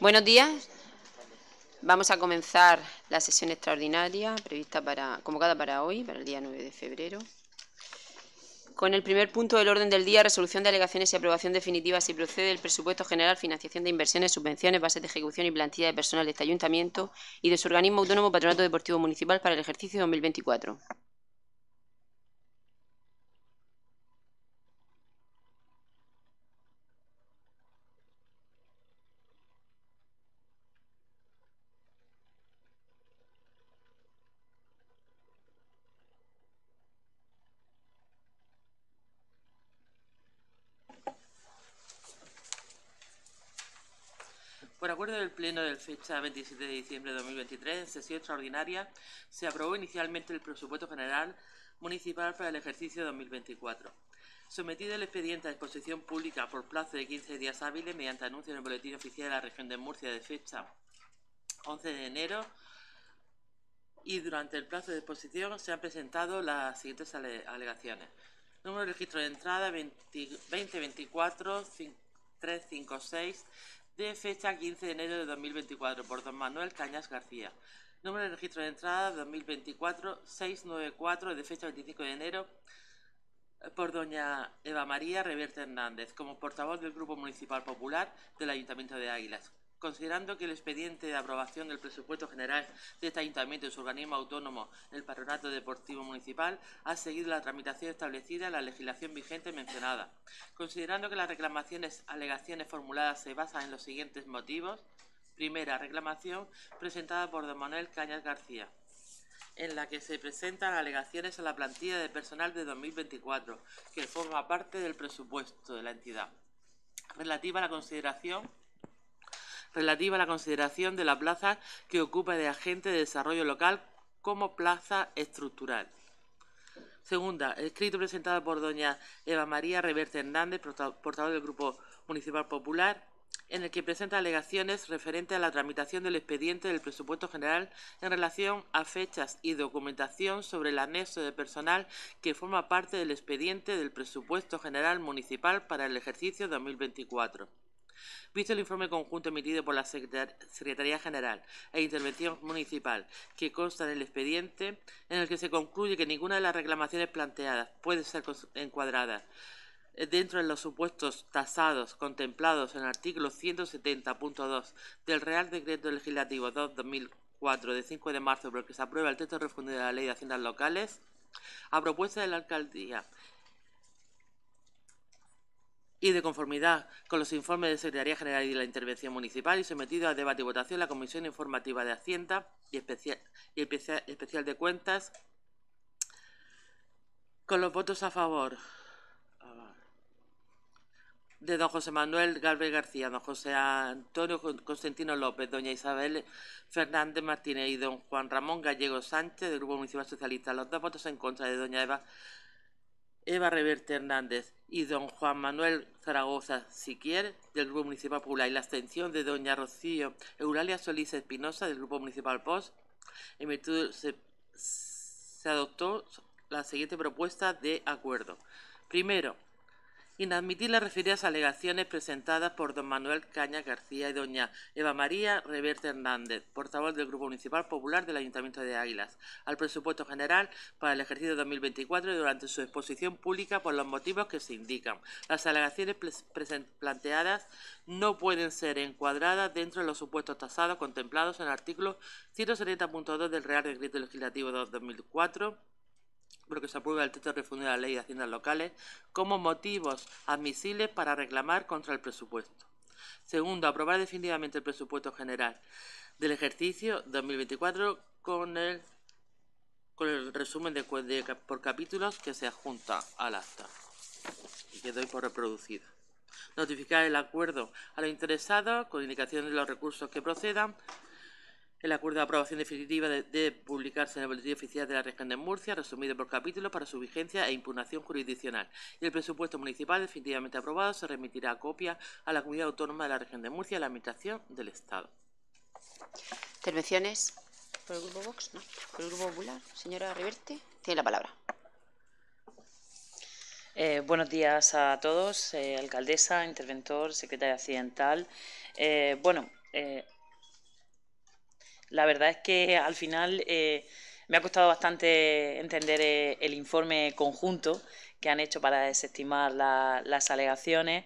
Buenos días. Vamos a comenzar la sesión extraordinaria prevista para, convocada para hoy, para el día 9 de febrero. Con el primer punto del orden del día, resolución de alegaciones y aprobación definitiva si procede el presupuesto general, financiación de inversiones, subvenciones, bases de ejecución y plantilla de personal de este ayuntamiento y de su organismo autónomo Patronato Deportivo Municipal para el ejercicio 2024. Por acuerdo del Pleno del fecha 27 de diciembre de 2023, en sesión extraordinaria, se aprobó inicialmente el presupuesto general municipal para el ejercicio 2024. Sometido el expediente a exposición pública por plazo de 15 días hábiles mediante anuncio en el Boletín Oficial de la Región de Murcia de fecha 11 de enero y durante el plazo de exposición se han presentado las siguientes alegaciones. Número de registro de entrada 2024 356 de fecha 15 de enero de 2024 por don Manuel Cañas García. Número de registro de entrada 2024 694 de fecha 25 de enero por doña Eva María Reverte Hernández como portavoz del Grupo Municipal Popular del Ayuntamiento de Águilas considerando que el expediente de aprobación del presupuesto general de este ayuntamiento y su organismo autónomo, el Patronato Deportivo Municipal, ha seguido la tramitación establecida en la legislación vigente mencionada, considerando que las reclamaciones, alegaciones formuladas se basan en los siguientes motivos. Primera, reclamación presentada por don Manuel Cañas García, en la que se presentan alegaciones a la plantilla de personal de 2024, que forma parte del presupuesto de la entidad, relativa a la consideración relativa a la consideración de la plaza que ocupa de agente de desarrollo local como plaza estructural. Segunda, escrito presentado por doña Eva María Reverte Hernández, portavoz del Grupo Municipal Popular, en el que presenta alegaciones referentes a la tramitación del expediente del presupuesto general en relación a fechas y documentación sobre el anexo de personal que forma parte del expediente del presupuesto general municipal para el ejercicio 2024. Visto el informe conjunto emitido por la Secretaría General e Intervención Municipal, que consta en el expediente, en el que se concluye que ninguna de las reclamaciones planteadas puede ser encuadrada dentro de los supuestos tasados contemplados en el artículo 170.2 del Real Decreto Legislativo 2-2004 de 5 de marzo por el que se aprueba el texto refundido de la Ley de Haciendas Locales, a propuesta de la Alcaldía y de conformidad con los informes de Secretaría General y de la Intervención Municipal y sometido a debate y votación la Comisión Informativa de Hacienda y Especial, de Cuentas con los votos a favor de don José Manuel Galvez García, don José Antonio Constantino López, doña Isabel Fernández Martínez y don Juan Ramón Gallego Sánchez del Grupo Municipal Socialista. Los dos votos en contra de doña Eva Eva Reverte Hernández y don Juan Manuel Zaragoza Siquier del Grupo Municipal Popular y la abstención de doña Rocío Eulalia Solís Espinosa del Grupo Municipal POS, en virtud se, se adoptó la siguiente propuesta de acuerdo. Primero, Inadmitir las referidas alegaciones presentadas por don Manuel Caña García y doña Eva María Reverte Hernández, portavoz del Grupo Municipal Popular del Ayuntamiento de Águilas, al presupuesto general para el ejercicio 2024 y durante su exposición pública por los motivos que se indican. Las alegaciones planteadas no pueden ser encuadradas dentro de los supuestos tasados contemplados en el artículo 170.2 del Real Decreto Legislativo 2-2004 porque se aprueba el texto refundido de la Ley de Haciendas Locales como motivos admisibles para reclamar contra el presupuesto. Segundo, aprobar definitivamente el presupuesto general del ejercicio 2024 con el, con el resumen de, por capítulos que se adjunta al acta y que doy por reproducido. Notificar el acuerdo a los interesados con indicación de los recursos que procedan el acuerdo de aprobación definitiva debe publicarse en el Boletín Oficial de la Región de Murcia, resumido por capítulos para su vigencia e impugnación jurisdiccional. Y el presupuesto municipal definitivamente aprobado se remitirá a copia a la Comunidad Autónoma de la Región de Murcia y a la Administración del Estado. Intervenciones por el Grupo Vox, ¿no? Por el Grupo Popular. Señora Riverte, tiene la palabra. Eh, buenos días a todos, eh, alcaldesa, interventor, secretaria accidental. Eh, bueno, La verdad es que al final eh, me ha costado bastante entender eh, el informe conjunto que han hecho para desestimar las alegaciones.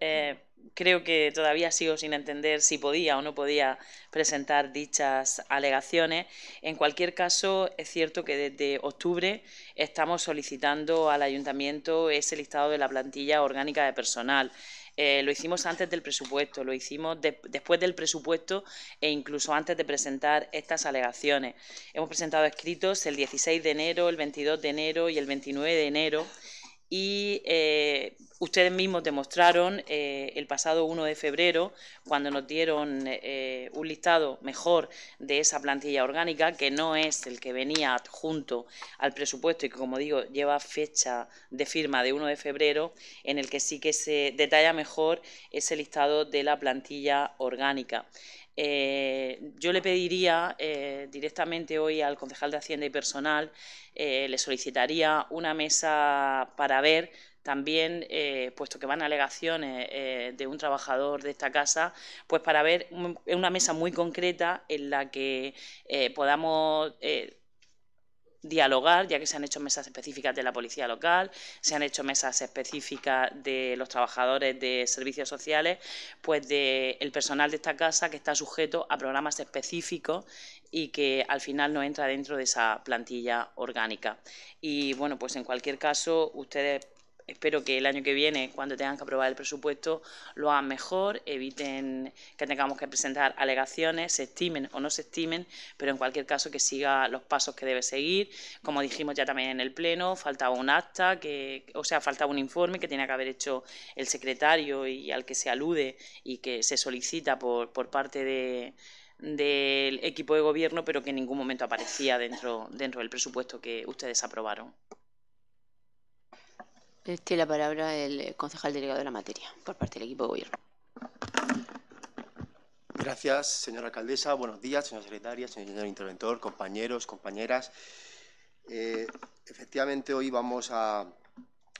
Eh, creo que todavía sigo sin entender si podía o no podía presentar dichas alegaciones. En cualquier caso, es cierto que desde octubre estamos solicitando al ayuntamiento ese listado de la plantilla orgánica de personal. Eh, lo hicimos antes del presupuesto, lo hicimos después del presupuesto e incluso antes de presentar estas alegaciones. Hemos presentado escritos el 16 de enero, el 22 de enero y el 29 de enero y eh, ustedes mismos demostraron eh, el pasado 1 de febrero, cuando nos dieron eh, un listado mejor de esa plantilla orgánica, que no es el que venía junto al presupuesto y que, como digo, lleva fecha de firma de 1 de febrero, en el que sí que se detalla mejor ese listado de la plantilla orgánica. Eh, yo le pediría eh, directamente hoy al concejal de Hacienda y Personal, le solicitaría una mesa para ver también, puesto que van alegaciones de un trabajador de esta casa, pues para ver una mesa muy concreta en la que podamos dialogar, ya que se han hecho mesas específicas de la policía local, se han hecho mesas específicas de los trabajadores de servicios sociales, pues del personal de esta casa que está sujeto a programas específicos y que al final no entra dentro de esa plantilla orgánica. Y bueno, pues en cualquier caso, ustedes espero que el año que viene, cuando tengan que aprobar el presupuesto, lo hagan mejor, eviten que tengamos que presentar alegaciones, se estimen o no se estimen, pero en cualquier caso que siga los pasos que debe seguir. Como dijimos ya también en el Pleno, faltaba un acta, que, o sea, faltaba un informe que tenía que haber hecho el secretario y al que se alude y que se solicita por, por parte de del equipo de gobierno, pero que en ningún momento aparecía dentro, dentro del presupuesto que ustedes aprobaron. Tiene la palabra el concejal delegado de la materia, por parte del equipo de gobierno. Gracias, señora alcaldesa. Buenos días, señora secretaria, señor interventor, compañeros, compañeras. Eh, efectivamente, hoy vamos a,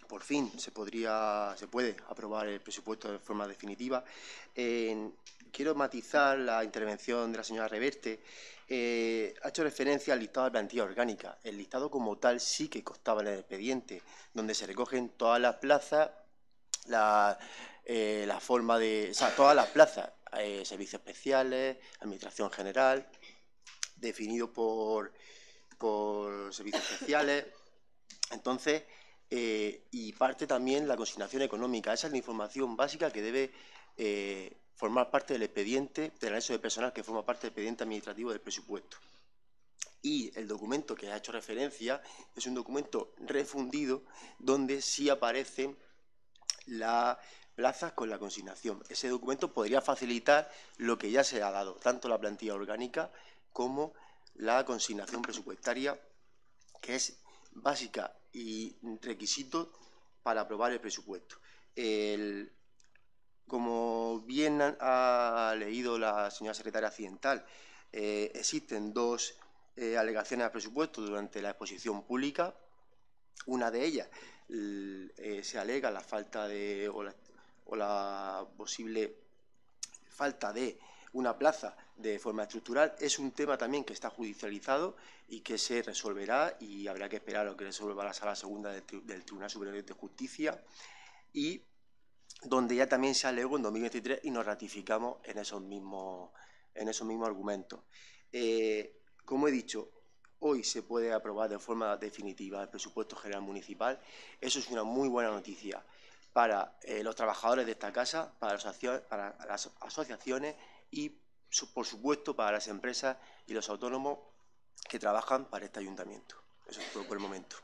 por fin, se podría, se puede aprobar el presupuesto de forma definitiva. quiero matizar la intervención de la señora Reverte eh, ha hecho referencia al listado de plantilla orgánica. El listado como tal sí que costaba en el expediente, donde se recogen todas las plazas, la, eh, forma de... O sea, todas las plazas, eh, servicios especiales, administración general, definido por, por servicios especiales. Entonces, y parte también la consignación económica. Esa es la información básica que debe formar parte del expediente del anexo de personal que forma parte del expediente administrativo del presupuesto. Y el documento que ha hecho referencia es un documento refundido donde sí aparecen las plazas con la consignación. Ese documento podría facilitar lo que ya se ha dado, tanto la plantilla orgánica como la consignación presupuestaria, que es básica y requisito para aprobar el presupuesto. El, como bien ha, leído la señora secretaria accidental, eh, existen dos eh, alegaciones al presupuesto durante la exposición pública. Una de ellas eh, se alega la falta de o la, posible falta de una plaza de forma estructural. Es un tema también que está judicializado y que se resolverá y habrá que esperar a lo que resuelva la Sala Segunda del, Tribunal Superior de Justicia. Y donde ya también se alegó en 2023 y nos ratificamos en esos mismos, en esos mismos argumentos. Eh, como he dicho, hoy se puede aprobar de forma definitiva el presupuesto general municipal. Eso es una muy buena noticia para eh, los trabajadores de esta casa, para, las asociaciones y, por supuesto, para las empresas y los autónomos que trabajan para este ayuntamiento. Eso es todo por el momento.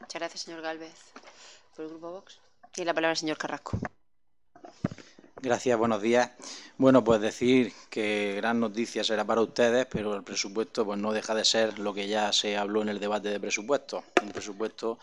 Muchas gracias, señor Galvez. Por el Grupo Vox. Tiene la palabra el señor Carrasco. Gracias, buenos días. Bueno, pues decir que gran noticia será para ustedes, pero el presupuesto pues no deja de ser lo que ya se habló en el debate de presupuesto, un presupuesto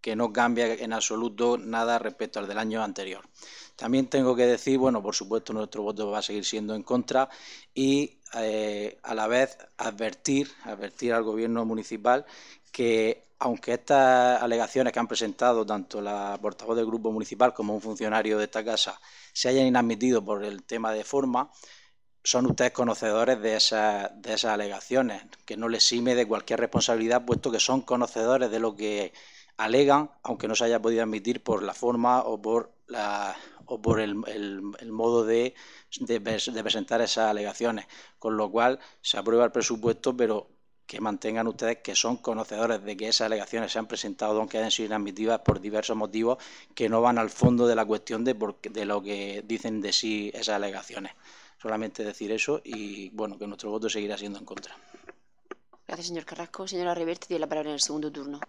que no cambia en absoluto nada respecto al del año anterior. También tengo que decir, bueno, por supuesto nuestro voto va a seguir siendo en contra y eh, a la vez advertir, advertir al gobierno municipal que aunque estas alegaciones que han presentado tanto la portavoz del grupo municipal como un funcionario de esta casa se hayan inadmitido por el tema de forma, son ustedes conocedores de, de esas alegaciones, que no les exime de cualquier responsabilidad, puesto que son conocedores de lo que alegan, aunque no se haya podido admitir por la forma o por, la, o por el, modo de, de, presentar esas alegaciones. Con lo cual se aprueba el presupuesto, pero que mantengan ustedes que son conocedores de que esas alegaciones se han presentado, aunque hayan sido inadmitidas por diversos motivos que no van al fondo de la cuestión de, de lo que dicen de sí esas alegaciones. Solamente decir eso y bueno, que nuestro voto seguirá siendo en contra. Gracias, señor Carrasco. Señora Reverte, tiene la palabra en el segundo turno.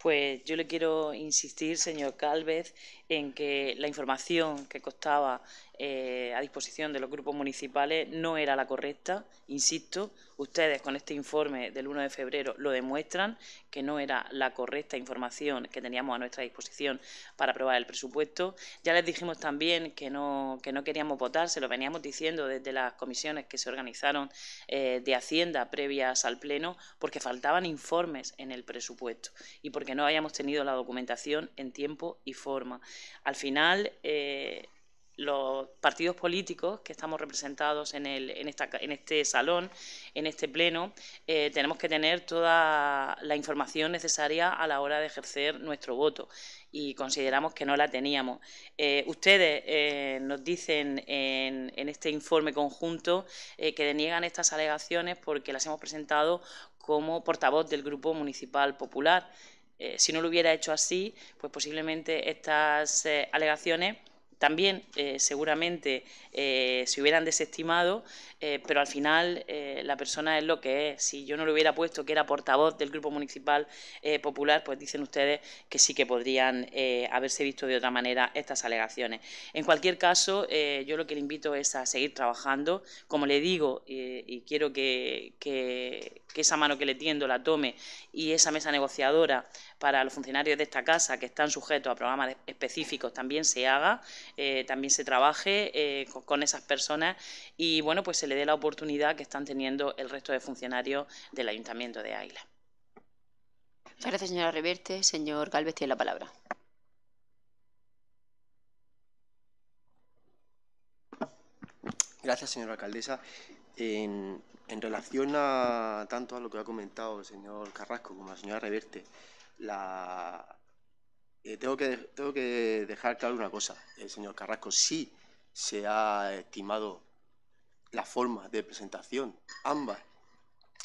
Pues yo le quiero insistir, señor Calvez, en que la información que costaba eh, a disposición de los grupos municipales no era la correcta. Insisto, ustedes con este informe del 1 de febrero lo demuestran que no era la correcta información que teníamos a nuestra disposición para aprobar el presupuesto. Ya les dijimos también que no, que no queríamos votar, se lo veníamos diciendo desde las comisiones que se organizaron eh, de Hacienda previas al Pleno, porque faltaban informes en el presupuesto y porque no hayamos tenido la documentación en tiempo y forma. Al final, eh, los partidos políticos que estamos representados en, este salón, en este pleno, eh, tenemos que tener toda la información necesaria a la hora de ejercer nuestro voto y consideramos que no la teníamos. Eh, ustedes eh, nos dicen en, este informe conjunto que deniegan estas alegaciones porque las hemos presentado como portavoz del Grupo Municipal Popular. si no lo hubiera hecho así, pues posiblemente estas alegaciones también eh, seguramente eh, se hubieran desestimado, eh, pero al final la persona es lo que es. Si yo no le hubiera puesto que era portavoz del Grupo Municipal Popular, pues dicen ustedes que sí que podrían haberse visto de otra manera estas alegaciones. En cualquier caso, yo lo que le invito es a seguir trabajando. Como le digo, y quiero que, que esa mano que le tiendo la tome y esa mesa negociadora para los funcionarios de esta casa que están sujetos a programas específicos también se haga, eh, también se trabaje eh, con, esas personas y bueno, pues se le dé la oportunidad que están teniendo el resto de funcionarios del Ayuntamiento de Águila. Muchas gracias, señora Reverte. Señor Galvez tiene la palabra. Gracias, señora alcaldesa. En, en relación a tanto a lo que ha comentado el señor Carrasco como la señora Reverte, la, eh, tengo, que, tengo que dejar claro una cosa, el señor Carrasco, sí se ha estimado la forma de presentación, ambas.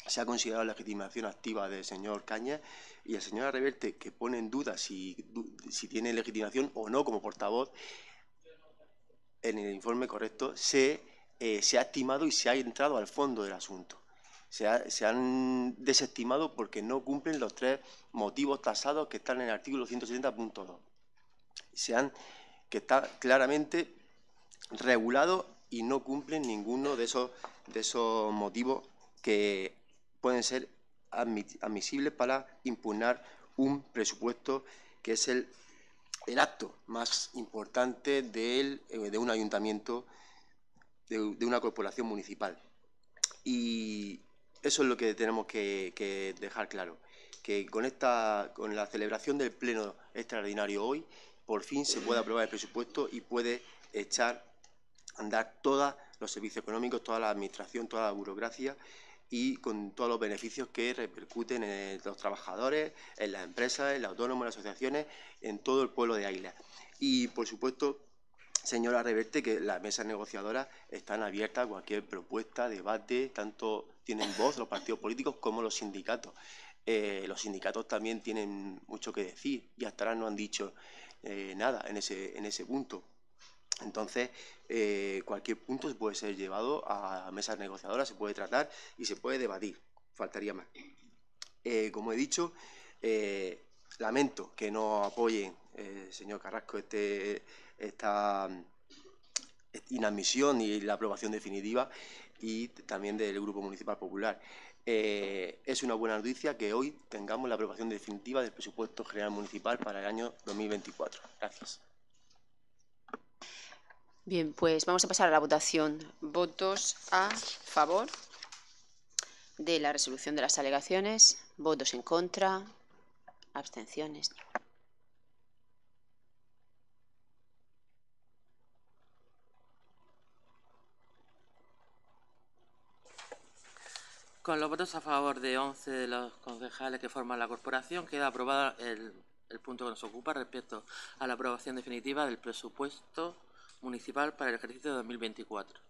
Se ha considerado la legitimación activa del señor Caña y el señor Reverte, que pone en duda si, si tiene legitimación o no como portavoz, en el informe correcto se, eh, se ha estimado y se ha entrado al fondo del asunto se, han desestimado porque no cumplen los tres motivos tasados que están en el artículo 170.2. Se han, que está claramente regulado y no cumplen ninguno de esos, de esos motivos que pueden ser admisibles para impugnar un presupuesto que es el, el acto más importante de, eh, de un ayuntamiento, de, una corporación municipal. Y, eso es lo que tenemos que, dejar claro, que con, esta, con la celebración del Pleno extraordinario hoy, por fin se puede aprobar el presupuesto y puede echar a andar todos los servicios económicos, toda la administración, toda la burocracia y con todos los beneficios que repercuten en los trabajadores, en las empresas, en los autónomos, en las asociaciones, en todo el pueblo de Águila. Y, por supuesto, señora Reverte, que las mesas negociadoras están abiertas a cualquier propuesta, debate, tanto tienen voz los partidos políticos como los sindicatos. Eh, los sindicatos también tienen mucho que decir y hasta ahora no han dicho eh, nada en ese, en ese punto. Entonces, eh, cualquier punto puede ser llevado a mesas negociadoras, se puede tratar y se puede debatir. Faltaría más. como he dicho, lamento que no apoyen, señor Carrasco, este esta inadmisión y la aprobación definitiva y también del Grupo Municipal Popular. Eh, es una buena noticia que hoy tengamos la aprobación definitiva del presupuesto general municipal para el año 2024. Gracias. Bien, pues vamos a pasar a la votación. Votos a favor de la resolución de las alegaciones, votos en contra, abstenciones. Con los votos a favor de 11 de los concejales que forman la corporación, queda aprobado el, el punto que nos ocupa respecto a la aprobación definitiva del presupuesto municipal para el ejercicio de 2024.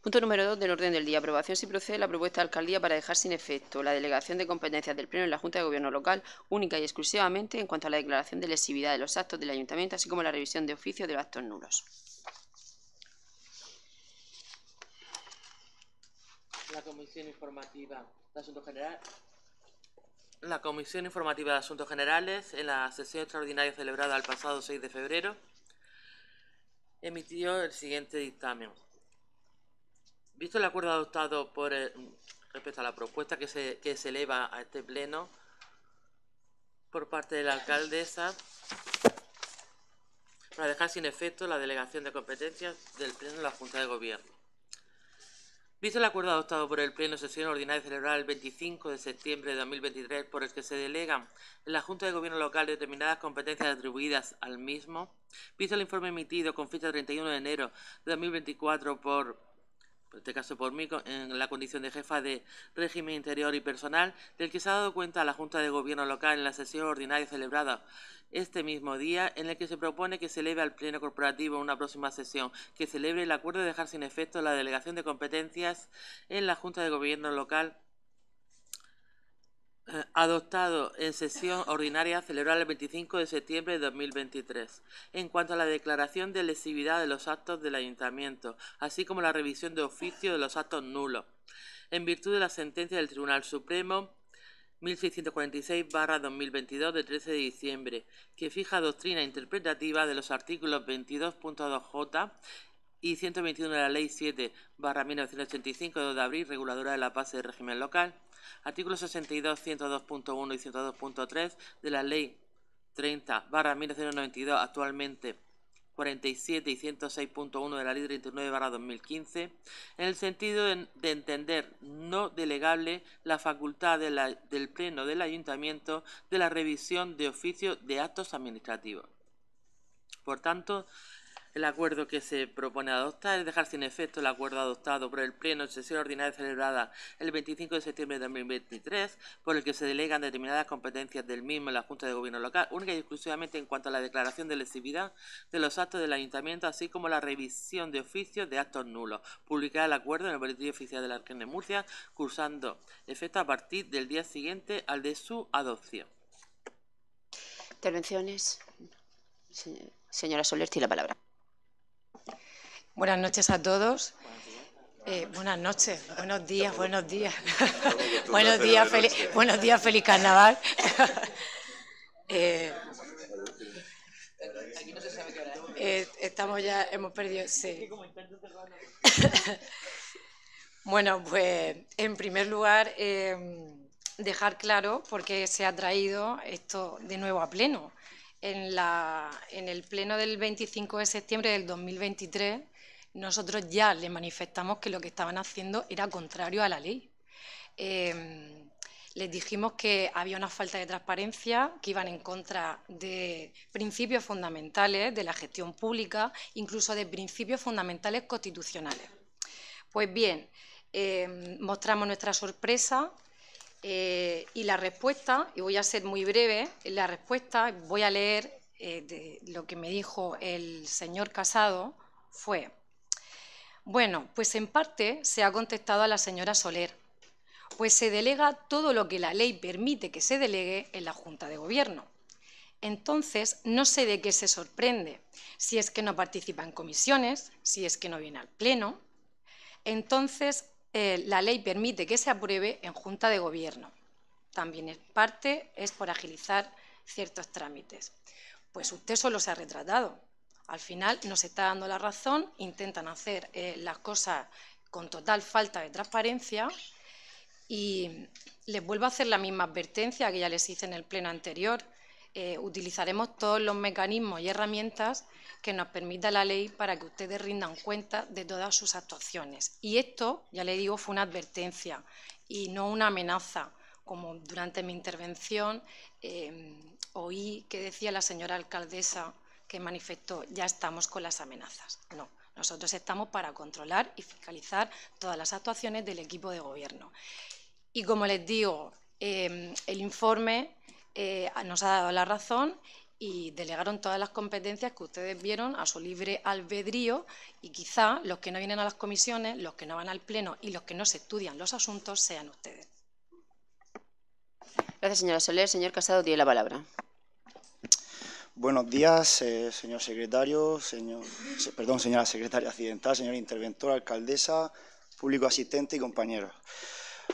Punto número 2 del orden del día. Aprobación si procede la propuesta de alcaldía para dejar sin efecto la delegación de competencias del Pleno en la Junta de Gobierno local única y exclusivamente en cuanto a la declaración de lesividad de los actos del Ayuntamiento, así como la revisión de oficio de los actos nulos. La Comisión Informativa de Asuntos Generales. La Comisión Informativa de Asuntos Generales, en la sesión extraordinaria celebrada el pasado 6 de febrero, emitió el siguiente dictamen. Visto el acuerdo adoptado por el- respecto a la propuesta que se, que se eleva a este pleno por parte de la alcaldesa para dejar sin efecto la delegación de competencias del pleno en la Junta de Gobierno. Visto el acuerdo adoptado por el Pleno Sesión Ordinaria celebrada el 25 de septiembre de 2023, por el que se delegan en la Junta de Gobierno local determinadas competencias atribuidas al mismo, visto el informe emitido con fecha 31 de enero de 2024 por, en este caso por mí, en la condición de jefa de régimen interior y personal, del que se ha dado cuenta a la Junta de Gobierno local en la sesión ordinaria celebrada este mismo día, en el que se propone que se eleve al Pleno Corporativo una próxima sesión, que celebre el acuerdo de dejar sin efecto la delegación de competencias en la Junta de Gobierno local adoptado en sesión ordinaria celebrada el 25 de septiembre de 2023, en cuanto a la declaración de lesividad de los actos del Ayuntamiento, así como la revisión de oficio de los actos nulos, en virtud de la sentencia del Tribunal Supremo 1646-2022 de 13 de diciembre, que fija doctrina interpretativa de los artículos 22.2j y 121 de la Ley 7-1985 de 2 de abril, reguladora de la base de régimen local, artículos 62, 102.1 y 102.3 de la Ley 30-1992, actualmente 47 y 106.1 de la Ley 39-2015, en el sentido de, de entender no delegable la facultad del Pleno del Ayuntamiento de la revisión de oficio de actos administrativos. Por tanto, el acuerdo que se propone adoptar es dejar sin efecto el acuerdo adoptado por el Pleno en sesión ordinaria celebrada el 25 de septiembre de 2023, por el que se delegan determinadas competencias del mismo en la Junta de Gobierno local, única y exclusivamente en cuanto a la declaración de lesividad de los actos del Ayuntamiento, así como la revisión de oficios de actos nulos. Publicar el acuerdo en el Boletín Oficial de la Región de Murcia, cursando efecto a partir del día siguiente al de su adopción. Intervenciones. Se- Señora Soler, tiene la palabra. Buenas noches a todos. Eh, buenas noches, buenos días, buenos días. buenos días, feliz, buenos días, feliz carnaval. Eh, eh, estamos ya, hemos perdido. Sí. bueno, pues en primer lugar, eh, dejar claro por qué se ha traído esto de nuevo a pleno. En, la, en el pleno del 25 de septiembre del 2023, nosotros ya le manifestamos que lo que estaban haciendo era contrario a la ley. Eh, les dijimos que había una falta de transparencia, que iban en contra de principios fundamentales de la gestión pública, incluso de principios fundamentales constitucionales. Pues bien, eh, mostramos nuestra sorpresa eh, y la respuesta, y voy a ser muy breve, la respuesta, voy a leer eh, lo que me dijo el señor Casado, fue, bueno, pues en parte se ha contestado a la señora Soler, pues se delega todo lo que la ley permite que se delegue en la Junta de Gobierno. Entonces, no sé de qué se sorprende, si es que no participa en comisiones, si es que no viene al Pleno. Entonces, eh, la ley permite que se apruebe en Junta de Gobierno. También en parte es por agilizar ciertos trámites. Pues usted solo se ha retratado. Al final nos está dando la razón, intentan hacer eh, las cosas con total falta de transparencia y les vuelvo a hacer la misma advertencia que ya les hice en el pleno anterior. Eh, utilizaremos todos los mecanismos y herramientas que nos permita la ley para que ustedes rindan cuenta de todas sus actuaciones. Y esto, ya le digo, fue una advertencia y no una amenaza, como durante mi intervención eh, oí que decía la señora alcaldesa que manifestó, ya estamos con las amenazas. No, Nosotros estamos para controlar y fiscalizar todas las actuaciones del equipo de gobierno. Y como les digo, em, el informe eh, nos ha dado la razón y delegaron todas las competencias que ustedes vieron a su libre albedrío y quizá los que no vienen a las comisiones, los que no van al pleno y los que no se estudian los asuntos sean ustedes. Gracias, señora Soler. Señor Casado, tiene la palabra. Buenos días, eh, señor secretario, señor, perdón, señora secretaria accidental, señor interventor, alcaldesa, público asistente y compañeros.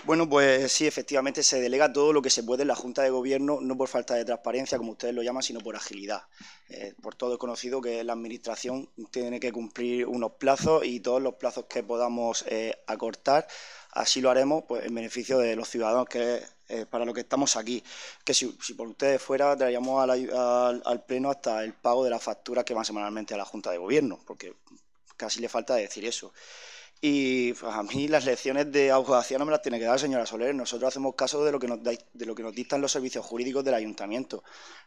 Bueno, pues sí, efectivamente se delega todo lo que se puede en la Junta de Gobierno, no por falta de transparencia, como ustedes lo llaman, sino por agilidad. Eh, por todo es conocido que la Administración tiene que cumplir unos plazos y todos los plazos que podamos eh, acortar, así lo haremos pues, en beneficio de los ciudadanos, que es eh, para lo que estamos aquí. Que si, por ustedes fuera, traeríamos al, Pleno hasta el pago de las facturas que van semanalmente a la Junta de Gobierno, porque casi le falta decir eso. Y pues, a mí las lecciones de abogacía no me las tiene que dar, señora Soler. Nosotros hacemos caso de lo que nos, de lo que nos dictan los servicios jurídicos del ayuntamiento.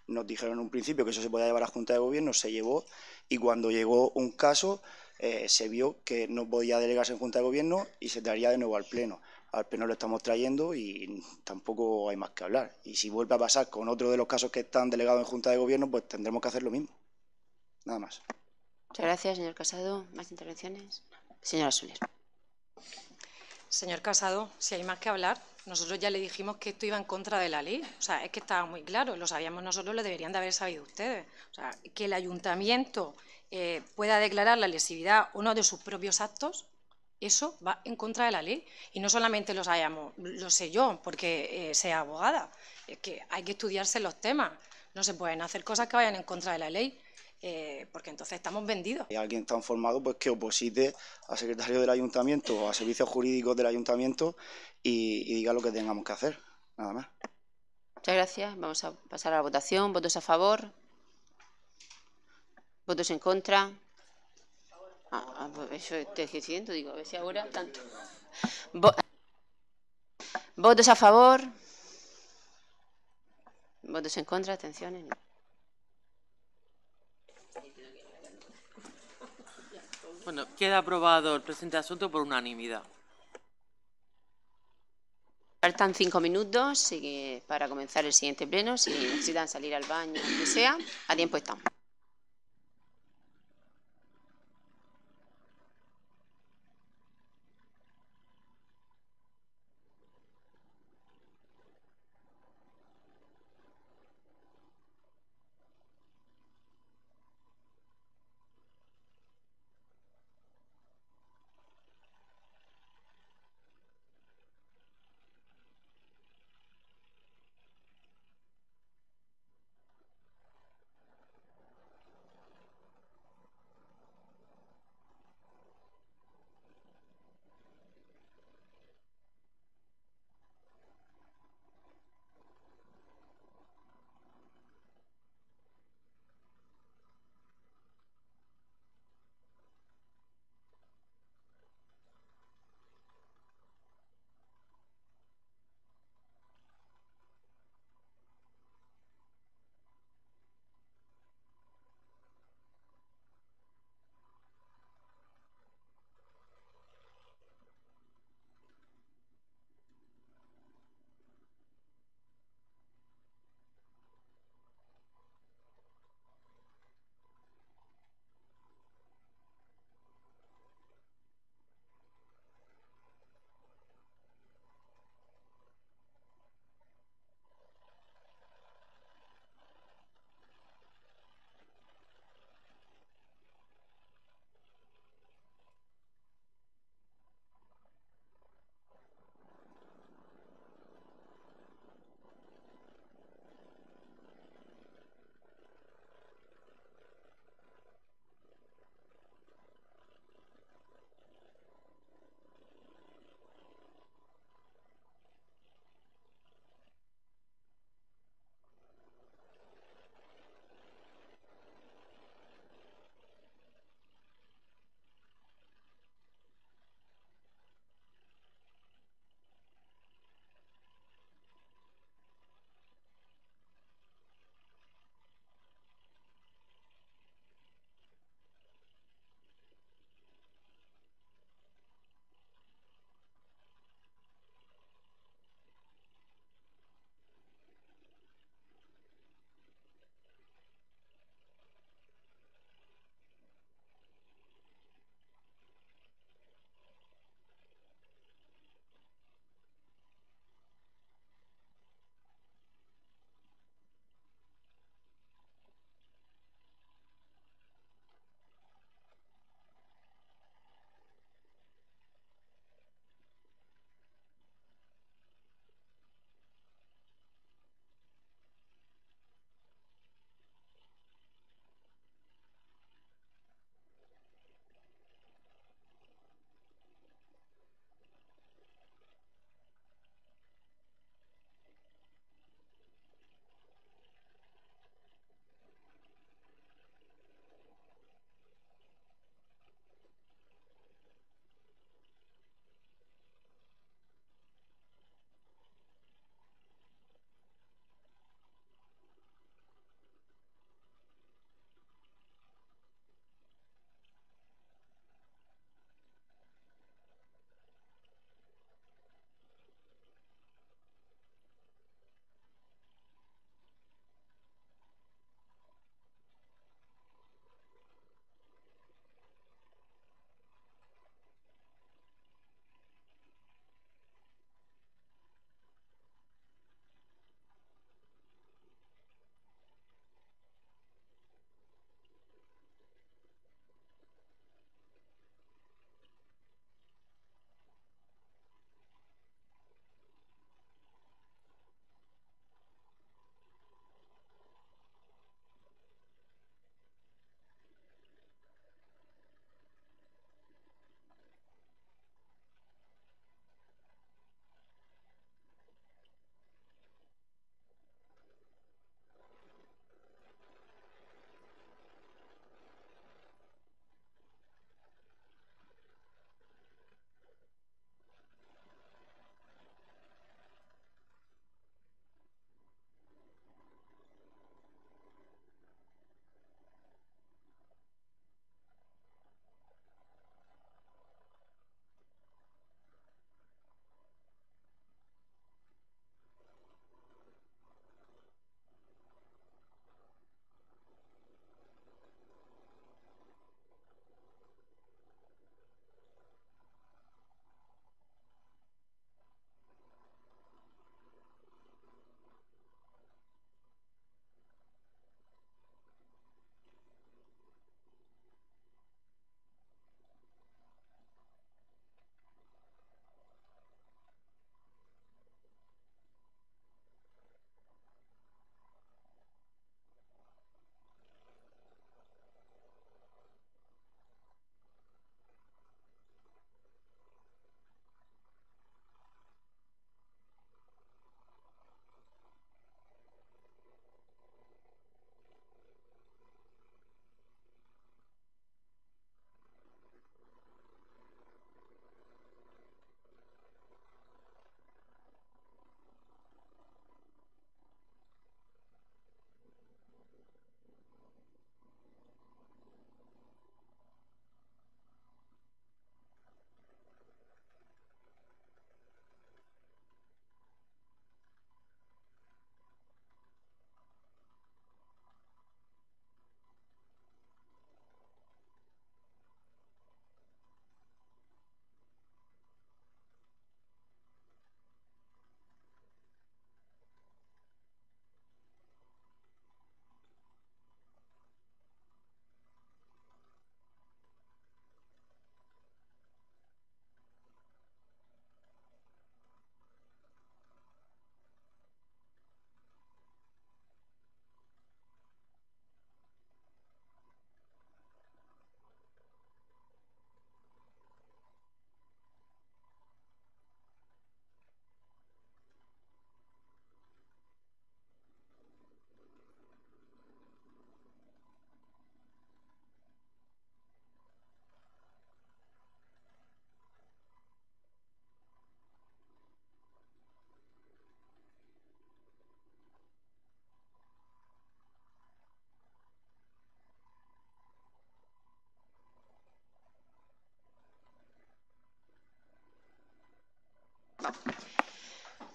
Nos dijeron en un principio que eso se podía llevar a la Junta de Gobierno, se llevó, y cuando llegó un caso eh, se vio que no podía delegarse en Junta de Gobierno y se traería de nuevo al Pleno al pleno lo estamos trayendo y tampoco hay más que hablar. Y si vuelve a pasar con otro de los casos que están delegados en Junta de Gobierno, pues tendremos que hacer lo mismo. Nada más. Muchas gracias, señor Casado. ¿Más intervenciones? Señora Soler. Señor Casado, si hay más que hablar, nosotros ya le dijimos que esto iba en contra de la ley. O sea, es que estaba muy claro, lo sabíamos nosotros, lo deberían de haber sabido ustedes. O sea, que el ayuntamiento eh, pueda declarar la lesividad uno de sus propios actos, eso va en contra de la ley. Y no solamente lo sabemos, lo sé yo, porque eh, sea abogada. Es que hay que estudiarse los temas. No se pueden hacer cosas que vayan en contra de la ley. Eh, porque entonces estamos vendidos. Hay alguien tan formado pues que oposite al secretario del ayuntamiento o a servicios jurídicos del ayuntamiento y, y diga lo que tengamos que hacer, nada más. Muchas gracias. Vamos a pasar a la votación. ¿Votos a favor? ¿Votos en contra? Ah, eso estoy diciendo, digo, a ver si ahora tanto. ¿Votos a favor? ¿Votos en contra? ¿Atenciones? Bueno, queda aprobado el presente asunto por unanimidad. Faltan cinco minutos para comenzar el siguiente pleno. Si necesitan salir al baño, lo que sea, a tiempo estamos.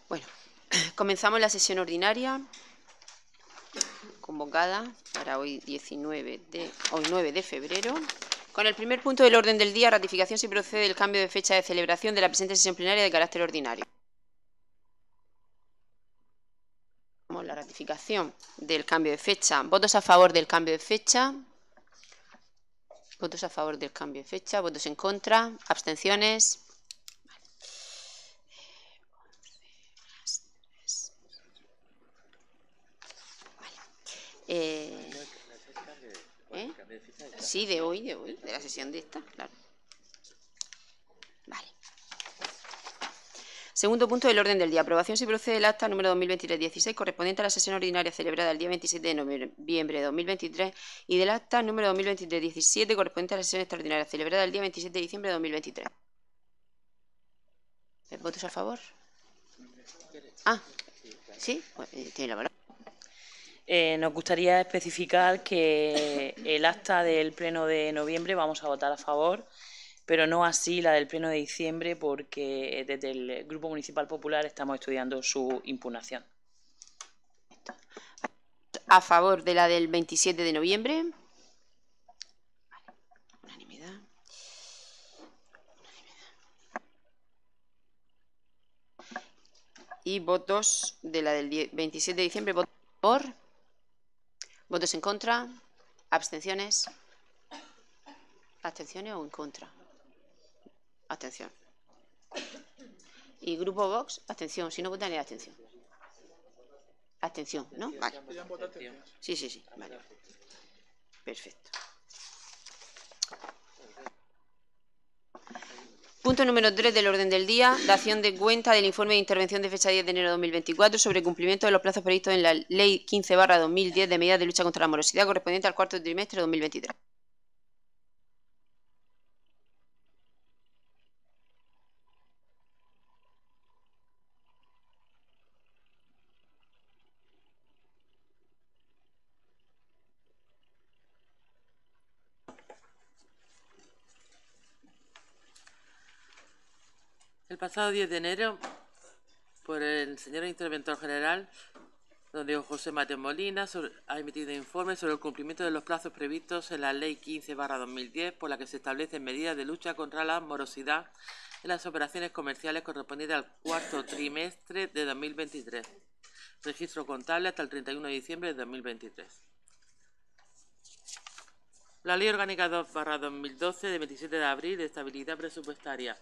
Bueno, comenzamos la sesión ordinaria convocada para hoy 19 de hoy 9 de febrero. Con el primer punto del orden del día, ratificación si procede el cambio de fecha de celebración de la presente sesión plenaria de carácter ordinario. La ratificación del cambio de fecha. ¿Votos a favor del cambio de fecha? ¿Votos a favor del cambio de fecha? ¿Votos en contra? ¿Abstenciones? Eh, ¿eh? Sí, de hoy, de hoy, de la sesión de esta, claro. Vale. Segundo punto del orden del día. Aprobación si procede el acta número 2023-16 correspondiente a la sesión ordinaria celebrada el día 27 de noviembre de 2023 y del acta número 2023-17 correspondiente a la sesión extraordinaria celebrada el día 27 de diciembre de 2023. ¿Votos a favor? Ah, sí, pues, tiene la palabra. Eh, nos gustaría especificar que el acta del pleno de noviembre vamos a votar a favor, pero no así la del pleno de diciembre, porque desde el Grupo Municipal Popular estamos estudiando su impugnación. A favor de la del 27 de noviembre. Y votos de la del 27 de diciembre. Votos por. ¿Votos en contra? ¿Abstenciones? ¿Abstenciones o en contra? Abstención. ¿Y Grupo Vox? Abstención. Si no votan, es abstención. Abstención, ¿no? Vale. Sí, sí, sí. Vale. Perfecto. Punto número 3 del orden del día, dación de cuenta del informe de intervención de fecha 10 de enero de 2024 sobre cumplimiento de los plazos previstos en la Ley 15 2010 de medidas de lucha contra la morosidad correspondiente al cuarto trimestre de 2023. Pasado 10 de enero, por el señor interventor general, don Diego José Mateo Molina, ha emitido informe sobre el cumplimiento de los plazos previstos en la Ley 15-2010, por la que se establecen medidas de lucha contra la morosidad en las operaciones comerciales correspondientes al cuarto trimestre de 2023. Registro contable hasta el 31 de diciembre de 2023. La Ley Orgánica 2-2012 de 27 de abril de Estabilidad Presupuestaria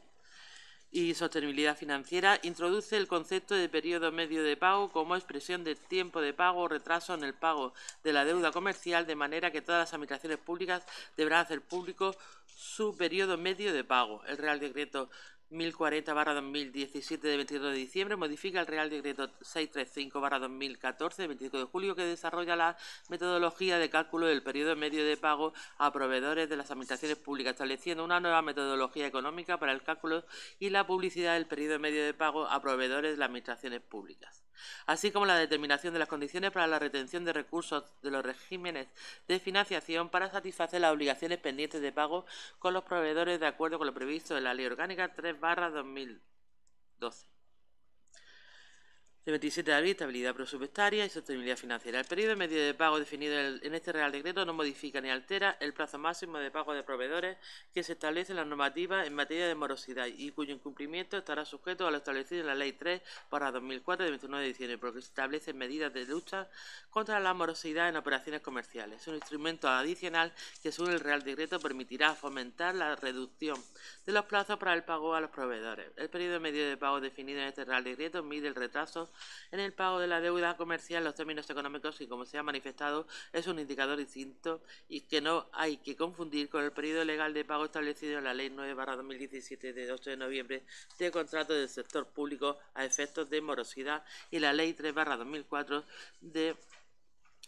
y Sostenibilidad Financiera introduce el concepto de periodo medio de pago como expresión de tiempo de pago o retraso en el pago de la deuda comercial, de manera que todas las administraciones públicas deberán hacer público su periodo medio de pago. El Real Decreto 1040-2017 de 22 de diciembre modifica el Real Decreto 635-2014 de 25 de julio que desarrolla la metodología de cálculo del periodo medio de pago a proveedores de las administraciones públicas, estableciendo una nueva metodología económica para el cálculo y la publicidad del periodo medio de pago a proveedores de las administraciones públicas así como la determinación de las condiciones para la retención de recursos de los regímenes de financiación para satisfacer las obligaciones pendientes de pago con los proveedores de acuerdo con lo previsto en la Ley Orgánica 3 2012 de 27 de abril, estabilidad presupuestaria y sostenibilidad financiera. El periodo medio de pago definido en este Real Decreto no modifica ni altera el plazo máximo de pago de proveedores que se establece en la normativa en materia de morosidad y cuyo incumplimiento estará sujeto a lo establecido en la Ley 3 para 2004 de 29 de diciembre, porque se establecen medidas de lucha contra la morosidad en operaciones comerciales. Es un instrumento adicional que, según el Real Decreto, permitirá fomentar la reducción de los plazos para el pago a los proveedores. El periodo medio de pago definido en este Real Decreto mide el retraso en el pago de la deuda comercial los términos económicos y como se ha manifestado es un indicador distinto y que no hay que confundir con el periodo legal de pago establecido en la Ley 9-2017 de 8 de noviembre de contrato del sector público a efectos de morosidad y la Ley 3-2004 de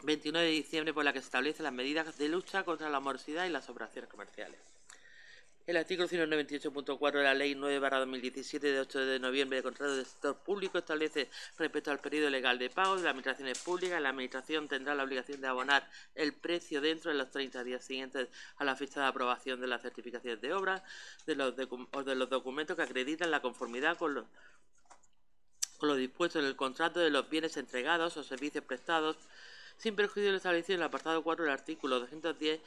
29 de diciembre por la que se establecen las medidas de lucha contra la morosidad y las operaciones comerciales. El artículo 198.4 de la Ley 9-2017 de 8 de noviembre de contrato del sector público establece respecto al periodo legal de pago de las administraciones públicas, la Administración tendrá la obligación de abonar el precio dentro de los 30 días siguientes a la fecha de aprobación de las certificaciones de obra de los, de los documentos que acreditan la conformidad con los con lo dispuesto en el contrato de los bienes entregados o servicios prestados, sin perjuicio de lo establecido en el apartado 4 del artículo 210,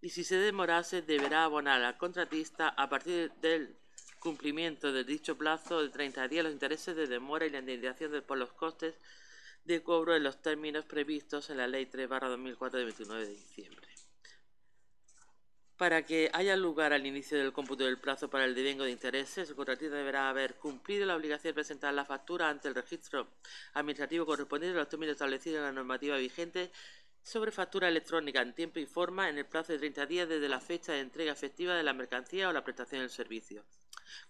y si se demorase, deberá abonar al contratista a partir del cumplimiento del dicho plazo de 30 días los intereses de demora y la indemnización por los costes de cobro en los términos previstos en la Ley 3-2004 de 29 de diciembre. Para que haya lugar al inicio del cómputo del plazo para el devengo de intereses, el contratista deberá haber cumplido la obligación de presentar la factura ante el registro administrativo correspondiente a los términos establecidos en la normativa vigente sobre factura electrónica en tiempo y forma en el plazo de 30 días desde la fecha de entrega efectiva de la mercancía o la prestación del servicio.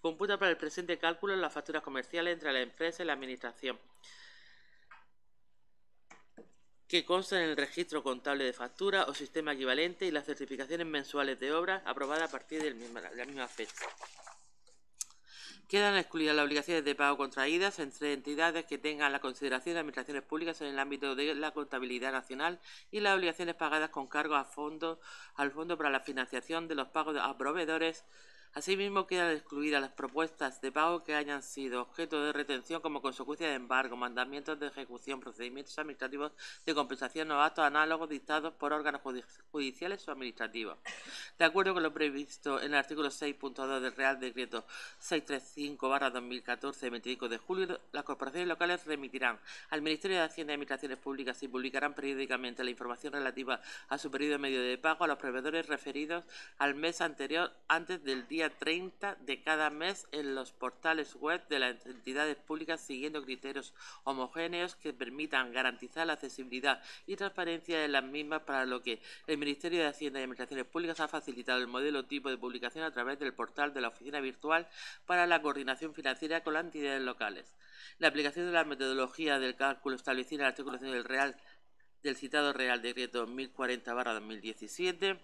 Computa para el presente cálculo las facturas comerciales entre la empresa y la administración que consta en el registro contable de factura o sistema equivalente y las certificaciones mensuales de obra aprobadas a partir de la misma fecha. Quedan excluidas las obligaciones de pago contraídas entre entidades que tengan la consideración de administraciones públicas en el ámbito de la contabilidad nacional y las obligaciones pagadas con cargo a al Fondo para la Financiación de los Pagos a Proveedores Asimismo, quedan excluidas las propuestas de pago que hayan sido objeto de retención como consecuencia de embargo, mandamientos de ejecución, procedimientos administrativos de compensación o actos análogos dictados por órganos judiciales o administrativos. De acuerdo con lo previsto en el artículo 6.2 del Real Decreto 635-2014 de 25 de julio, las corporaciones locales remitirán al Ministerio de Hacienda y Administraciones Públicas y publicarán periódicamente la información relativa a su periodo medio de pago a los proveedores referidos al mes anterior antes del día 30 de cada mes en los portales web de las entidades públicas siguiendo criterios homogéneos que permitan garantizar la accesibilidad y transparencia de las mismas para lo que el Ministerio de Hacienda y Administraciones Públicas ha facilitado el modelo tipo de publicación a través del portal de la Oficina Virtual para la Coordinación Financiera con las entidades locales. La aplicación de la metodología del cálculo establecida en el artículo del Real del citado Real Decreto 1040-2017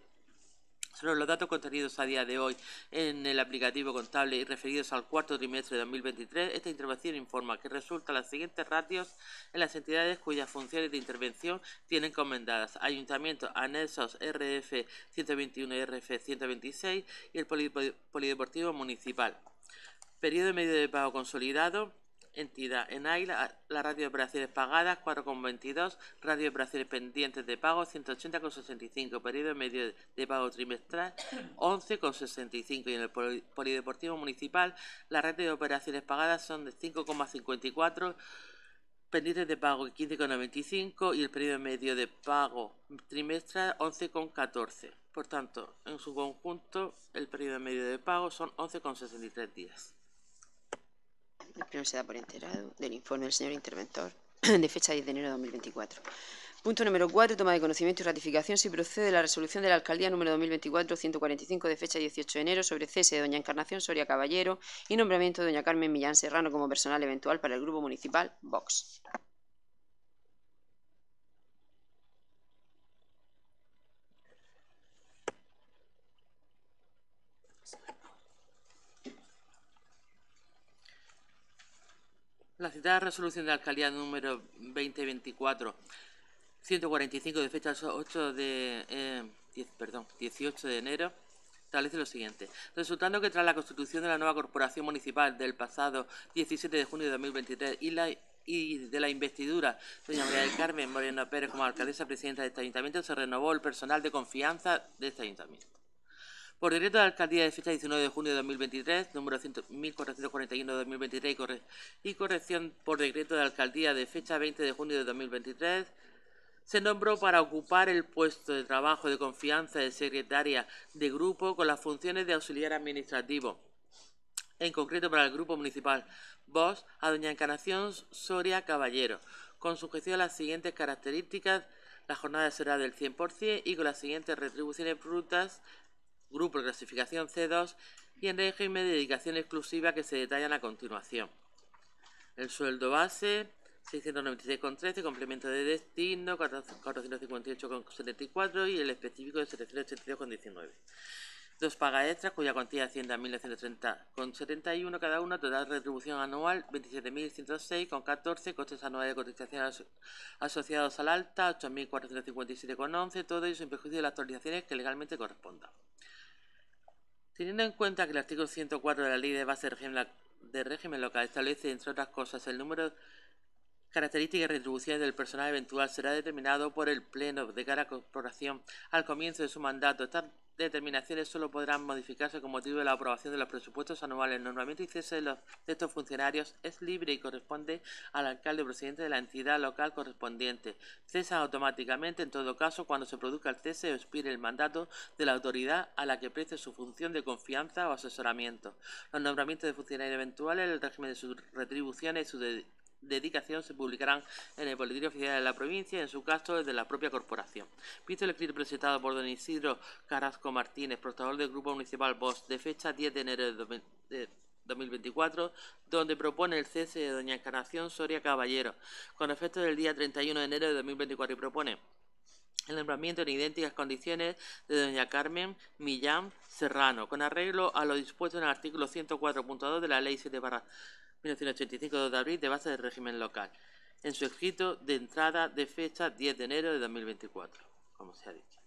sobre los datos contenidos a día de hoy en el aplicativo contable y referidos al cuarto trimestre de 2023, esta intervención informa que resulta las siguientes ratios en las entidades cuyas funciones de intervención tienen encomendadas Ayuntamiento, anexos RF 121 y RF 126 y el Polideportivo Municipal. Periodo medio de pago consolidado entidad. En AIL, la radio de operaciones pagadas 4,22, radio de operaciones pendientes de pago 180,65, periodo medio de pago trimestral 11,65 y en el Polideportivo Municipal la red de operaciones pagadas son de 5,54 pendientes de pago 15,95 y el periodo medio de pago trimestral 11,14. Por tanto, en su conjunto, el periodo medio de pago son 11,63 días. El pleno se da por enterado del informe del señor interventor de fecha 10 de enero de 2024. Punto número 4. Toma de conocimiento y ratificación si procede la resolución de la Alcaldía número 2024-145 de fecha 18 de enero sobre cese de doña Encarnación Soria Caballero y nombramiento de doña Carmen Millán Serrano como personal eventual para el Grupo Municipal Vox. La citada resolución de la alcaldía número 2024 145 de fecha 8 de, eh, perdón, 18 de enero establece lo siguiente. Resultando que tras la constitución de la nueva corporación municipal del pasado 17 de junio de 2023 y la y de la investidura doña María del Carmen Moreno Pérez como alcaldesa presidenta de este ayuntamiento se renovó el personal de confianza de este ayuntamiento. Por decreto de alcaldía de fecha 19 de junio de 2023, número 1441 de 2023 y corrección por decreto de alcaldía de fecha 20 de junio de 2023, se nombró para ocupar el puesto de trabajo de confianza de secretaria de grupo con las funciones de auxiliar administrativo, en concreto para el grupo municipal VOS, a doña Encarnación Soria Caballero, con sujeción a las siguientes características, la jornada será del 100% y con las siguientes retribuciones brutas grupo de clasificación C2 y en régimen de dedicación exclusiva que se detallan a continuación. El sueldo base 696,13, complemento de destino 458,74 y el específico de 782,19. Dos pagas extras cuya cuantía asciende a 1.930,71 cada una, total retribución anual 27.106,14, costes anuales de cotización asociados al alta 8.457,11, todo ello sin perjuicio de las actualizaciones que legalmente correspondan. Teniendo en cuenta que el artículo 104 de la Ley de Base de régimen local establece, entre otras cosas, el número características y retribuciones del personal eventual será determinado por el Pleno de cada corporación al comienzo de su mandato. Determinaciones solo podrán modificarse con motivo de la aprobación de los presupuestos anuales. Normalmente el cese de, los, de estos funcionarios es libre y corresponde al alcalde presidente de la entidad local correspondiente. Cesa automáticamente en todo caso cuando se produzca el cese o expire el mandato de la autoridad a la que preste su función de confianza o asesoramiento. Los nombramientos de funcionarios eventuales, el régimen de sus retribuciones y su dedicación se publicarán en el Boletín Oficial de la provincia, en su caso desde la propia corporación. Visto el escrito presentado por don Isidro Carrasco Martínez, portador del Grupo Municipal BOS, de fecha 10 de enero de 2024, donde propone el cese de doña Encarnación Soria Caballero, con efecto del día 31 de enero de 2024, y propone el nombramiento en idénticas condiciones de doña Carmen Millán Serrano, con arreglo a lo dispuesto en el artículo 104.2 de la Ley 7 1985 de abril de base del régimen local, en su escrito de entrada de fecha 10 de enero de 2024, como se ha dicho.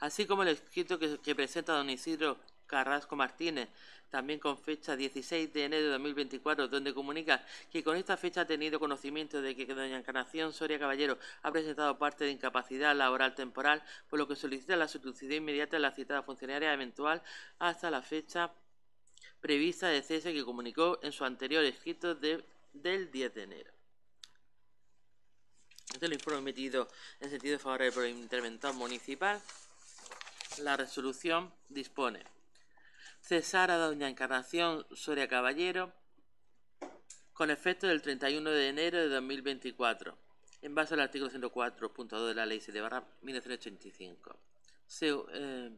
Así como el escrito que, presenta don Isidro Carrasco Martínez, también con fecha 16 de enero de 2024, donde comunica que con esta fecha ha tenido conocimiento de que doña Encarnación Soria Caballero ha presentado parte de incapacidad laboral temporal, por lo que solicita la sustitución inmediata de la citada funcionaria eventual hasta la fecha prevista de cese que comunicó en su anterior escrito del 10 de enero. Este es el informe emitido en sentido favorable por el interventor municipal. La resolución dispone cesar a doña Encarnación Soria Caballero con efecto del 31 de enero de 2024, en base al artículo 104.2 de la Ley 7 1985. Se, eh,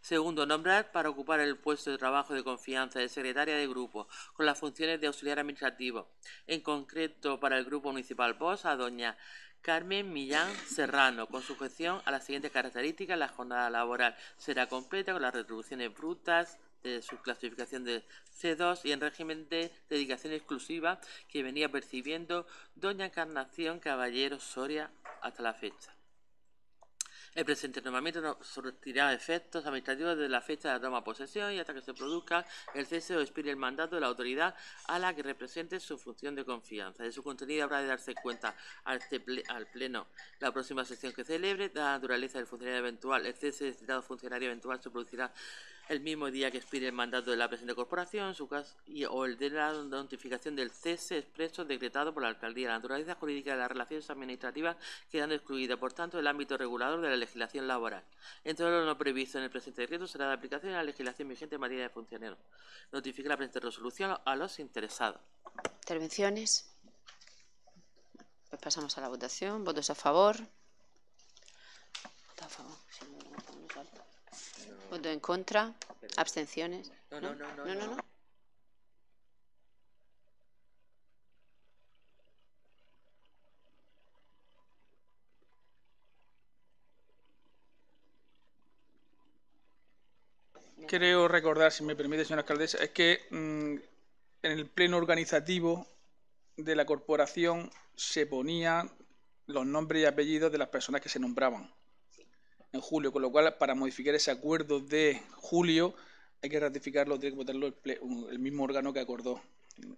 Segundo, nombrar para ocupar el puesto de trabajo de confianza de secretaria de grupo con las funciones de auxiliar administrativo, en concreto para el grupo municipal POS a doña Carmen Millán Serrano, con sujeción a las siguientes características. La jornada laboral será completa con las retribuciones brutas de su clasificación de C2 y en régimen de dedicación exclusiva que venía percibiendo doña Encarnación Caballero Soria hasta la fecha. El presente nombramiento no surtirá efectos administrativos desde la fecha de la toma de posesión y hasta que se produzca el cese o expire el mandato de la autoridad a la que represente su función de confianza. De su contenido habrá de darse cuenta al, al Pleno la próxima sesión que celebre. la naturaleza del funcionario eventual, el cese de citado funcionario eventual se producirá el mismo día que expire el mandato de la presente corporación, su caso, y, o el de la notificación del cese expreso decretado por la alcaldía. La naturaleza jurídica de las relaciones administrativas quedando excluida, por tanto, del ámbito regulador de la legislación laboral. Entre lo no previsto en el presente decreto será de aplicación a la legislación vigente en materia de funcionarios. Notifica la presente resolución a los interesados. Intervenciones. Pues pasamos a la votación. ¿Votos a favor? a favor. ¿Voto en contra? ¿Abstenciones? No, no, no. no, no, Creo recordar, si me permite, señora alcaldesa, es que mm, en el pleno organizativo de la corporación se ponían los nombres y apellidos de las personas que se nombraban en julio, con lo cual para modificar ese acuerdo de julio hay que ratificarlo, tiene que votarlo el, mismo órgano que acordó.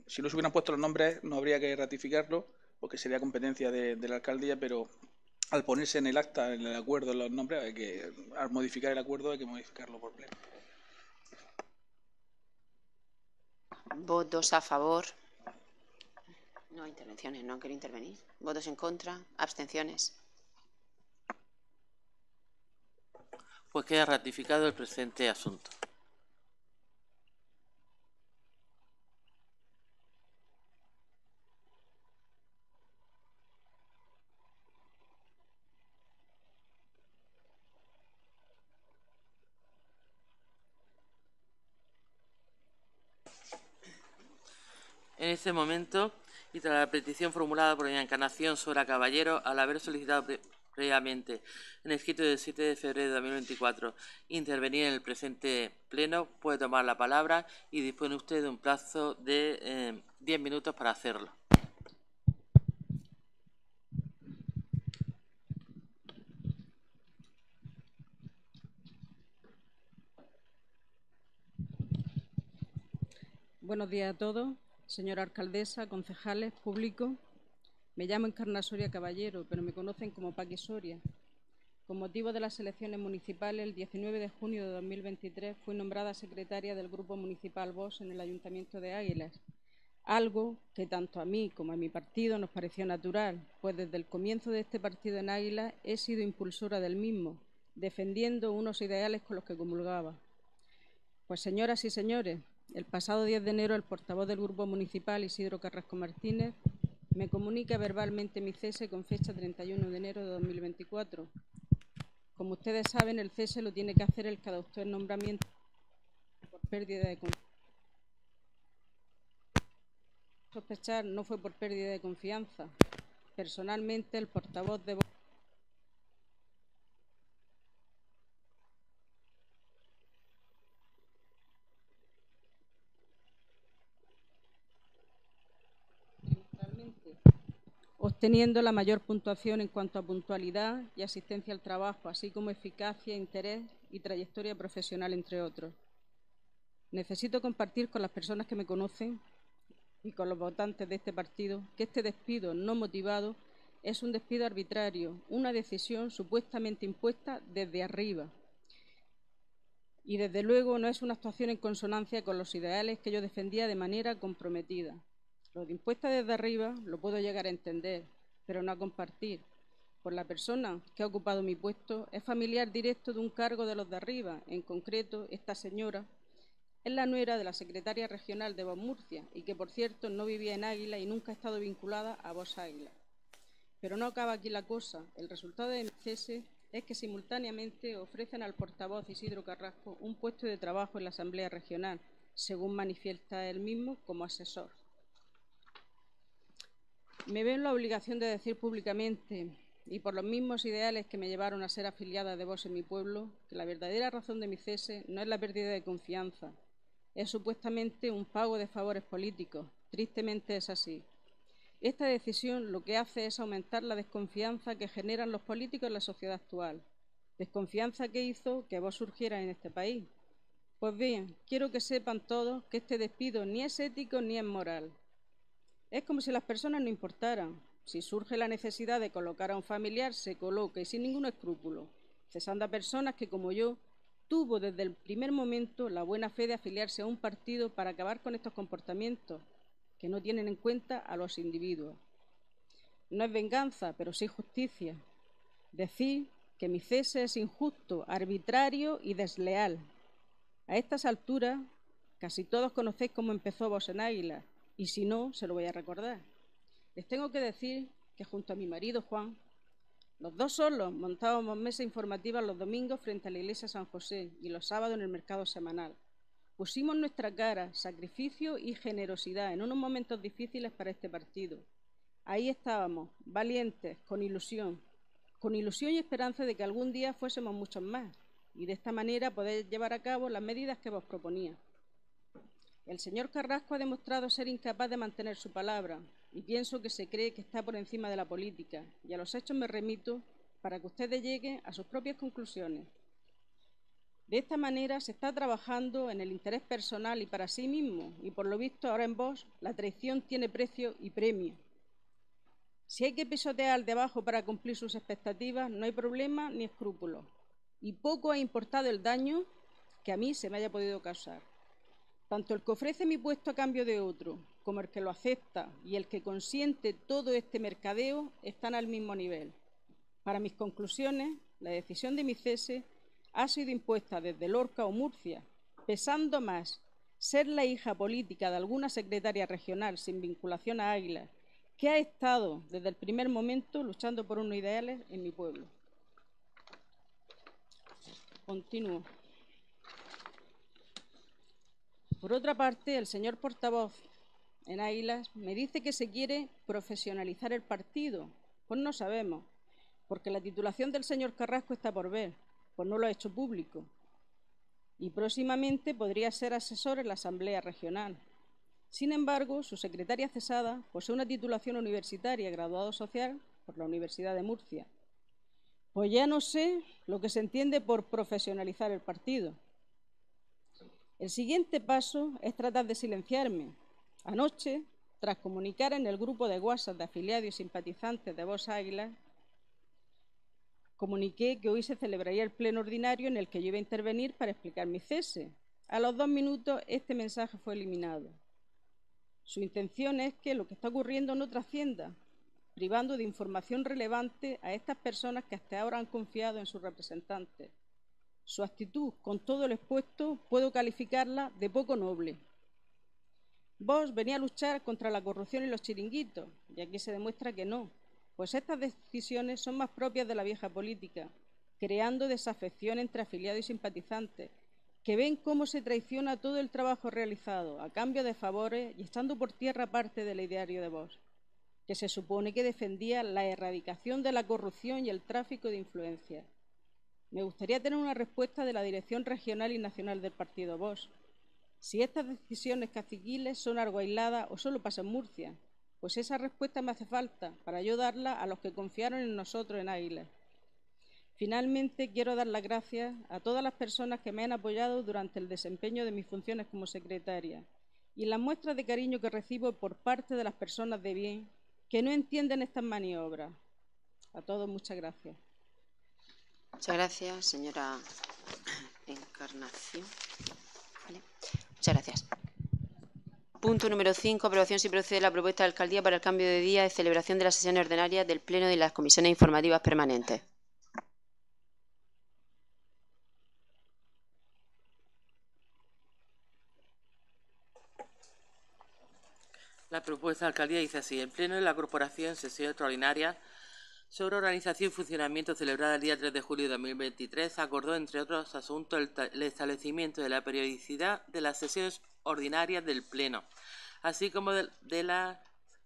Si no se hubieran puesto los nombres no habría que ratificarlo porque sería competencia de, la alcaldía, pero al ponerse en el acta, en el acuerdo, los nombres, hay que, al modificar el acuerdo hay que modificarlo por pleno. Votos a favor. No, intervenciones, no querido intervenir. Votos en contra, abstenciones. Pues queda ratificado el presente asunto. En este momento, y tras la petición formulada por doña Encarnación Sora Caballero, al haber solicitado previamente en escrito del 7 de febrero de 2024 intervenir en el presente pleno, puede tomar la palabra y dispone usted de un plazo de 10 eh, minutos para hacerlo. Buenos días a todos, señora alcaldesa, concejales, público. Me llamo Encarna Soria Caballero, pero me conocen como Paqui Soria. Con motivo de las elecciones municipales, el 19 de junio de 2023 fui nombrada secretaria del Grupo Municipal VOS en el Ayuntamiento de Águilas, algo que tanto a mí como a mi partido nos pareció natural, pues desde el comienzo de este partido en Águilas he sido impulsora del mismo, defendiendo unos ideales con los que comulgaba. Pues señoras y señores, el pasado 10 de enero el portavoz del Grupo Municipal, Isidro Carrasco Martínez, me comunica verbalmente mi cese con fecha 31 de enero de 2024 como ustedes saben, el cese lo tiene que hacer el que adoptó el nombramiento por pérdida de confianza. Sospechar no fue por pérdida de confianza. Personalmente, el portavoz de obteniendo la mayor puntuación en cuanto a puntualidad y asistencia al trabajo, así como eficacia, interés y trayectoria profesional, entre otros. Necesito compartir con las personas que me conocen y con los votantes de este partido que este despido no motivado es un despido arbitrario, una decisión supuestamente impuesta desde arriba. Y desde luego no es una actuación en consonancia con los ideales que yo defendía de manera comprometida. Lo de impuesta desde arriba lo puedo llegar a entender, pero no a compartir. Por la persona que ha ocupado mi puesto es familiar directo de un cargo de los de arriba. En concreto, esta señora es la nuera de la secretaria regional de Voz Murcia y que, por cierto, no vivía en Águila y nunca ha estado vinculada a Voz Águila. Pero no acaba aquí la cosa. El resultado de mi cese es que simultáneamente ofrecen al portavoz Isidro Carrasco un puesto de trabajo en la Asamblea Regional, según manifiesta él mismo como asesor. Me veo en la obligación de decir públicamente, y por los mismos ideales que me llevaron a ser afiliada de vos en mi pueblo, que la verdadera razón de mi cese no es la pérdida de confianza, es supuestamente un pago de favores políticos. Tristemente es así. Esta decisión lo que hace es aumentar la desconfianza que generan los políticos en la sociedad actual. Desconfianza que hizo que vos surgiera en este país. Pues bien, quiero que sepan todos que este despido ni es ético ni es moral. Es como si las personas no importaran. Si surge la necesidad de colocar a un familiar, se coloca y sin ningún escrúpulo, cesando a personas que, como yo, tuvo desde el primer momento la buena fe de afiliarse a un partido para acabar con estos comportamientos que no tienen en cuenta a los individuos. No es venganza, pero sí justicia. Decir que mi cese es injusto, arbitrario y desleal. A estas alturas, casi todos conocéis cómo empezó Vos en Águila y si no, se lo voy a recordar. Les tengo que decir que junto a mi marido Juan, los dos solos montábamos mesa informativa los domingos frente a la iglesia San José y los sábados en el mercado semanal. Pusimos nuestra cara, sacrificio y generosidad en unos momentos difíciles para este partido. Ahí estábamos, valientes, con ilusión, con ilusión y esperanza de que algún día fuésemos muchos más y de esta manera poder llevar a cabo las medidas que vos proponía. El señor Carrasco ha demostrado ser incapaz de mantener su palabra y pienso que se cree que está por encima de la política y a los hechos me remito para que ustedes lleguen a sus propias conclusiones. De esta manera se está trabajando en el interés personal y para sí mismo y por lo visto ahora en vos la traición tiene precio y premio. Si hay que pisotear al debajo para cumplir sus expectativas, no hay problema ni escrúpulos. Y poco ha importado el daño que a mí se me haya podido causar. Tanto el que ofrece mi puesto a cambio de otro, como el que lo acepta y el que consiente todo este mercadeo están al mismo nivel. Para mis conclusiones, la decisión de mi cese ha sido impuesta desde Lorca o Murcia, pesando más ser la hija política de alguna secretaria regional sin vinculación a Águila, que ha estado desde el primer momento luchando por unos ideales en mi pueblo. Continúo. Por otra parte, el señor portavoz en Águilas me dice que se quiere profesionalizar el partido. Pues no sabemos, porque la titulación del señor Carrasco está por ver, pues no lo ha hecho público. Y próximamente podría ser asesor en la Asamblea Regional. Sin embargo, su secretaria cesada posee una titulación universitaria, graduado social por la Universidad de Murcia. Pues ya no sé lo que se entiende por profesionalizar el partido. El siguiente paso es tratar de silenciarme. Anoche, tras comunicar en el grupo de WhatsApp de afiliados y simpatizantes de Voz Águila, comuniqué que hoy se celebraría el pleno ordinario en el que yo iba a intervenir para explicar mi cese. A los dos minutos este mensaje fue eliminado. Su intención es que lo que está ocurriendo no trascienda, privando de información relevante a estas personas que hasta ahora han confiado en sus representantes. Su actitud con todo lo expuesto puedo calificarla de poco noble. Vos venía a luchar contra la corrupción y los chiringuitos, y aquí se demuestra que no, pues estas decisiones son más propias de la vieja política, creando desafección entre afiliados y simpatizantes, que ven cómo se traiciona todo el trabajo realizado a cambio de favores y estando por tierra parte del ideario de Vos, que se supone que defendía la erradicación de la corrupción y el tráfico de influencias. Me gustaría tener una respuesta de la Dirección Regional y Nacional del Partido Vos. Si estas decisiones caciquiles son algo aisladas o solo pasa en Murcia, pues esa respuesta me hace falta para yo darla a los que confiaron en nosotros en Águilas. Finalmente, quiero dar las gracias a todas las personas que me han apoyado durante el desempeño de mis funciones como secretaria y las muestras de cariño que recibo por parte de las personas de bien que no entienden estas maniobras. A todos, muchas gracias. Muchas gracias, señora Encarnación. Muchas gracias. Punto número 5. Aprobación si procede la propuesta de alcaldía para el cambio de día de celebración de las sesiones ordinarias del Pleno de las comisiones informativas permanentes. La propuesta de alcaldía dice así. El Pleno de la Corporación, sesión extraordinaria sobre organización y funcionamiento celebrada el día 3 de julio de 2023 acordó, entre otros asuntos, el, establecimiento de la periodicidad de las sesiones ordinarias del Pleno, así como de, las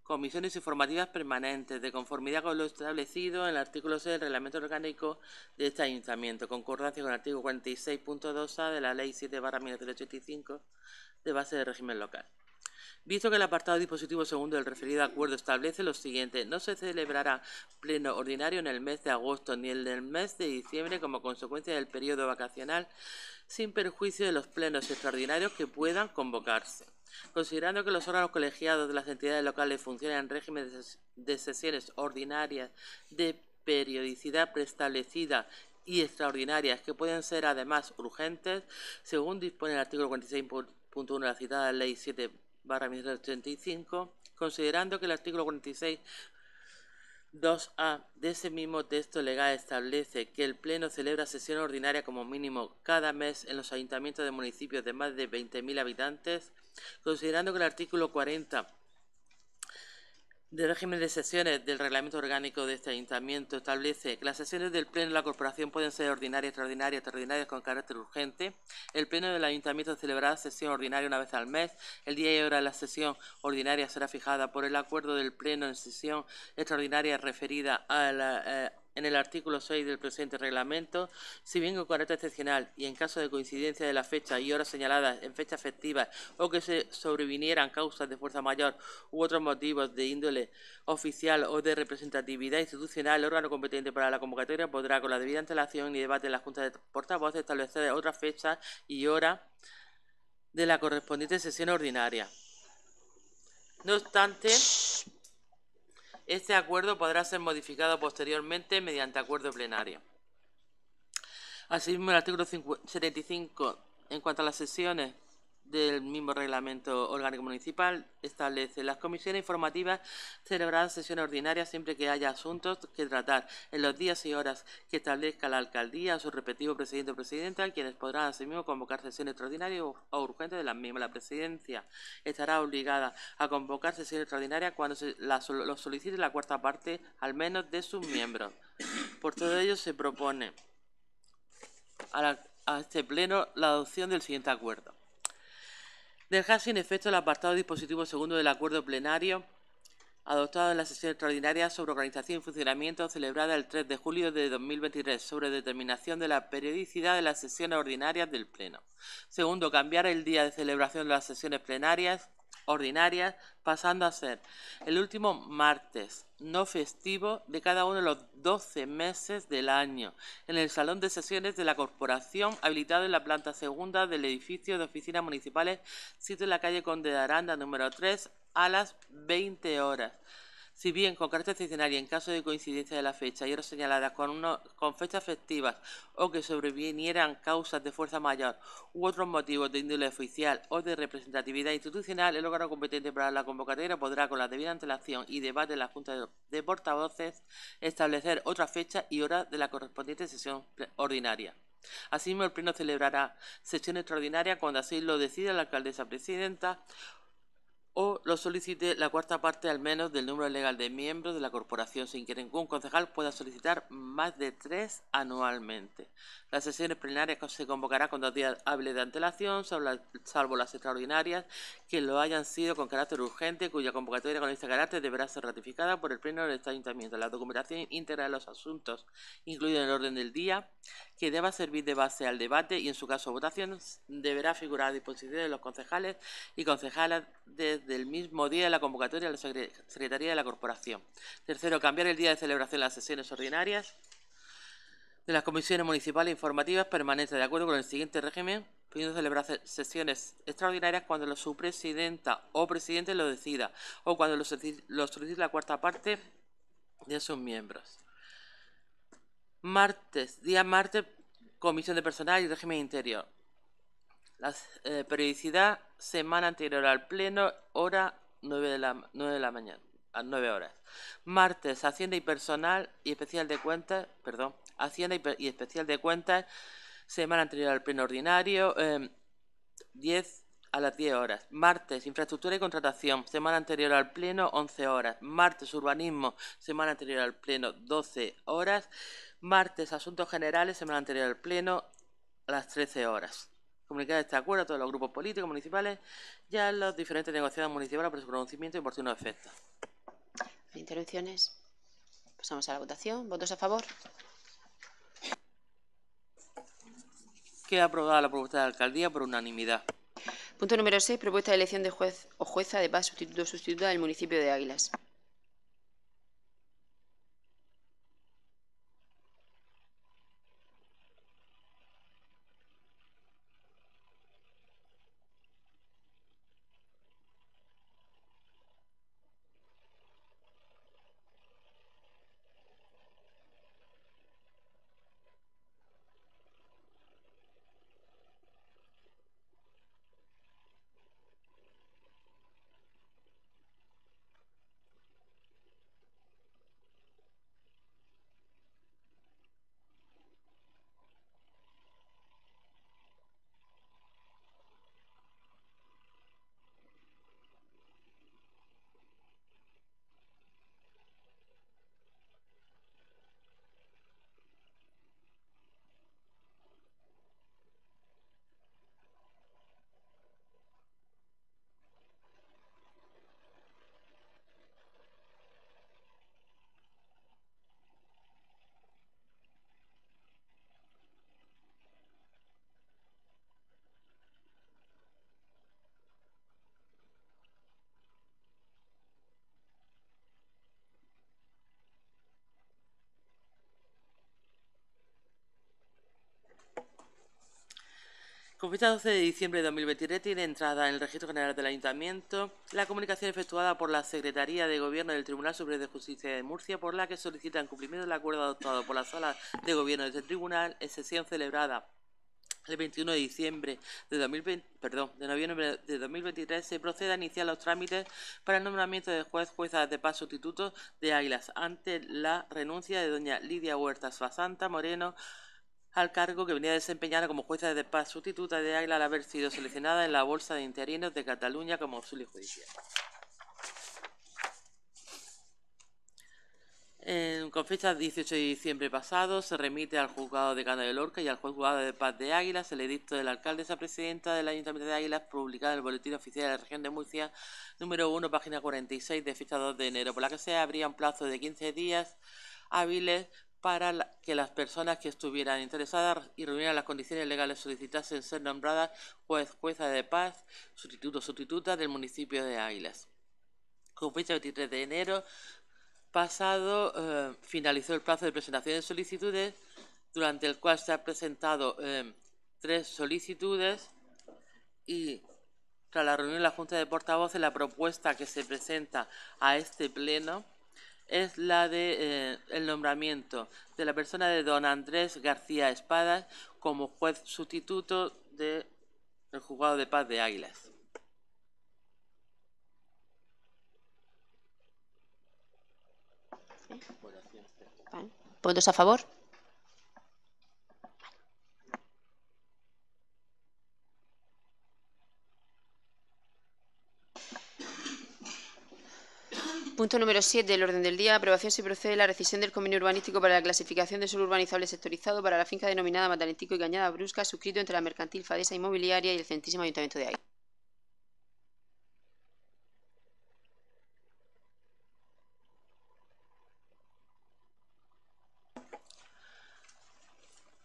comisiones informativas permanentes, de conformidad con lo establecido en el artículo 6 del reglamento orgánico de este ayuntamiento, concordancia con el artículo 46.2a de la Ley 7 1985 de base de régimen local. Visto que el apartado dispositivo segundo del referido acuerdo establece lo siguiente, no se celebrará pleno ordinario en el mes de agosto ni en el mes de diciembre como consecuencia del periodo vacacional, sin perjuicio de los plenos extraordinarios que puedan convocarse. Considerando que los órganos colegiados de las entidades locales funcionan en régimen de sesiones ordinarias de periodicidad preestablecida y extraordinarias que pueden ser además urgentes, según dispone el artículo 46.1 de la citada Ley 7 barra 1935, considerando que el artículo 46 2A de ese mismo texto legal establece que el Pleno celebra sesión ordinaria como mínimo cada mes en los ayuntamientos de municipios de más de 20.000 habitantes, considerando que el artículo 40 del régimen de sesiones del reglamento orgánico de este ayuntamiento establece que las sesiones del Pleno de la Corporación pueden ser ordinarias, extraordinarias, extraordinarias con carácter urgente. El Pleno del Ayuntamiento celebrará sesión ordinaria una vez al mes. El día y hora de la sesión ordinaria será fijada por el acuerdo del Pleno en sesión extraordinaria referida a la. Eh, en el artículo 6 del presente reglamento, si bien con carácter excepcional y en caso de coincidencia de la fecha y horas señaladas en fecha efectiva o que se sobrevinieran causas de fuerza mayor u otros motivos de índole oficial o de representatividad institucional, el órgano competente para la convocatoria podrá, con la debida antelación y debate en la Junta de Portavoces, establecer otras fechas y horas de la correspondiente sesión ordinaria. No obstante, este acuerdo podrá ser modificado posteriormente mediante acuerdo plenario. Asimismo, el artículo 75, en cuanto a las sesiones del mismo reglamento orgánico municipal establece las comisiones informativas celebrarán sesiones ordinarias siempre que haya asuntos que tratar en los días y horas que establezca la alcaldía o su respectivo presidente o presidenta, quienes podrán asimismo convocar sesiones extraordinarias o urgentes de las mismas. La presidencia estará obligada a convocar sesiones extraordinarias cuando se lo solicite la cuarta parte al menos de sus miembros. Por todo ello se propone a este pleno la adopción del siguiente acuerdo. Dejar sin efecto el apartado dispositivo segundo del acuerdo plenario adoptado en la sesión extraordinaria sobre organización y funcionamiento celebrada el 3 de julio de 2023 sobre determinación de la periodicidad de las sesiones ordinarias del Pleno. Segundo, cambiar el día de celebración de las sesiones plenarias ordinarias, pasando a ser el último martes no festivo de cada uno de los 12 meses del año, en el Salón de Sesiones de la Corporación, habilitado en la planta segunda del edificio de oficinas municipales, sitio en la calle Conde de Aranda, número 3, a las 20 horas. Si bien con carácter excepcional y en caso de coincidencia de la fecha y horas señaladas con, con fechas festivas o que sobrevinieran causas de fuerza mayor u otros motivos de índole oficial o de representatividad institucional, el órgano competente para la convocatoria podrá, con la debida antelación y debate de la Junta de Portavoces, establecer otra fecha y hora de la correspondiente sesión ordinaria. Asimismo, el Pleno celebrará sesión extraordinaria cuando así lo decida la alcaldesa presidenta o lo solicite la cuarta parte al menos del número legal de miembros de la corporación sin que ningún concejal pueda solicitar más de tres anualmente. Las sesiones plenarias se convocará con dos días hábiles de antelación, salvo las extraordinarias que lo hayan sido con carácter urgente, cuya convocatoria con este carácter deberá ser ratificada por el Pleno del Ayuntamiento. La documentación íntegra de los asuntos incluidos en el orden del día, que deba servir de base al debate y en su caso votación, deberá figurar a disposición de los concejales y concejalas desde el mismo día de la convocatoria de la Secretaría de la Corporación. Tercero, cambiar el día de celebración de las sesiones ordinarias de las comisiones municipales informativas permanentes de acuerdo con el siguiente régimen, pudiendo celebrar sesiones extraordinarias cuando su presidenta o presidente lo decida o cuando lo solicite la cuarta parte de sus miembros. Martes, día martes, comisión de personal y régimen interior. La eh, periodicidad, semana anterior al pleno, hora 9 de la, 9 de la mañana, a 9 horas. Martes, Hacienda y personal y especial de cuentas, perdón, Hacienda y, especial de cuentas, semana anterior al pleno ordinario, 10 em, a las 10 horas. Martes, infraestructura y contratación, semana anterior al pleno, 11 horas. Martes, urbanismo, semana anterior al pleno, 12 horas. Martes, asuntos generales, semana anterior al pleno, a las 13 horas comunicar este acuerdo a todos los grupos políticos municipales y a los diferentes negociados municipales por su conocimiento y por su no efecto. Intervenciones. Pasamos a la votación. ¿Votos a favor? Queda aprobada la propuesta de la alcaldía por unanimidad. Punto número 6. Propuesta de elección de juez o jueza de paz sustituto o sustituta del municipio de Águilas. Con fecha 12 de diciembre de 2023 tiene entrada en el Registro General del Ayuntamiento la comunicación efectuada por la Secretaría de Gobierno del Tribunal Superior de Justicia de Murcia por la que solicita el cumplimiento del acuerdo adoptado por la Sala de Gobierno de este tribunal en sesión celebrada el 21 de diciembre de, 2020, perdón, de noviembre de 2023 se procede a iniciar los trámites para el nombramiento de juez jueza de paz sustituto de Águilas ante la renuncia de doña Lidia Huertas Fasanta Moreno al cargo que venía desempeñada como jueza de paz sustituta de Águila al haber sido seleccionada en la Bolsa de Interinos de Cataluña como auxilio judicial. con fecha 18 de diciembre pasado se remite al juzgado de Cana de Lorca y al juzgado de paz de Águilas el edicto de la alcaldesa presidenta del Ayuntamiento de Águilas publicado en el Boletín Oficial de la Región de Murcia, número 1, página 46, de fecha 2 de enero, por la que se abría un plazo de 15 días hábiles para que las personas que estuvieran interesadas y reunieran las condiciones legales solicitasen ser nombradas juez, jueza de paz, sustituto, sustituta del municipio de Águilas. Con fecha 23 de enero pasado eh, finalizó el plazo de presentación de solicitudes, durante el cual se han presentado eh, tres solicitudes y tras la reunión de la Junta de Portavoces la propuesta que se presenta a este pleno es la de eh, el nombramiento de la persona de don Andrés García Espadas como juez sustituto del juzgado de paz de Águilas. ¿Puntos a favor? Punto número 7 del orden del día. Aprobación si procede la rescisión del convenio urbanístico para la clasificación de suelo urbanizable sectorizado para la finca denominada Matalentico y Cañada Brusca, suscrito entre la Mercantil Fadesa Inmobiliaria y el Centísimo Ayuntamiento de Águilas.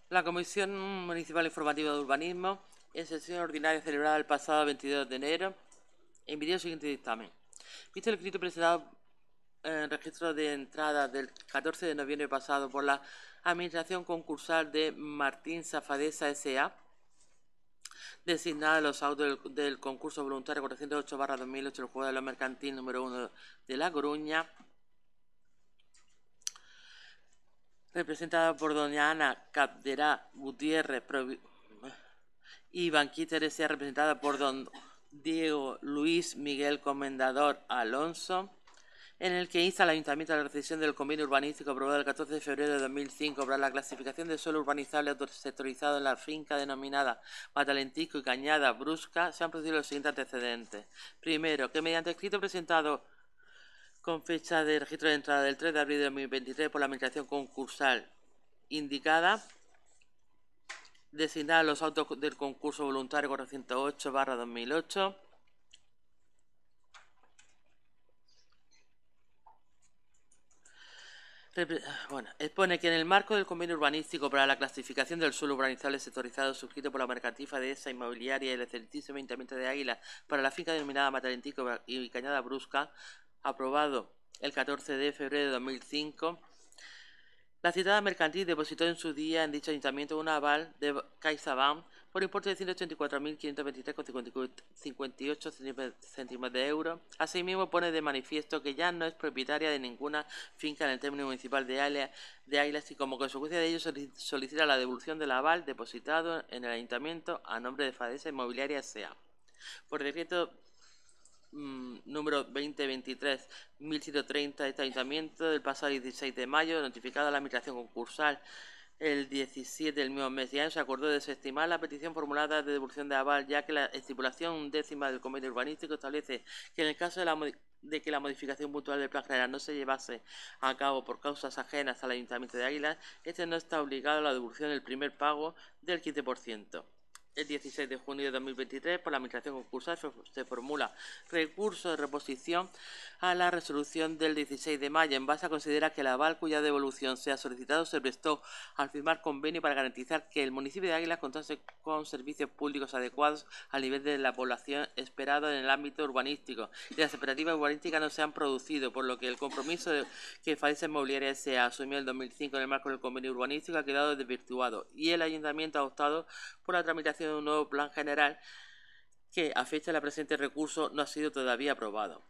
La Comisión Municipal Informativa de Urbanismo, en sesión ordinaria celebrada el pasado 22 de enero, emitió el siguiente dictamen. Visto el escrito presentado registro de entrada del 14 de noviembre pasado por la Administración Concursal de Martín Zafadesa S.A., designada a los autos del, concurso voluntario 408-2008 del Juego de la Mercantil número 1 de La Coruña, representada por doña Ana Capderá Gutiérrez y Banquita S.A., representada por don Diego Luis Miguel Comendador Alonso, en el que insta al Ayuntamiento a la recepción del convenio urbanístico aprobado el 14 de febrero de 2005 para la clasificación de suelo urbanizable sectorizado en la finca denominada Matalentico y Cañada Brusca, se han producido los siguientes antecedentes. Primero, que mediante escrito presentado con fecha de registro de entrada del 3 de abril de 2023 por la Administración concursal indicada, designar los autos del concurso voluntario 408 barra 2008. Bueno, expone que en el marco del convenio urbanístico para la clasificación del suelo urbanizable sectorizado suscrito por la mercantifa de esa inmobiliaria y el excelentísimo Ayuntamiento de Águila para la finca denominada Matalentico y Cañada Brusca, aprobado el 14 de febrero de 2005, la citada mercantil depositó en su día en dicho ayuntamiento un aval de CaixaBank por importe de 184.523,58 céntimos de euro. Asimismo, pone de manifiesto que ya no es propietaria de ninguna finca en el término municipal de Águilas, y como consecuencia de ello solicita la devolución del aval depositado en el ayuntamiento a nombre de Fadesa Inmobiliaria S.A. Por decreto Mm, número 2023-1130 de este ayuntamiento del pasado 16 de mayo, notificada a la administración concursal el 17 del mismo mes de año, se acordó desestimar la petición formulada de devolución de aval, ya que la estipulación décima del convenio urbanístico establece que en el caso de, de que la modificación puntual del plan general no se llevase a cabo por causas ajenas al Ayuntamiento de Águilas, este no está obligado a la devolución del primer pago del 15%. El 16 de junio de 2023, por la Administración concursal, se formula recurso de reposición a la resolución del 16 de mayo, en base a considerar que la aval cuya devolución sea solicitado se prestó al firmar convenio para garantizar que el municipio de Águila contase con servicios públicos adecuados al nivel de la población esperado en el ámbito urbanístico. Y las expectativas urbanísticas no se han producido, por lo que el compromiso que Faiza Inmobiliaria se asumió en el 2005 en el marco del convenio urbanístico ha quedado desvirtuado y el ayuntamiento ha optado la tramitación de un nuevo plan general que a fecha de la presente recurso no ha sido todavía aprobado.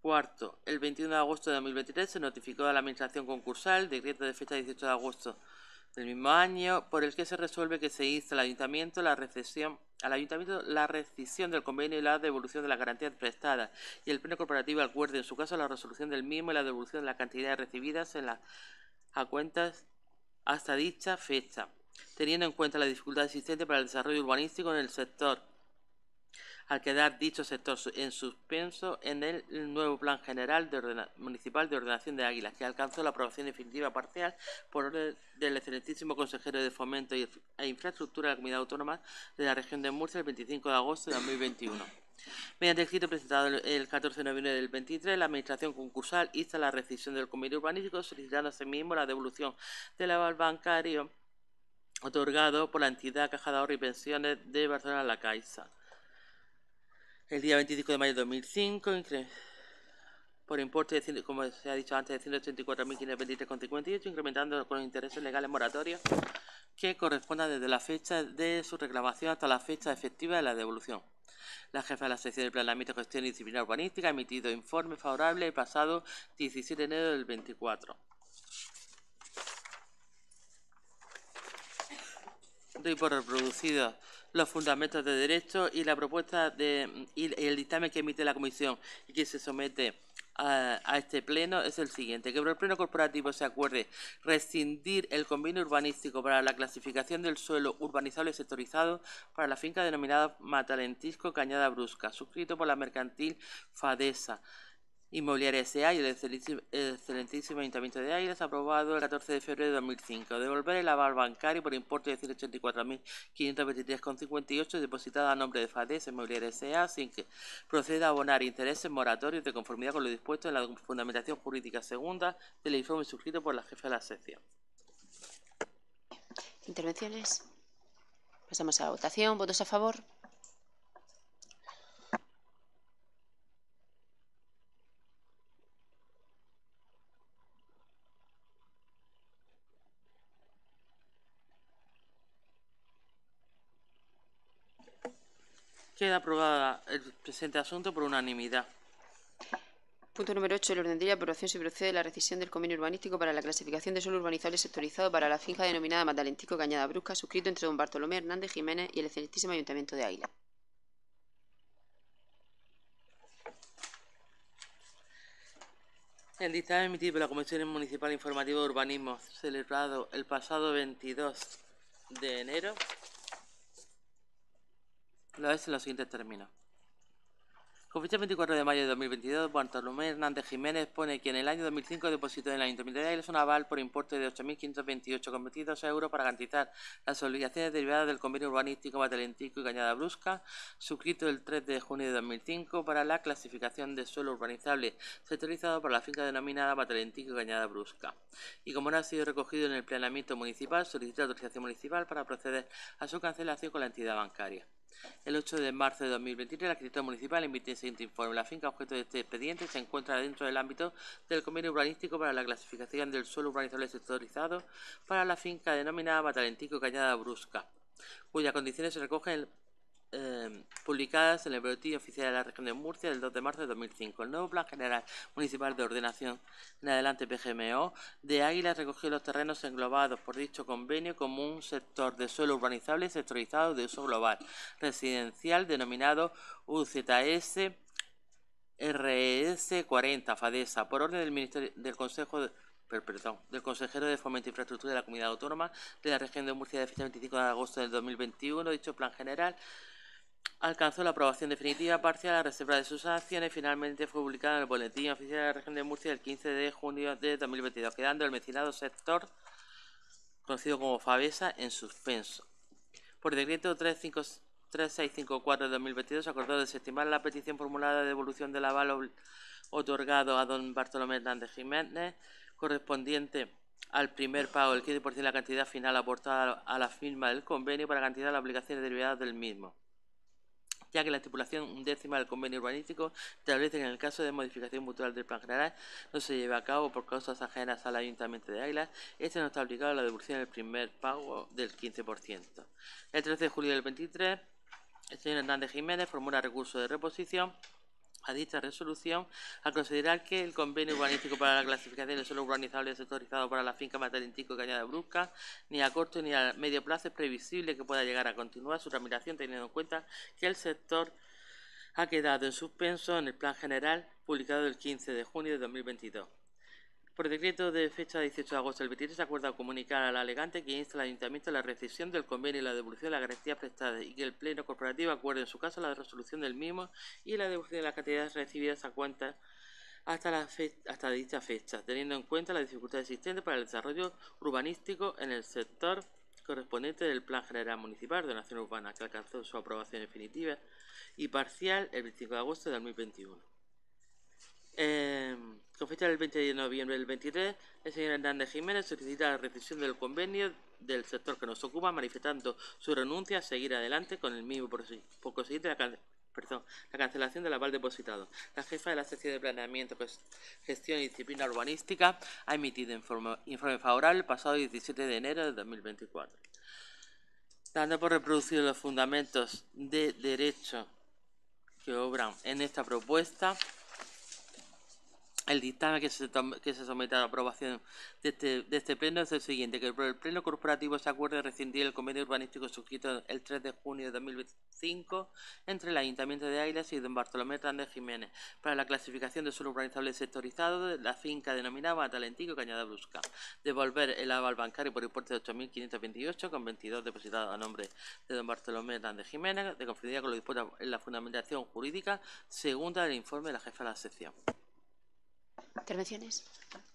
Cuarto, el 21 de agosto de 2023 se notificó a la Administración concursal, decreto de fecha 18 de agosto del mismo año, por el que se resuelve que se hizo al Ayuntamiento la recesión, al Ayuntamiento la rescisión del convenio y la devolución de las garantías prestadas, y el Pleno Corporativo acuerde en su caso la resolución del mismo y la devolución de las cantidades recibidas en las a cuentas hasta dicha fecha teniendo en cuenta la dificultad existente para el desarrollo urbanístico en el sector, al quedar dicho sector en suspenso en el nuevo Plan General Municipal de Ordenación de Águilas, que alcanzó la aprobación definitiva parcial por orden del excelentísimo consejero de Fomento e Infraestructura de la Comunidad Autónoma de la Región de Murcia el 25 de agosto de 2021. Mediante el escrito presentado el 14 de noviembre del 23, la Administración concursal hizo la rescisión del convenio urbanístico, solicitando asimismo la devolución del aval bancario otorgado por la entidad Caja de Ahorro y Pensiones de Barcelona La Caixa. El día 25 de mayo de 2005, por importe, de, como se ha dicho antes, de 184.523,58, incrementando con los intereses legales moratorios que correspondan desde la fecha de su reclamación hasta la fecha efectiva de la devolución. La jefa de la sección de Planeamiento, Gestión y Disciplina Urbanística ha emitido informe favorable el pasado 17 de enero del 24. Doy por reproducidos los fundamentos de derecho y la propuesta de y el dictamen que emite la comisión y que se somete a, este pleno es el siguiente, que por el pleno corporativo se acuerde rescindir el convenio urbanístico para la clasificación del suelo urbanizable sectorizado para la finca denominada Matalentisco Cañada Brusca, suscrito por la mercantil Fadesa, Inmobiliaria S.A. y el excelentísimo Ayuntamiento de Águilas, aprobado el 14 de febrero de 2005. Devolver el aval bancario por importe de 184.523,58 depositado a nombre de FADES Inmobiliaria S.A. sin que proceda a abonar intereses moratorios de conformidad con lo dispuesto en la fundamentación jurídica segunda del informe suscrito por la jefa de la sección. Intervenciones. Pasamos a la votación. ¿Votos a favor? Queda aprobada el presente asunto por unanimidad. Punto número 8. El orden del día. Aprobación se procede la rescisión del convenio urbanístico para la clasificación de suelo urbanizable sectorizado para la finca denominada Magdalentico Cañada Brusca, suscrito entre don Bartolomé Hernández Jiménez y el excelentísimo Ayuntamiento de Águila. El dictamen emitido por la Comisión Municipal Informativa de Urbanismo, celebrado el pasado 22 de enero, lo es en los siguientes términos. Con fecha 24 de mayo de 2022, Bartolomé Hernández Jiménez pone que en el año 2005 depositó en el Ayuntamiento de Águilas un aval por importe de 8.528,22 euros para garantizar las obligaciones derivadas del convenio urbanístico Matelentico y Cañada Brusca, suscrito el 3 de junio de 2005 para la clasificación de suelo urbanizable sectorizado por la finca denominada Matelentico y Cañada Brusca. Y como no ha sido recogido en el planeamiento municipal, solicita autorización municipal para proceder a su cancelación con la entidad bancaria. El 8 de marzo de 2023, la escritura municipal emite el siguiente informe. La finca objeto de este expediente se encuentra dentro del ámbito del convenio urbanístico para la clasificación del suelo urbanizable sectorizado para la finca denominada Matalentico Cañada Brusca, cuyas condiciones se recogen eh, publicadas en el Boletín Oficial de la Región de Murcia del 2 de marzo de 2005. El nuevo Plan General Municipal de Ordenación en adelante PGMO de Águila recogió los terrenos englobados por dicho convenio como un sector de suelo urbanizable sectorizado de uso global residencial denominado UZS RES 40 FADESA por orden del Ministerio del Consejo de perdón, del consejero de Fomento e Infraestructura de la Comunidad Autónoma de la Región de Murcia de fecha 25 de agosto del 2021. Dicho plan general alcanzó la aprobación definitiva parcial a reserva de sus acciones y finalmente fue publicada en el Boletín Oficial de la Región de Murcia el 15 de junio de 2022, quedando el mencionado sector conocido como FABESA en suspenso. Por decreto 3654 de 2022 acordó desestimar la petición formulada de devolución del aval otorgado a don Bartolomé Hernández Jiménez correspondiente al primer pago del 15% de la cantidad final aportada a la firma del convenio para cantidad de las obligaciones derivadas del mismo ya que la estipulación décima del convenio urbanístico establece que en el caso de modificación mutual del plan general no se lleve a cabo por causas ajenas al Ayuntamiento de Águila, este no está aplicado a la devolución del primer pago del 15%. El 13 de julio del 23, el señor Hernández Jiménez formula recurso de reposición a dicha resolución al considerar que el convenio urbanístico para la clasificación de suelo urbanizable sectorizado para la finca Matalintico y Cañada Brusca ni a corto ni a medio plazo es previsible que pueda llegar a continuar su tramitación teniendo en cuenta que el sector ha quedado en suspenso en el plan general publicado el 15 de junio de 2022. Por decreto de fecha 18 de agosto del 23 se acuerda comunicar al alegante que insta al Ayuntamiento la recepción del convenio y la devolución de la garantía prestada y que el Pleno Corporativo acuerde en su caso la resolución del mismo y la devolución de las cantidades recibidas a cuenta hasta, la hasta dicha fecha, teniendo en cuenta la dificultad existente para el desarrollo urbanístico en el sector correspondiente del Plan General Municipal de Nación Urbana, que alcanzó su aprobación definitiva y parcial el 25 de agosto de 2021. Eh, con fecha del 20 de noviembre del 23, el señor Hernández Jiménez solicita la rescisión del convenio del sector que nos ocupa, manifestando su renuncia a seguir adelante con el mismo por conseguir la, perdón, la cancelación del aval depositado. La jefa de la sección de Planeamiento, Gestión y Disciplina Urbanística ha emitido informe, informe favorable el pasado 17 de enero de 2024. Dando por reproducido los fundamentos de derecho que obran en esta propuesta, el dictamen que se, somete a la aprobación de este, de este pleno es el siguiente, que el pleno corporativo se acuerde de rescindir el convenio urbanístico suscrito el 3 de junio de 2005 entre el Ayuntamiento de Águilas y don Bartolomé Hernández Jiménez para la clasificación de suelo urbanizable sectorizado de la finca denominada Talentico Cañada Brusca. Devolver el aval bancario por importe de 8.528 con 22 depositados a nombre de don Bartolomé Hernández Jiménez de conformidad con lo dispuesto en la fundamentación jurídica segunda del informe de la jefa de la sección. ¿Intervenciones?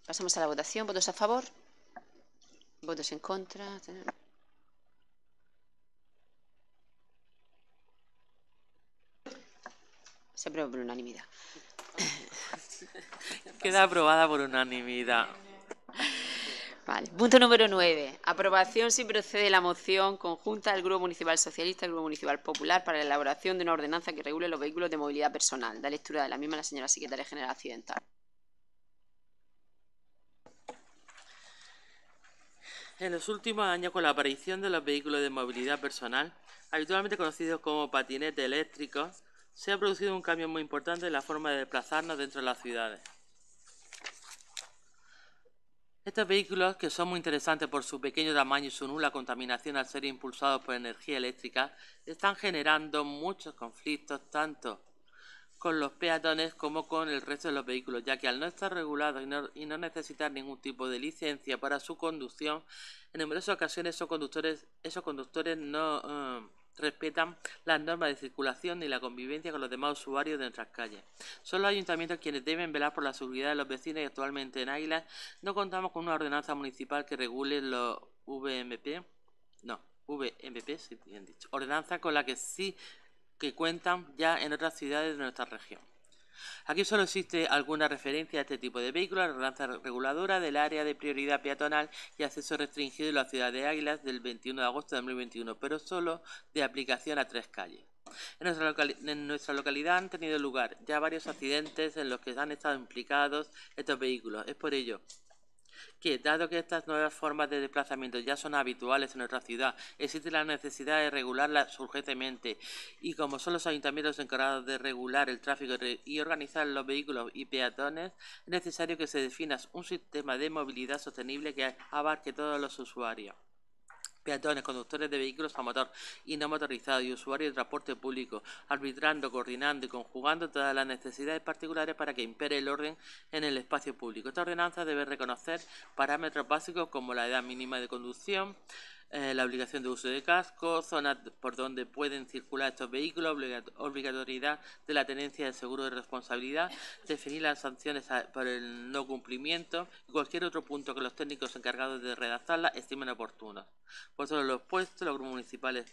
Pasamos a la votación. ¿Votos a favor? ¿Votos en contra? Se aprueba por unanimidad. Queda aprobada por unanimidad. Vale. Punto número 9. Aprobación si procede la moción conjunta del Grupo Municipal Socialista y el Grupo Municipal Popular para la elaboración de una ordenanza que regule los vehículos de movilidad personal. Da lectura de la misma la señora Secretaria General Accidental. En los últimos años, con la aparición de los vehículos de movilidad personal, habitualmente conocidos como patinetes eléctricos, se ha producido un cambio muy importante en la forma de desplazarnos dentro de las ciudades. Estos vehículos, que son muy interesantes por su pequeño tamaño y su nula contaminación al ser impulsados por energía eléctrica, están generando muchos conflictos tanto con los peatones como con el resto de los vehículos, ya que al no estar regulados y no, necesitar ningún tipo de licencia para su conducción, en numerosas ocasiones esos conductores, esos conductores no eh, respetan las normas de circulación ni la convivencia con los demás usuarios de nuestras calles. Son los ayuntamientos quienes deben velar por la seguridad de los vecinos y actualmente en Águilas no contamos con una ordenanza municipal que regule los VMP, no, VMP, sí, bien dicho, ordenanza con la que sí que cuentan ya en otras ciudades de nuestra región. Aquí solo existe alguna referencia a este tipo de vehículos, la ordenanza reguladora del área de prioridad peatonal y acceso restringido en la ciudad de Águilas del 21 de agosto de 2021, pero solo de aplicación a tres calles. En nuestra, en nuestra, localidad han tenido lugar ya varios accidentes en los que han estado implicados estos vehículos. Es por ello que, dado que estas nuevas formas de desplazamiento ya son habituales en nuestra ciudad, existe la necesidad de regularlas urgentemente. Y como son los ayuntamientos encargados de regular el tráfico y organizar los vehículos y peatones, es necesario que se defina un sistema de movilidad sostenible que abarque todos los usuarios peatones, conductores de vehículos a motor y no motorizados y usuarios de transporte público, arbitrando, coordinando y conjugando todas las necesidades particulares para que impere el orden en el espacio público. Esta ordenanza debe reconocer parámetros básicos como la edad mínima de conducción, eh, la obligación de uso de casco, zonas por donde pueden circular estos vehículos, obligatoriedad de la tenencia de seguro de responsabilidad, definir las sanciones por el no cumplimiento y cualquier otro punto que los técnicos encargados de redactarla estimen oportunos. Por todo lo expuesto, los grupos municipales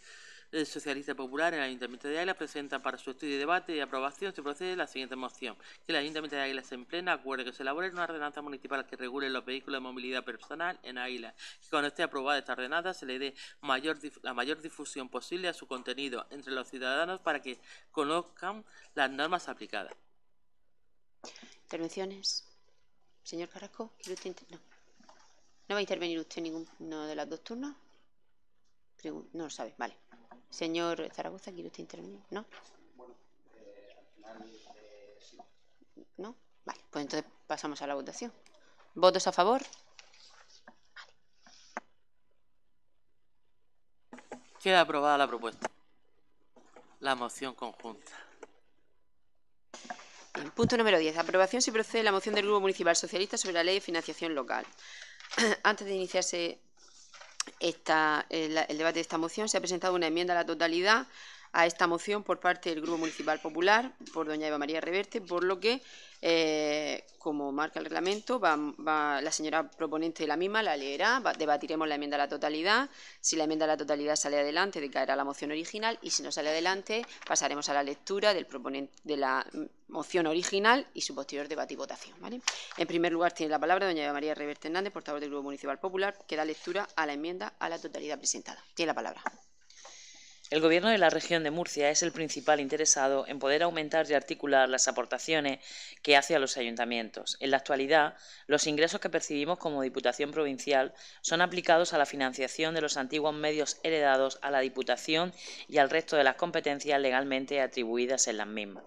el Socialista Popular en el Ayuntamiento de Águila presenta para su estudio y debate y aprobación se procede la siguiente moción. Que el Ayuntamiento de Águila se en plena acuerde que se elabore una ordenanza municipal que regule los vehículos de movilidad personal en Águila. Que cuando esté aprobada esta ordenanza se le dé mayor, la mayor difusión posible a su contenido entre los ciudadanos para que conozcan las normas aplicadas. ¿Intervenciones? Señor Carrasco, no. ¿No va a intervenir usted en ninguno de los dos turnos? no lo sabe, vale. Señor Zaragoza, ¿quiere usted intervenir? ¿No? ¿No? Vale, pues entonces pasamos a la votación. ¿Votos a favor? Queda aprobada la propuesta. La moción conjunta. punto número 10. Aprobación si procede la moción del Grupo Municipal Socialista sobre la Ley de Financiación Local. Antes de iniciarse el, debate de esta moción se ha presentado una enmienda a la totalidad a esta moción por parte del Grupo Municipal Popular, por doña Eva María Reverte, por lo que, eh, como marca el reglamento, va, la señora proponente de la misma la leerá, debatiremos la enmienda a la totalidad. Si la enmienda a la totalidad sale adelante, decaerá la moción original y si no sale adelante, pasaremos a la lectura del proponente, de la moción original y su posterior debate y votación. En primer lugar, tiene la palabra doña María Reverte Hernández, portavoz del Grupo Municipal Popular, que da lectura a la enmienda a la totalidad presentada. Tiene la palabra. El Gobierno de la región de Murcia es el principal interesado en poder aumentar y articular las aportaciones que hace a los ayuntamientos. En la actualidad, los ingresos que percibimos como Diputación Provincial son aplicados a la financiación de los antiguos medios heredados a la Diputación y al resto de las competencias legalmente atribuidas en las mismas.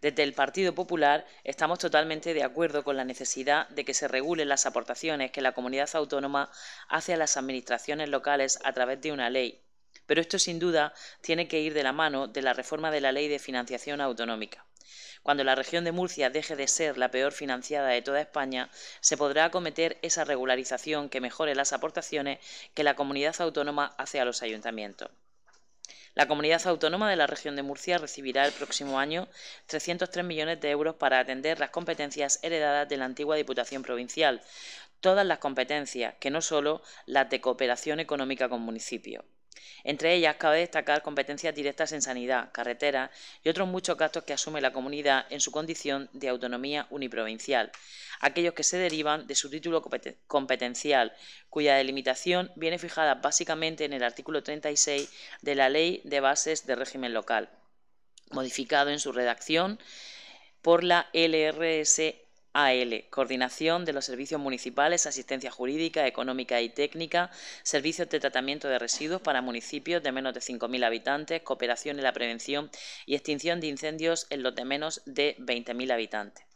Desde el Partido Popular estamos totalmente de acuerdo con la necesidad de que se regulen las aportaciones que la comunidad autónoma hace a las administraciones locales a través de una ley pero esto sin duda tiene que ir de la mano de la reforma de la ley de financiación autonómica. Cuando la región de Murcia deje de ser la peor financiada de toda España, se podrá acometer esa regularización que mejore las aportaciones que la comunidad autónoma hace a los ayuntamientos. La comunidad autónoma de la región de Murcia recibirá el próximo año 303 millones de euros para atender las competencias heredadas de la antigua Diputación Provincial, todas las competencias, que no solo las de cooperación económica con municipios. Entre ellas cabe destacar competencias directas en sanidad, carreteras y otros muchos gastos que asume la comunidad en su condición de autonomía uniprovincial, aquellos que se derivan de su título competencial, cuya delimitación viene fijada básicamente en el artículo 36 de la Ley de Bases de Régimen Local, modificado en su redacción por la LRS AL, coordinación de los servicios municipales, asistencia jurídica, económica y técnica, servicios de tratamiento de residuos para municipios de menos de 5.000 habitantes, cooperación en la prevención y extinción de incendios en los de menos de 20.000 habitantes.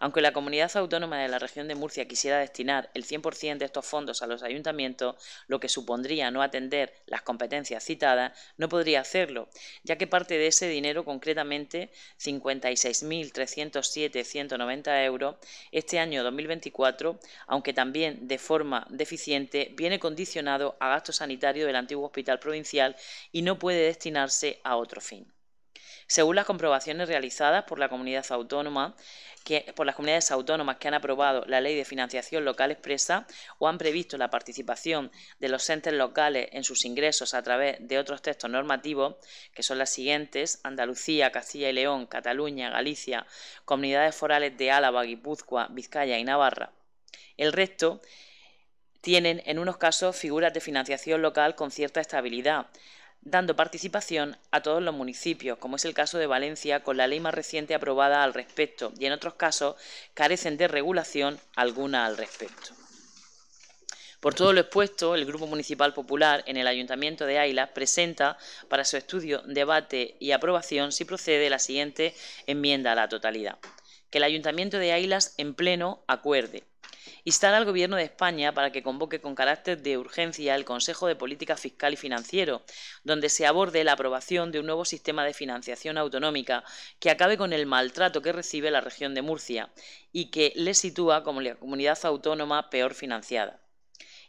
Aunque la comunidad autónoma de la región de Murcia quisiera destinar el 100% de estos fondos a los ayuntamientos, lo que supondría no atender las competencias citadas, no podría hacerlo, ya que parte de ese dinero, concretamente 56.307.190 euros, este año 2024, aunque también de forma deficiente, viene condicionado a gasto sanitario del antiguo hospital provincial y no puede destinarse a otro fin. Según las comprobaciones realizadas por las comunidades autónomas que han aprobado la ley de financiación local expresa o han previsto la participación de los entes locales en sus ingresos a través de otros textos normativos, que son las siguientes, Andalucía, Castilla y León, Cataluña, Galicia, comunidades forales de Álava, Guipúzcoa, Vizcaya y Navarra. El resto tienen en unos casos figuras de financiación local con cierta estabilidad, dando participación a todos los municipios, como es el caso de Valencia, con la ley más reciente aprobada al respecto, y en otros casos carecen de regulación alguna al respecto. Por todo lo expuesto, el Grupo Municipal Popular en el Ayuntamiento de Aila presenta para su estudio, debate y aprobación, si procede, la siguiente enmienda a la totalidad. Que el Ayuntamiento de Ailas en pleno acuerde Instar al Gobierno de España para que convoque con carácter de urgencia el Consejo de Política Fiscal y Financiero, donde se aborde la aprobación de un nuevo sistema de financiación autonómica que acabe con el maltrato que recibe la región de Murcia y que le sitúa como la comunidad autónoma peor financiada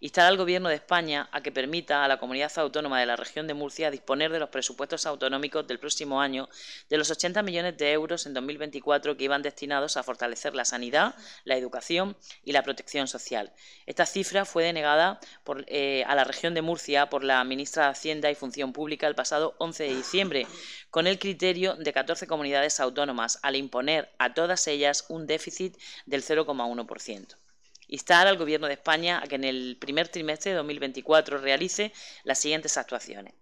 instar al Gobierno de España a que permita a la comunidad autónoma de la región de Murcia disponer de los presupuestos autonómicos del próximo año de los 80 millones de euros en 2024 que iban destinados a fortalecer la sanidad, la educación y la protección social. Esta cifra fue denegada eh, a la región de Murcia por la ministra de Hacienda y Función Pública el pasado 11 de diciembre, con el criterio de 14 comunidades autónomas, al imponer a todas ellas un déficit del 0,1% instar al Gobierno de España a que en el primer trimestre de 2024 realice las siguientes actuaciones.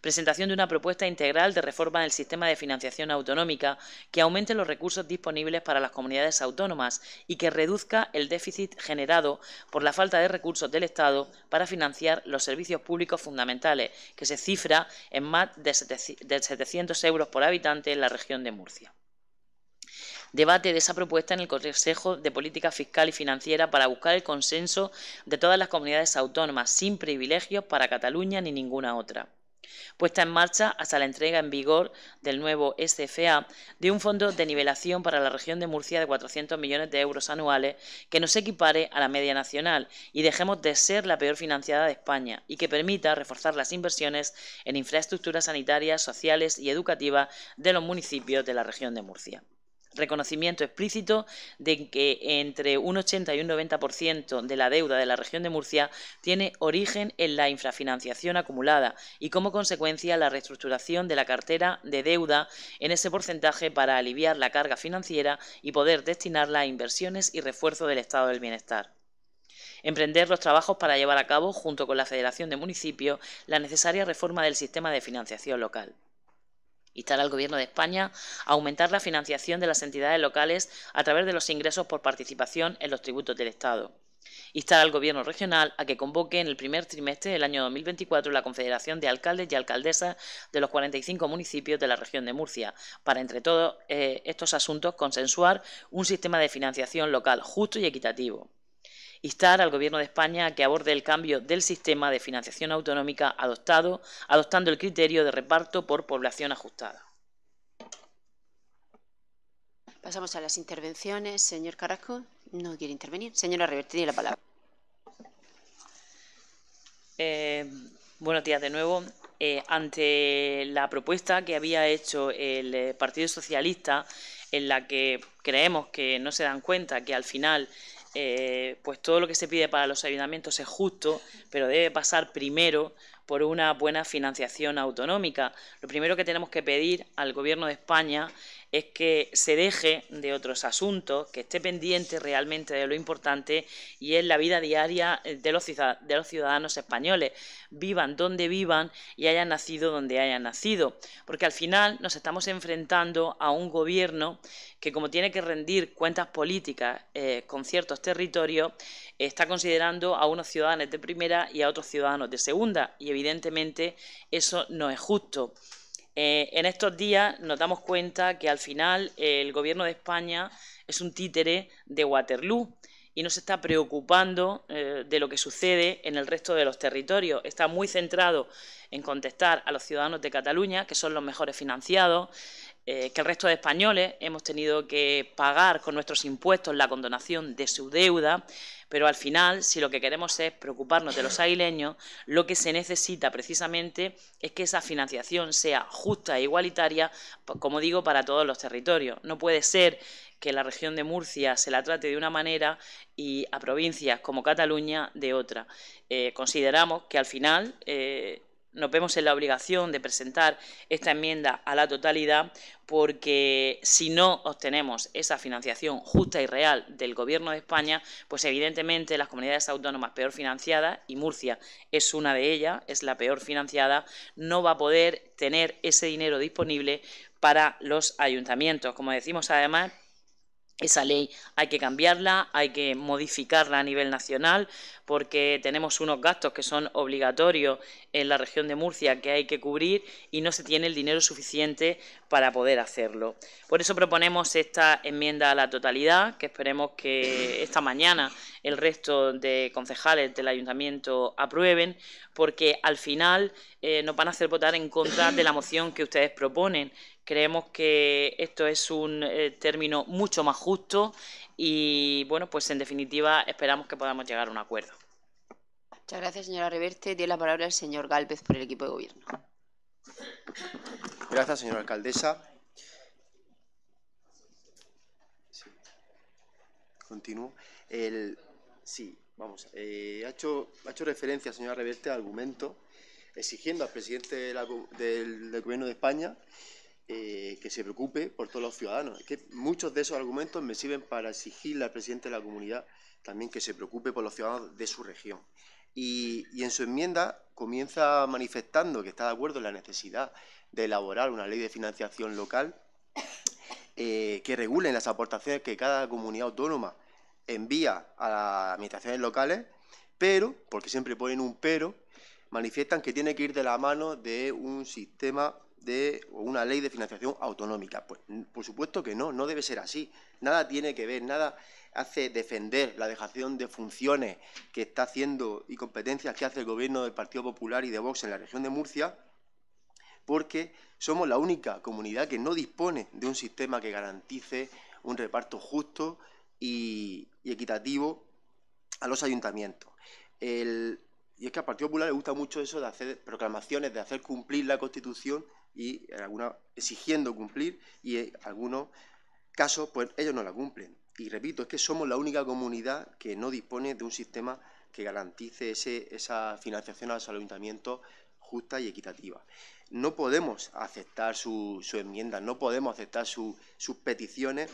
Presentación de una propuesta integral de reforma del sistema de financiación autonómica que aumente los recursos disponibles para las comunidades autónomas y que reduzca el déficit generado por la falta de recursos del Estado para financiar los servicios públicos fundamentales, que se cifra en más de 700 euros por habitante en la región de Murcia debate de esa propuesta en el Consejo de Política Fiscal y Financiera para buscar el consenso de todas las comunidades autónomas, sin privilegios para Cataluña ni ninguna otra. puesta en marcha hasta la entrega en vigor del nuevo SFA de un fondo de nivelación para la región de Murcia de 400 millones de euros anuales que nos equipare a la media nacional y dejemos de ser la peor financiada de España y que permita reforzar las inversiones en infraestructuras sanitarias, sociales y educativas de los municipios de la región de Murcia reconocimiento explícito de que entre un 80 y un 90% de la deuda de la región de Murcia tiene origen en la infrafinanciación acumulada y como consecuencia la reestructuración de la cartera de deuda en ese porcentaje para aliviar la carga financiera y poder destinarla a inversiones y refuerzo del estado del bienestar emprender los trabajos para llevar a cabo, junto con la Federación de Municipios, la necesaria reforma del sistema de financiación local. Instar al Gobierno de España a aumentar la financiación de las entidades locales a través de los ingresos por participación en los tributos del Estado. Instar al Gobierno regional a que convoque en el primer trimestre del año 2024 la Confederación de Alcaldes y Alcaldesas de los 45 municipios de la región de Murcia, para, entre todos eh, estos asuntos, consensuar un sistema de financiación local justo y equitativo instar al Gobierno de España a que aborde el cambio del sistema de financiación autonómica adoptado, adoptando el criterio de reparto por población ajustada. Pasamos a las intervenciones. Señor Carrasco, no quiere intervenir. Señora Reverte, tiene la palabra. Eh, buenos días de nuevo. Eh, ante la propuesta que había hecho el eh, Partido Socialista, en la que creemos que no se dan cuenta que al final eh, pues todo lo que se pide para los ayuntamientos es justo, pero debe pasar primero por una buena financiación autonómica. Lo primero que tenemos que pedir al Gobierno de España es que se deje de otros asuntos, que esté pendiente realmente de lo importante y es la vida diaria de los, de los ciudadanos españoles, vivan donde vivan y hayan nacido donde hayan nacido, porque al final nos estamos enfrentando a un gobierno que como tiene que rendir cuentas políticas eh, con ciertos territorios, está considerando a unos ciudadanos de primera y a otros ciudadanos de segunda y evidentemente eso no es justo. Eh, en estos días nos damos cuenta que al final el gobierno de España es un títere de Waterloo y no se está preocupando eh, de lo que sucede en el resto de los territorios. Está muy centrado en contestar a los ciudadanos de Cataluña, que son los mejores financiados, eh, que el resto de españoles hemos tenido que pagar con nuestros impuestos la condonación de su deuda, pero al final, si lo que queremos es preocuparnos de los aguileños, lo que se necesita precisamente es que esa financiación sea justa e igualitaria, como digo, para todos los territorios. No puede ser que la región de Murcia se la trate de una manera y a provincias como Cataluña de otra. Eh, consideramos que al final eh, nos vemos en la obligación de presentar esta enmienda a la totalidad porque si no obtenemos esa financiación justa y real del Gobierno de España, pues evidentemente las comunidades autónomas peor financiadas, y Murcia es una de ellas, es la peor financiada, no va a poder tener ese dinero disponible para los ayuntamientos. Como decimos además, esa ley hay que cambiarla, hay que modificarla a nivel nacional, porque tenemos unos gastos que son obligatorios en la región de Murcia que hay que cubrir y no se tiene el dinero suficiente para poder hacerlo. Por eso proponemos esta enmienda a la totalidad, que esperemos que esta mañana el resto de concejales del ayuntamiento aprueben, porque al final eh, nos van a hacer votar en contra de la moción que ustedes proponen Creemos que esto es un eh, término mucho más justo y, bueno, pues en definitiva esperamos que podamos llegar a un acuerdo. Muchas gracias, señora Reverte. Tiene la palabra el señor Gálvez por el equipo de gobierno. Gracias, señora alcaldesa. Continúo. sí, vamos. Eh, ha, hecho, ha hecho referencia, señora Reverte, al argumento exigiendo al presidente del Gobierno de España eh, que se preocupe por todos los ciudadanos. que muchos de esos argumentos me sirven para exigirle al presidente de la comunidad también que se preocupe por los ciudadanos de su región. Y, en su enmienda comienza manifestando que está de acuerdo en la necesidad de elaborar una ley de financiación local eh, que regule las aportaciones que cada comunidad autónoma envía a las administraciones locales, pero, porque siempre ponen un pero, manifiestan que tiene que ir de la mano de un sistema de una ley de financiación autonómica. Pues por supuesto que no, no debe ser así. Nada tiene que ver, nada hace defender la dejación de funciones que está haciendo y competencias que hace el gobierno del Partido Popular y de Vox en la región de Murcia porque somos la única comunidad que no dispone de un sistema que garantice un reparto justo y, equitativo a los ayuntamientos. y es que al Partido Popular le gusta mucho eso de hacer proclamaciones, de hacer cumplir la Constitución y alguna, exigiendo cumplir y en algunos casos pues ellos no la cumplen. Y repito, es que somos la única comunidad que no dispone de un sistema que garantice esa financiación a los ayuntamientos justa y equitativa. No podemos aceptar sus su enmiendas, no podemos aceptar sus peticiones.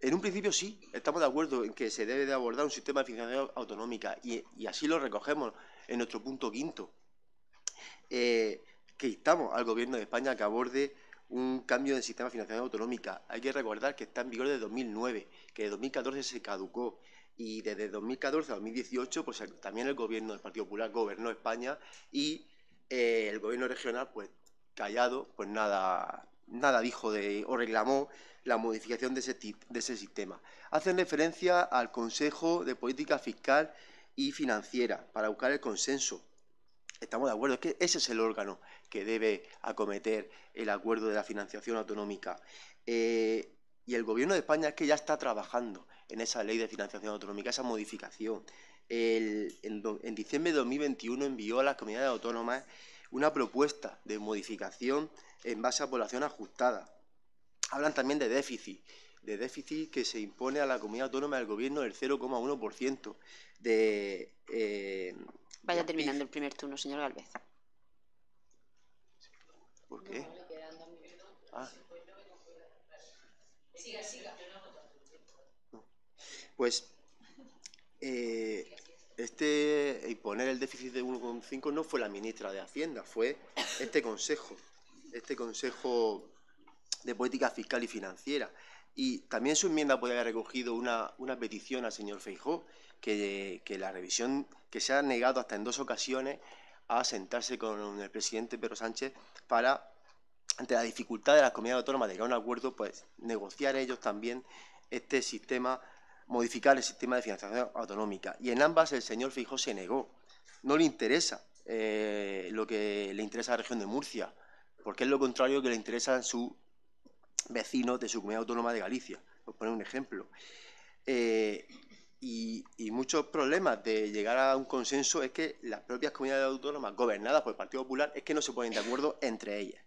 En un principio sí, estamos de acuerdo en que se debe de abordar un sistema de financiación autonómica y, así lo recogemos en nuestro punto quinto, eh, que instamos al Gobierno de España que aborde un cambio del sistema de financiación autonómica. Hay que recordar que está en vigor desde 2009, que de 2014 se caducó y desde 2014 a 2018 pues también el gobierno del Partido Popular gobernó España y eh, el gobierno regional pues callado pues nada nada dijo de o reclamó la modificación de ese, de ese sistema. Hacen referencia al Consejo de Política Fiscal y Financiera para buscar el consenso. Estamos de acuerdo, es que ese es el órgano que debe acometer el acuerdo de la financiación autonómica. Eh, y el Gobierno de España es que ya está trabajando en esa ley de financiación autonómica, esa modificación. en, diciembre de 2021 envió a las comunidades autónomas una propuesta de modificación en base a población ajustada. Hablan también de déficit, de déficit que se impone a la comunidad autónoma del gobierno del 0,1% de... Eh, Vaya terminando el primer turno, señor Galvez. ¿Por qué? Ah. Pues eh, este imponer el déficit de 1,5 no fue la ministra de Hacienda, fue este consejo, este consejo de política fiscal y financiera. Y también su enmienda puede haber recogido una, petición al señor Feijó, que, que la revisión, que se ha negado hasta en dos ocasiones a sentarse con el presidente Pedro Sánchez para, ante la dificultad de las comunidades autónomas de llegar a un acuerdo, pues negociar ellos también este sistema, modificar el sistema de financiación autonómica. Y en ambas el señor Fijó se negó. No le interesa eh, lo que le interesa a la región de Murcia, porque es lo contrario que le interesa a sus vecinos de su comunidad autónoma de Galicia. Por poner un ejemplo. Eh, y, muchos problemas de llegar a un consenso es que las propias comunidades autónomas gobernadas por el Partido Popular es que no se ponen de acuerdo entre ellas.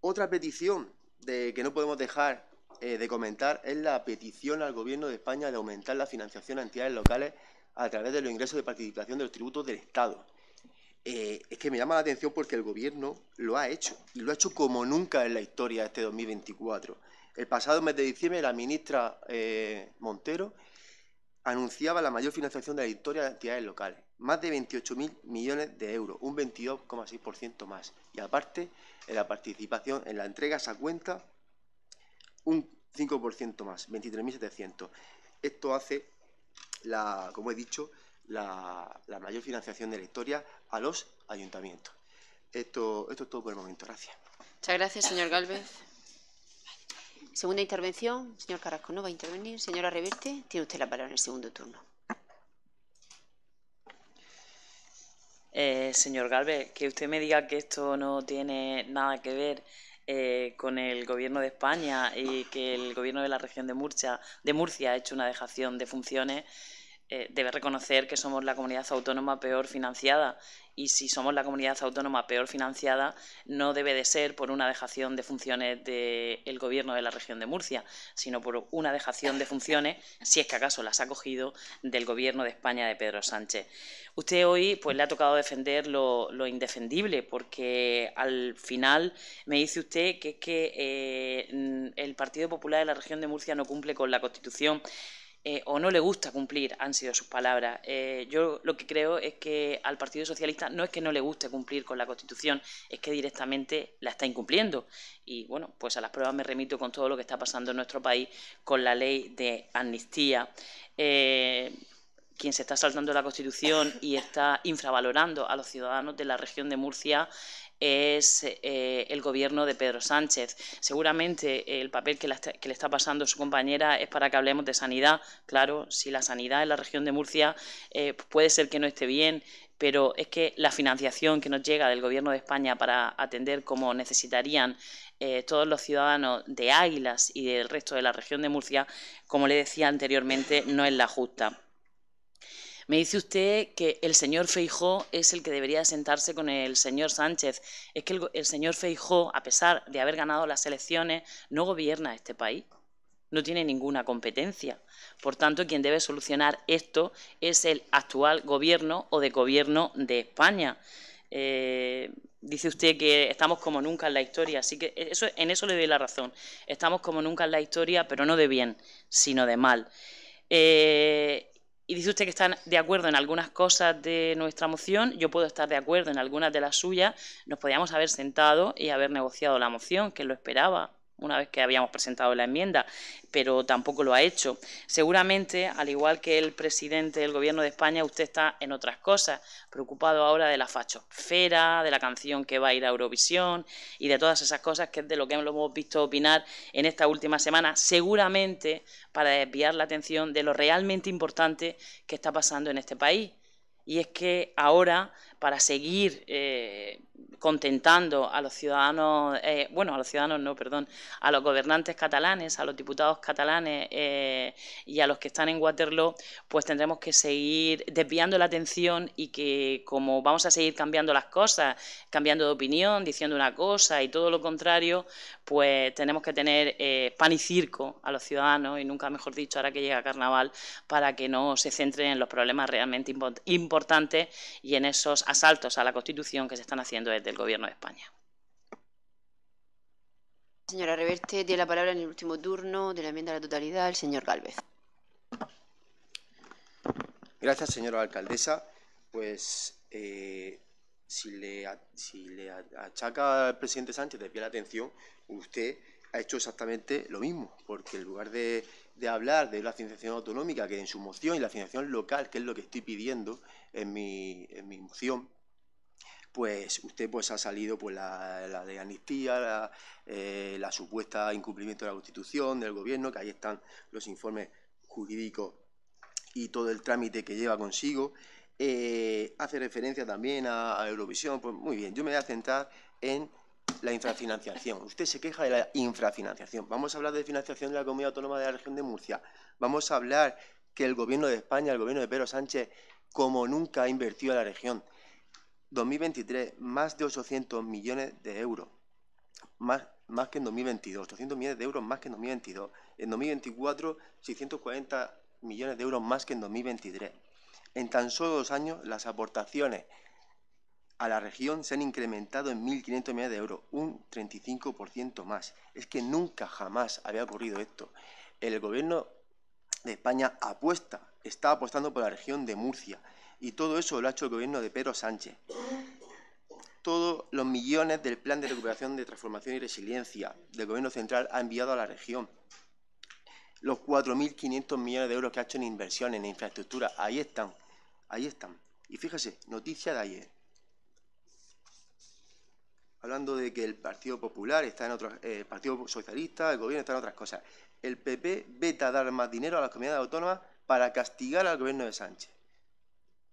Otra petición de que no podemos dejar eh, de comentar es la petición al Gobierno de España de aumentar la financiación a entidades locales a través de los ingresos de participación de los tributos del Estado. Eh, es que me llama la atención porque el Gobierno lo ha hecho, y lo ha hecho como nunca en la historia de este 2024. El pasado mes de diciembre la ministra eh, Montero anunciaba la mayor financiación de la historia de entidades locales, más de 28.000 millones de euros, un 22,6% más. Y aparte, en la participación, en la entrega esa cuenta, un 5% más, 23.700. Esto hace, la, como he dicho, la, mayor financiación de la historia a los ayuntamientos. Esto, esto es todo por el momento. Gracias. Muchas gracias, señor Galvez. Segunda intervención, señor Carrasco no va a intervenir. Señora Reverte, tiene usted la palabra en el segundo turno. Eh, señor Galvez, que usted me diga que esto no tiene nada que ver eh, con el gobierno de España y que el gobierno de la región de Murcia, de Murcia ha hecho una dejación de funciones, eh, debe reconocer que somos la comunidad autónoma peor financiada y si somos la comunidad autónoma peor financiada no debe de ser por una dejación de funciones del gobierno de la región de Murcia, sino por una dejación de funciones, si es que acaso las ha cogido, del gobierno de España de Pedro Sánchez. Usted hoy pues le ha tocado defender lo, indefendible, porque al final me dice usted que es que eh, el Partido Popular de la región de Murcia no cumple con la Constitución. Eh, o no le gusta cumplir, han sido sus palabras. Eh, yo lo que creo es que al Partido Socialista no es que no le guste cumplir con la Constitución, es que directamente la está incumpliendo. Y bueno, pues a las pruebas me remito con todo lo que está pasando en nuestro país con la ley de amnistía. Eh, quien se está saltando la Constitución y está infravalorando a los ciudadanos de la región de Murcia es eh, el gobierno de Pedro Sánchez. Seguramente el papel que, le está pasando su compañera es para que hablemos de sanidad. Claro, si la sanidad en la región de Murcia eh, puede ser que no esté bien, pero es que la financiación que nos llega del Gobierno de España para atender como necesitarían eh, todos los ciudadanos de Águilas y del resto de la región de Murcia, como le decía anteriormente, no es la justa. Me dice usted que el señor Feijó es el que debería sentarse con el señor Sánchez. Es que el, señor Feijó, a pesar de haber ganado las elecciones, no gobierna este país. No tiene ninguna competencia. Por tanto, quien debe solucionar esto es el actual gobierno o de gobierno de España. Eh, dice usted que estamos como nunca en la historia, así que eso, en eso le doy la razón. Estamos como nunca en la historia, pero no de bien, sino de mal. Eh, y dice usted que están de acuerdo en algunas cosas de nuestra moción, yo puedo estar de acuerdo en algunas de las suyas, nos podíamos haber sentado y haber negociado la moción, que lo esperaba, una vez que habíamos presentado la enmienda, pero tampoco lo ha hecho. Seguramente, al igual que el presidente del Gobierno de España, usted está en otras cosas, preocupado ahora de la fachosfera, de la canción que va a ir a Eurovisión y de todas esas cosas que es de lo que hemos visto opinar en esta última semana, seguramente para desviar la atención de lo realmente importante que está pasando en este país. Y es que ahora, para seguir eh, contentando a los ciudadanos, eh, bueno, a los ciudadanos no, perdón, a los gobernantes catalanes, a los diputados catalanes eh, y a los que están en Waterloo, pues tendremos que seguir desviando la atención y que como vamos a seguir cambiando las cosas, cambiando de opinión, diciendo una cosa y todo lo contrario, pues tenemos que tener eh, pan y circo a los ciudadanos y nunca mejor dicho ahora que llega carnaval para que no se centren en los problemas realmente importantes y en esos asaltos a la Constitución que se están haciendo desde Gobierno de España. Señora Reverte, tiene la palabra en el último turno de la enmienda a la totalidad el señor Galvez. Gracias, señora alcaldesa. Pues eh, si, le, si le achaca al presidente Sánchez de pie la atención, usted ha hecho exactamente lo mismo, porque en lugar de, hablar de la financiación autonómica, que en su moción, y la financiación local, que es lo que estoy pidiendo en mi, en mi moción, pues usted pues ha salido pues la, de amnistía, la, eh, la, supuesta incumplimiento de la Constitución, del Gobierno, que ahí están los informes jurídicos y todo el trámite que lleva consigo. Eh, hace referencia también a, Eurovisión. Pues muy bien, yo me voy a centrar en la infrafinanciación. Usted se queja de la infrafinanciación. Vamos a hablar de financiación de la Comunidad Autónoma de la Región de Murcia. Vamos a hablar que el Gobierno de España, el Gobierno de Pedro Sánchez, como nunca ha invertido en la región. 2023, más de 800 millones de euros, más, más que en 2022, 800 millones de euros más que en 2022. En 2024, 640 millones de euros más que en 2023. En tan solo dos años, las aportaciones a la región se han incrementado en 1.500 millones de euros, un 35% más. Es que nunca, jamás había ocurrido esto. El gobierno de España apuesta, está apostando por la región de Murcia. Y todo eso lo ha hecho el gobierno de Pedro Sánchez. Todos los millones del Plan de Recuperación de Transformación y Resiliencia del Gobierno Central ha enviado a la región. Los 4.500 millones de euros que ha hecho en inversión, en infraestructura, ahí están. Ahí están. Y fíjese, noticia de ayer. Hablando de que el Partido Popular está en otros, eh, el Partido Socialista, el Gobierno está en otras cosas. El PP veta dar más dinero a las comunidades autónomas para castigar al Gobierno de Sánchez.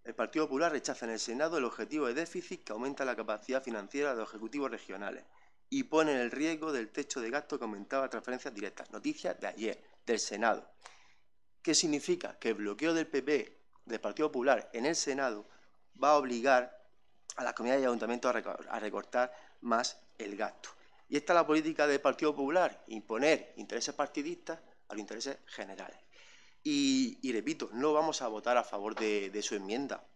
El Partido Popular rechaza en el Senado el objetivo de déficit que aumenta la capacidad financiera de los ejecutivos regionales y pone en el riesgo del techo de gasto que aumentaba transferencias directas. Noticias de ayer, del Senado. ¿Qué significa? Que el bloqueo del PP, del Partido Popular, en el Senado va a obligar a las comunidades y ayuntamientos a recortar más el gasto. Y esta es la política del Partido Popular, imponer intereses partidistas a los intereses generales. Y, repito, no vamos a votar a favor de, su enmienda.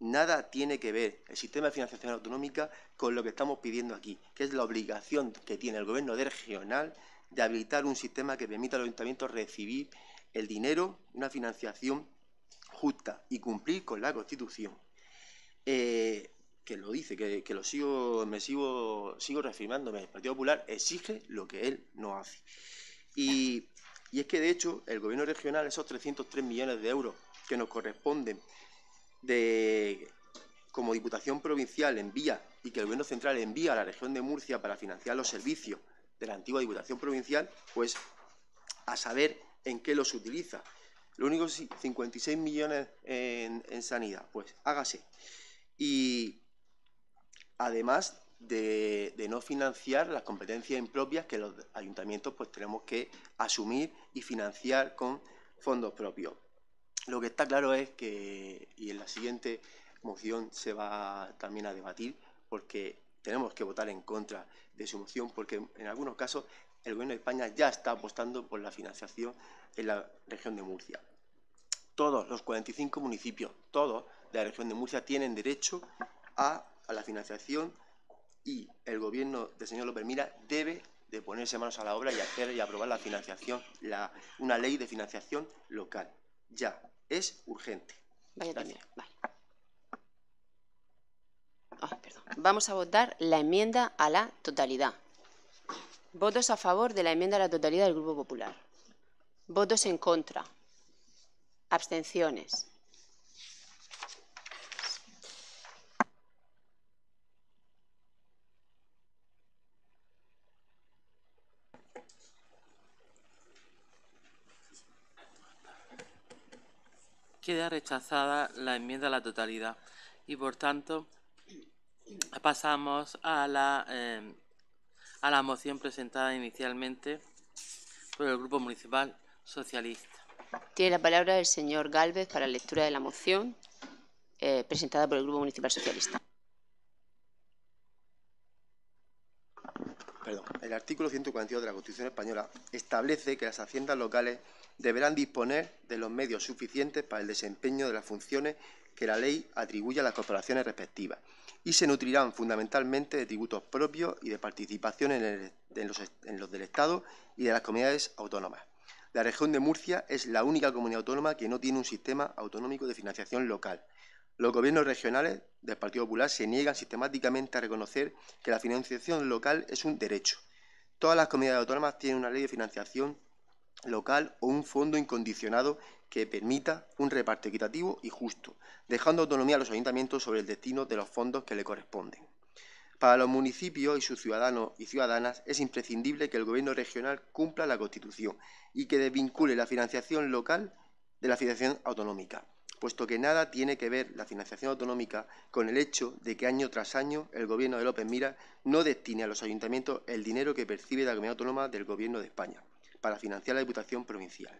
Nada tiene que ver el sistema de financiación autonómica con lo que estamos pidiendo aquí, que es la obligación que tiene el gobierno regional de habilitar un sistema que permita a los ayuntamientos recibir el dinero, una financiación justa y cumplir con la Constitución. Eh, que lo dice, que, lo sigo, me sigo, sigo reafirmándome. El Partido Popular exige lo que él no hace. Y y es que, de hecho, el gobierno regional, esos 303 millones de euros que nos corresponden de, como Diputación Provincial envía y que el Gobierno Central envía a la región de Murcia para financiar los servicios de la antigua Diputación Provincial, pues a saber en qué los utiliza. Lo único 56 millones en, en sanidad, pues hágase. Y además de, no financiar las competencias impropias que los ayuntamientos pues tenemos que asumir y financiar con fondos propios. Lo que está claro es que, y en la siguiente moción se va también a debatir, porque tenemos que votar en contra de su moción, porque en algunos casos el Gobierno de España ya está apostando por la financiación en la región de Murcia. Todos los 45 municipios, todos de la región de Murcia, tienen derecho a, a la financiación y el gobierno del señor López Mira debe de ponerse manos a la obra y hacer y aprobar la financiación, una ley de financiación local. Ya, es urgente. Vaya vale. Vamos a votar la enmienda a la totalidad. Votos a favor de la enmienda a la totalidad del Grupo Popular. Votos en contra. Abstenciones. Rechazada la enmienda a la totalidad y por tanto pasamos a la, eh, a la moción presentada inicialmente por el Grupo Municipal Socialista. Tiene la palabra el señor Galvez para la lectura de la moción eh, presentada por el Grupo Municipal Socialista. Perdón. El artículo 142 de la Constitución Española establece que las haciendas locales deberán disponer de los medios suficientes para el desempeño de las funciones que la ley atribuye a las corporaciones respectivas y se nutrirán fundamentalmente de tributos propios y de participación en, los, del Estado y de las comunidades autónomas. La región de Murcia es la única comunidad autónoma que no tiene un sistema autonómico de financiación local. Los gobiernos regionales del Partido Popular se niegan sistemáticamente a reconocer que la financiación local es un derecho. Todas las comunidades autónomas tienen una ley de financiación local o un fondo incondicionado que permita un reparto equitativo y justo, dejando autonomía a los ayuntamientos sobre el destino de los fondos que le corresponden. Para los municipios y sus ciudadanos y ciudadanas es imprescindible que el Gobierno regional cumpla la Constitución y que desvincule la financiación local de la financiación autonómica, puesto que nada tiene que ver la financiación autonómica con el hecho de que año tras año el Gobierno de López Mira no destine a los ayuntamientos el dinero que percibe la Comunidad Autónoma del Gobierno de España para financiar la Diputación Provincial.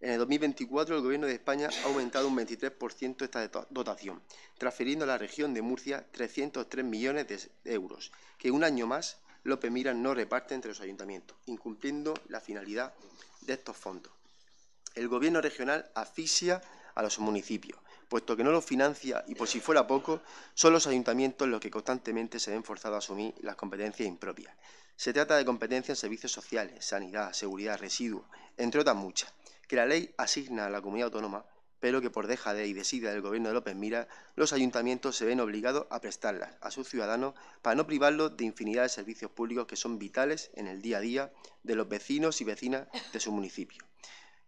En el 2024 el Gobierno de España ha aumentado un 23% esta dotación, transfiriendo a la región de Murcia 303 millones de euros, que un año más López Mira no reparte entre los ayuntamientos, incumpliendo la finalidad de estos fondos. El Gobierno regional asfixia a los municipios, puesto que no los financia y por si fuera poco, son los ayuntamientos los que constantemente se ven forzados a asumir las competencias impropias. Se trata de competencias en servicios sociales, sanidad, seguridad, residuos, entre otras muchas, que la ley asigna a la comunidad autónoma, pero que por dejadez y desidia del gobierno de López Mira, los ayuntamientos se ven obligados a prestarlas a sus ciudadanos para no privarlos de infinidad de servicios públicos que son vitales en el día a día de los vecinos y vecinas de su municipio,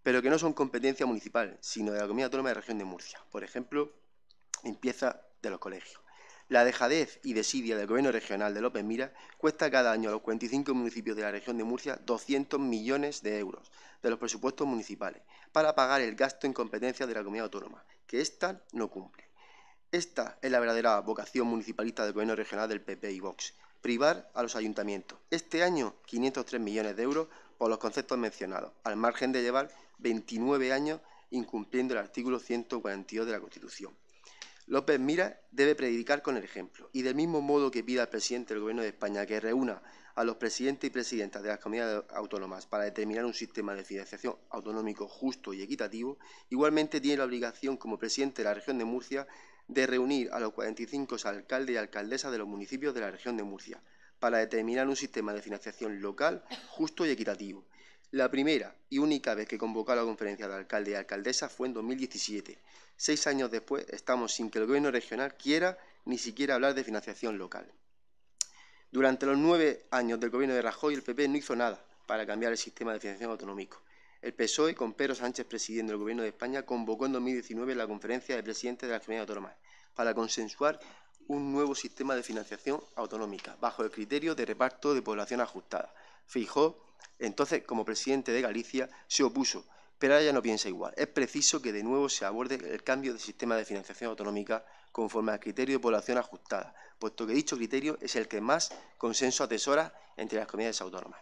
pero que no son competencia municipal, sino de la comunidad autónoma de la región de Murcia. Por ejemplo, limpieza de los colegios. La dejadez y desidia del Gobierno regional de López Mira cuesta cada año a los 45 municipios de la región de Murcia 200 millones de euros de los presupuestos municipales para pagar el gasto en competencias de la comunidad autónoma, que ésta no cumple. Esta es la verdadera vocación municipalista del Gobierno regional del PP y Vox, privar a los ayuntamientos. Este año, 503 millones de euros por los conceptos mencionados, al margen de llevar 29 años incumpliendo el artículo 142 de la Constitución. López Mira debe predicar con el ejemplo y del mismo modo que pida al presidente del Gobierno de España que reúna a los presidentes y presidentas de las comunidades autónomas para determinar un sistema de financiación autonómico justo y equitativo, igualmente tiene la obligación como presidente de la región de Murcia de reunir a los 45 alcaldes y alcaldesas de los municipios de la región de Murcia para determinar un sistema de financiación local justo y equitativo. La primera y única vez que convocó a la conferencia de alcaldes y alcaldesas fue en 2017 Seis años después estamos sin que el gobierno regional quiera ni siquiera hablar de financiación local. Durante los nueve años del gobierno de Rajoy, el PP no hizo nada para cambiar el sistema de financiación autonómico. El PSOE, con Pedro Sánchez presidiendo el Gobierno de España, convocó en 2019 la conferencia de presidentes de las comunidades autónomas para consensuar un nuevo sistema de financiación autonómica bajo el criterio de reparto de población ajustada. Fijó, entonces, como presidente de Galicia, se opuso, pero ahora ya no piensa igual. Es preciso que de nuevo se aborde el cambio de sistema de financiación autonómica conforme al criterio de población ajustada, puesto que dicho criterio es el que más consenso atesora entre las comunidades autónomas.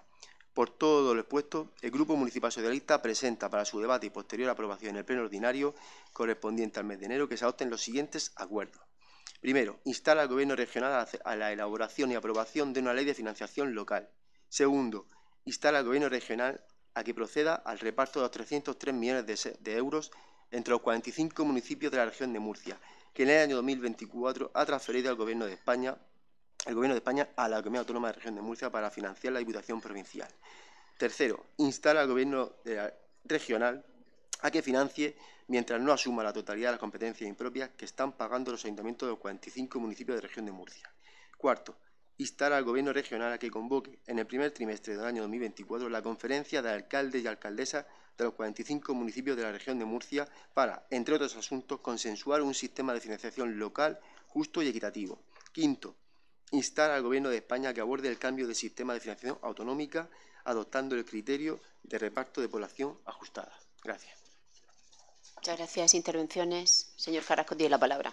Por todo lo expuesto, el Grupo Municipal Socialista presenta para su debate y posterior aprobación en el Pleno Ordinario correspondiente al mes de enero que se adopten los siguientes acuerdos. Primero, instala al Gobierno regional a la elaboración y aprobación de una ley de financiación local. Segundo, instala al Gobierno regional a que proceda al reparto de los 303 millones de, euros entre los 45 municipios de la región de Murcia, que en el año 2024 ha transferido al Gobierno de España, el Gobierno de España a la Comunidad Autónoma de la Región de Murcia para financiar la Diputación Provincial. Tercero, instala al Gobierno regional a que financie mientras no asuma la totalidad de las competencias impropias que están pagando los ayuntamientos de los 45 municipios de la región de Murcia. Cuarto, instar al Gobierno regional a que convoque en el primer trimestre del año 2024 la conferencia de alcaldes y alcaldesas de los 45 municipios de la región de Murcia para, entre otros asuntos, consensuar un sistema de financiación local justo y equitativo. Quinto, instar al Gobierno de España a que aborde el cambio del sistema de financiación autonómica adoptando el criterio de reparto de población ajustada. Gracias. Muchas gracias. Intervenciones. Señor Carrasco, tiene la palabra.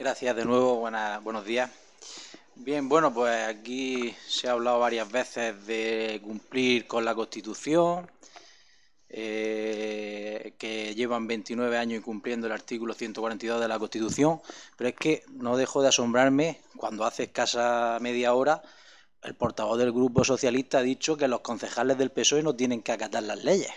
Gracias de nuevo. buenos días. Bien, bueno, pues aquí se ha hablado varias veces de cumplir con la Constitución, eh, que llevan 29 años incumpliendo el artículo 142 de la Constitución, pero es que no dejo de asombrarme cuando hace escasa media hora el portavoz del Grupo Socialista ha dicho que los concejales del PSOE no tienen que acatar las leyes.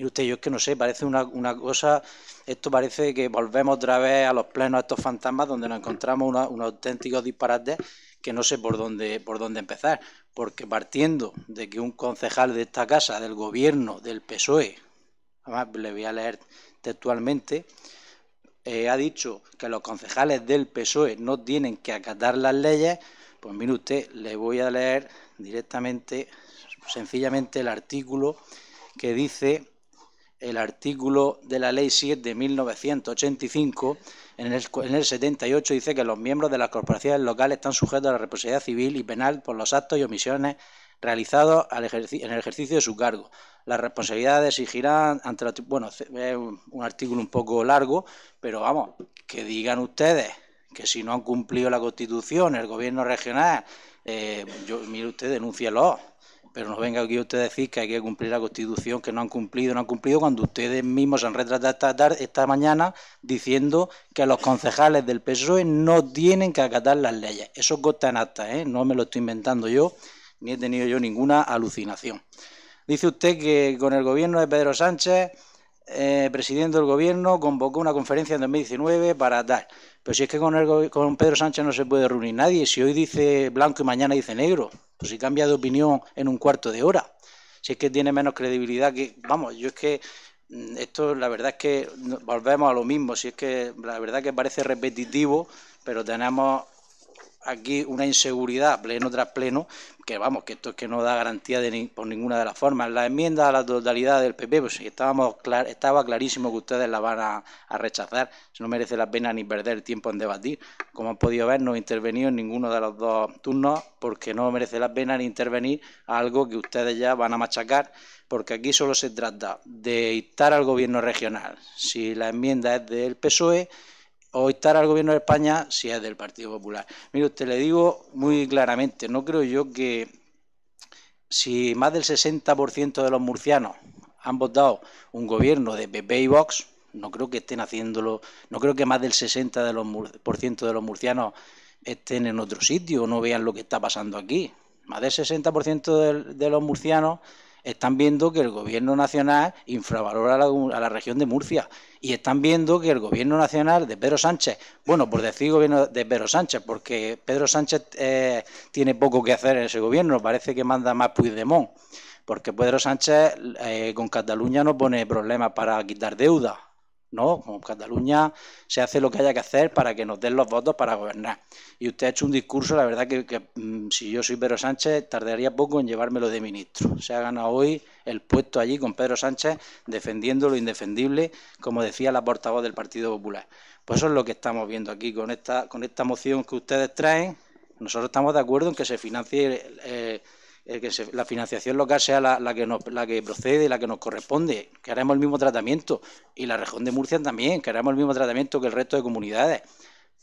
Mire usted, yo es que no sé, parece una, cosa, esto parece que volvemos otra vez a los plenos a estos fantasmas donde nos encontramos unos auténticos disparates que no sé por dónde, por dónde empezar, porque partiendo de que un concejal de esta casa, del gobierno, del PSOE, además le voy a leer textualmente, eh, ha dicho que los concejales del PSOE no tienen que acatar las leyes, pues mire usted, le voy a leer directamente, sencillamente el artículo que dice, el artículo de la Ley 7 de 1985, en el, en el 78 dice que los miembros de las corporaciones locales están sujetos a la responsabilidad civil y penal por los actos y omisiones realizados en el ejercicio de su cargo. Las responsabilidades exigirán ante la... Bueno, es un artículo un poco largo, pero vamos, que digan ustedes que si no han cumplido la Constitución, el gobierno regional, eh, yo, mire usted, denúncielo. Pero no venga aquí usted a decir que hay que cumplir la Constitución, que no han cumplido, no han cumplido, cuando ustedes mismos se han retratado esta, tarde, esta mañana diciendo que los concejales del PSOE no tienen que acatar las leyes. Eso consta en acta, ¿eh? no me lo estoy inventando yo, ni he tenido yo ninguna alucinación. Dice usted que con el gobierno de Pedro Sánchez, eh, presidente del gobierno, convocó una conferencia en 2019 para dar. Pero si es que con, con Pedro Sánchez no se puede reunir nadie, si hoy dice blanco y mañana dice negro, pues si cambia de opinión en un cuarto de hora, si es que tiene menos credibilidad que, vamos, yo es que mm, esto la verdad es que volvemos a lo mismo, si es que la verdad que parece repetitivo, pero tenemos aquí una inseguridad pleno tras pleno, que vamos, que esto es que no da garantía de por ninguna de las formas. La enmienda a la totalidad del PP, pues estábamos estaba clarísimo que ustedes la van a, rechazar, no merece la pena ni perder tiempo en debatir. Como han podido ver, no he intervenido en ninguno de los dos turnos porque no merece la pena ni intervenir a algo que ustedes ya van a machacar, porque aquí solo se trata de instar al gobierno regional. Si la enmienda es del PSOE, o estar al gobierno de España si es del Partido Popular. Mire, usted le digo muy claramente, no creo yo que si más del 60% de los murcianos han votado un gobierno de PP y Vox, no creo que estén haciéndolo, no creo que más del 60% de los, por ciento de los murcianos estén en otro sitio o no vean lo que está pasando aquí. Más del 60% de los murcianos están viendo que el gobierno nacional infravalora a la, región de Murcia. Y están viendo que el gobierno nacional de Pedro Sánchez, bueno, por decir gobierno de Pedro Sánchez, porque Pedro Sánchez eh, tiene poco que hacer en ese gobierno, parece que manda más Puigdemont, porque Pedro Sánchez eh, con Cataluña no pone problemas para quitar deuda, No, con Cataluña se hace lo que haya que hacer para que nos den los votos para gobernar. Y usted ha hecho un discurso, la verdad que, mm, si yo soy Pedro Sánchez, tardaría poco en llevármelo de ministro. Se ha ganado hoy el puesto allí con Pedro Sánchez defendiendo lo indefendible, como decía la portavoz del Partido Popular. Pues eso es lo que estamos viendo aquí con esta, con esta moción que ustedes traen. Nosotros estamos de acuerdo en que se financie eh, que la financiación local sea la, que la que procede la que nos corresponde, que haremos el mismo tratamiento. Y la región de Murcia también, que haremos el mismo tratamiento que el resto de comunidades.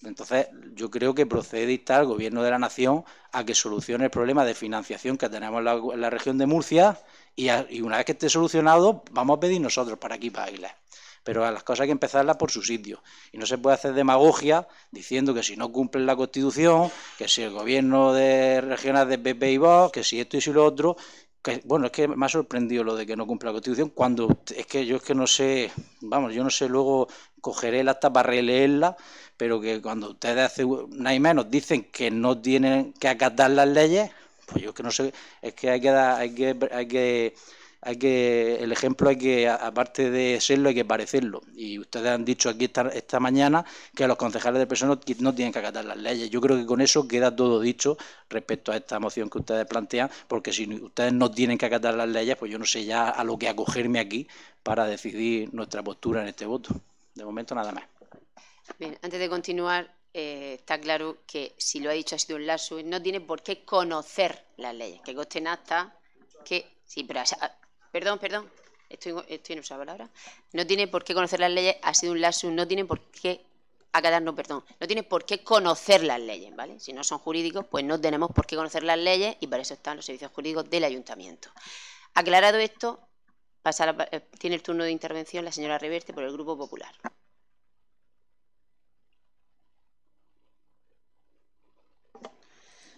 Entonces, yo creo que procede instar al Gobierno de la Nación a que solucione el problema de financiación que tenemos en la, región de Murcia y, una vez que esté solucionado, vamos a pedir nosotros para aquí, para Isla pero a las cosas hay que empezarlas por su sitio. Y no se puede hacer demagogia diciendo que si no cumplen la Constitución, que si el gobierno de regional de PP y Vox, que si esto y si lo otro. Bueno, es que me ha sorprendido lo de que no cumple la Constitución, cuando es que yo es que no sé, vamos, yo no sé, luego cogeré la acta para releerla, pero que cuando ustedes hace nada y menos dicen que no tienen que acatar las leyes, pues yo es que no sé, es que hay que dar, hay que, hay que hay que el ejemplo hay que aparte de serlo hay que parecerlo. Y ustedes han dicho aquí esta, mañana que los concejales de personas no tienen que acatar las leyes. Yo creo que con eso queda todo dicho respecto a esta moción que ustedes plantean porque si ustedes no tienen que acatar las leyes pues yo no sé ya a lo que acogerme aquí para decidir nuestra postura en este voto. De momento nada más. Bien antes de continuar eh, está claro que si lo ha dicho ha sido un lazo no tiene por qué conocer las leyes. Que coste en acta que sí pero Perdón, perdón. Estoy, estoy en esa palabra. No tiene por qué conocer las leyes, ha sido un lazo, no tiene por qué no, perdón, no tiene por qué conocer las leyes, ¿vale? Si no son jurídicos, pues no tenemos por qué conocer las leyes y para eso están los servicios jurídicos del ayuntamiento. Aclarado esto, eh, tiene el turno de intervención la señora Reverte por el Grupo Popular.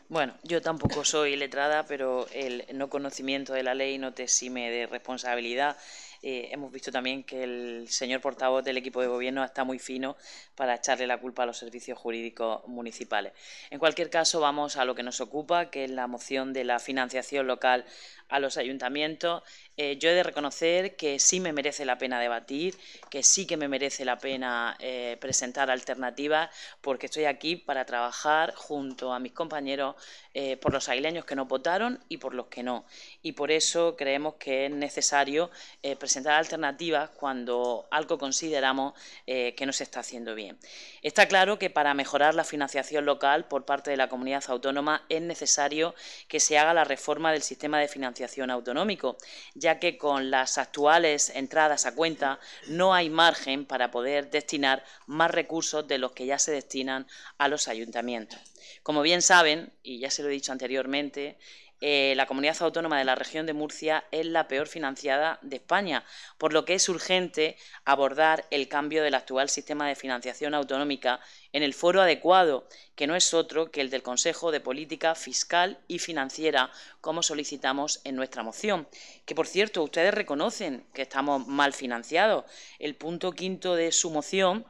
Bueno, yo tampoco soy letrada, pero el no conocimiento de la ley no te exime de responsabilidad. Eh, hemos visto también que el señor portavoz del equipo de gobierno está muy fino para echarle la culpa a los servicios jurídicos municipales. En cualquier caso, vamos a lo que nos ocupa, que es la moción de la financiación local a los ayuntamientos. Eh, yo he de reconocer que sí me merece la pena debatir, que sí que me merece la pena eh, presentar alternativas, porque estoy aquí para trabajar junto a mis compañeros eh, por los aguileños que no votaron y por los que no. Y por eso creemos que es necesario presentar alternativas cuando algo consideramos que no se está haciendo bien. Está claro que para mejorar la financiación local por parte de la comunidad autónoma es necesario que se haga la reforma del sistema de financiación autonómico, ya que con las actuales entradas a cuenta no hay margen para poder destinar más recursos de los que ya se destinan a los ayuntamientos. Como bien saben, y ya se lo he dicho anteriormente, eh, la comunidad autónoma de la región de Murcia es la peor financiada de España, por lo que es urgente abordar el cambio del actual sistema de financiación autonómica en el foro adecuado, que no es otro que el del Consejo de Política Fiscal y Financiera, como solicitamos en nuestra moción. Que, por cierto, ustedes reconocen que estamos mal financiados. El punto quinto de su moción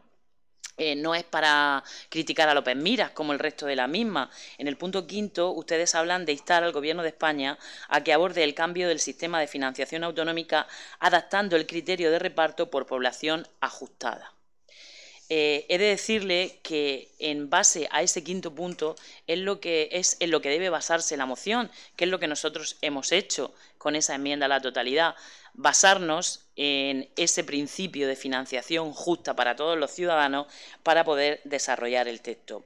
eh, no es para criticar a López Miras como el resto de la misma. En el punto quinto, ustedes hablan de instar al Gobierno de España a que aborde el cambio del sistema de financiación autonómica adaptando el criterio de reparto por población ajustada. Eh, he de decirle que en base a ese quinto punto es, lo que, es en lo que debe basarse la moción, que es lo que nosotros hemos hecho con esa enmienda a la totalidad basarnos en ese principio de financiación justa para todos los ciudadanos para poder desarrollar el texto.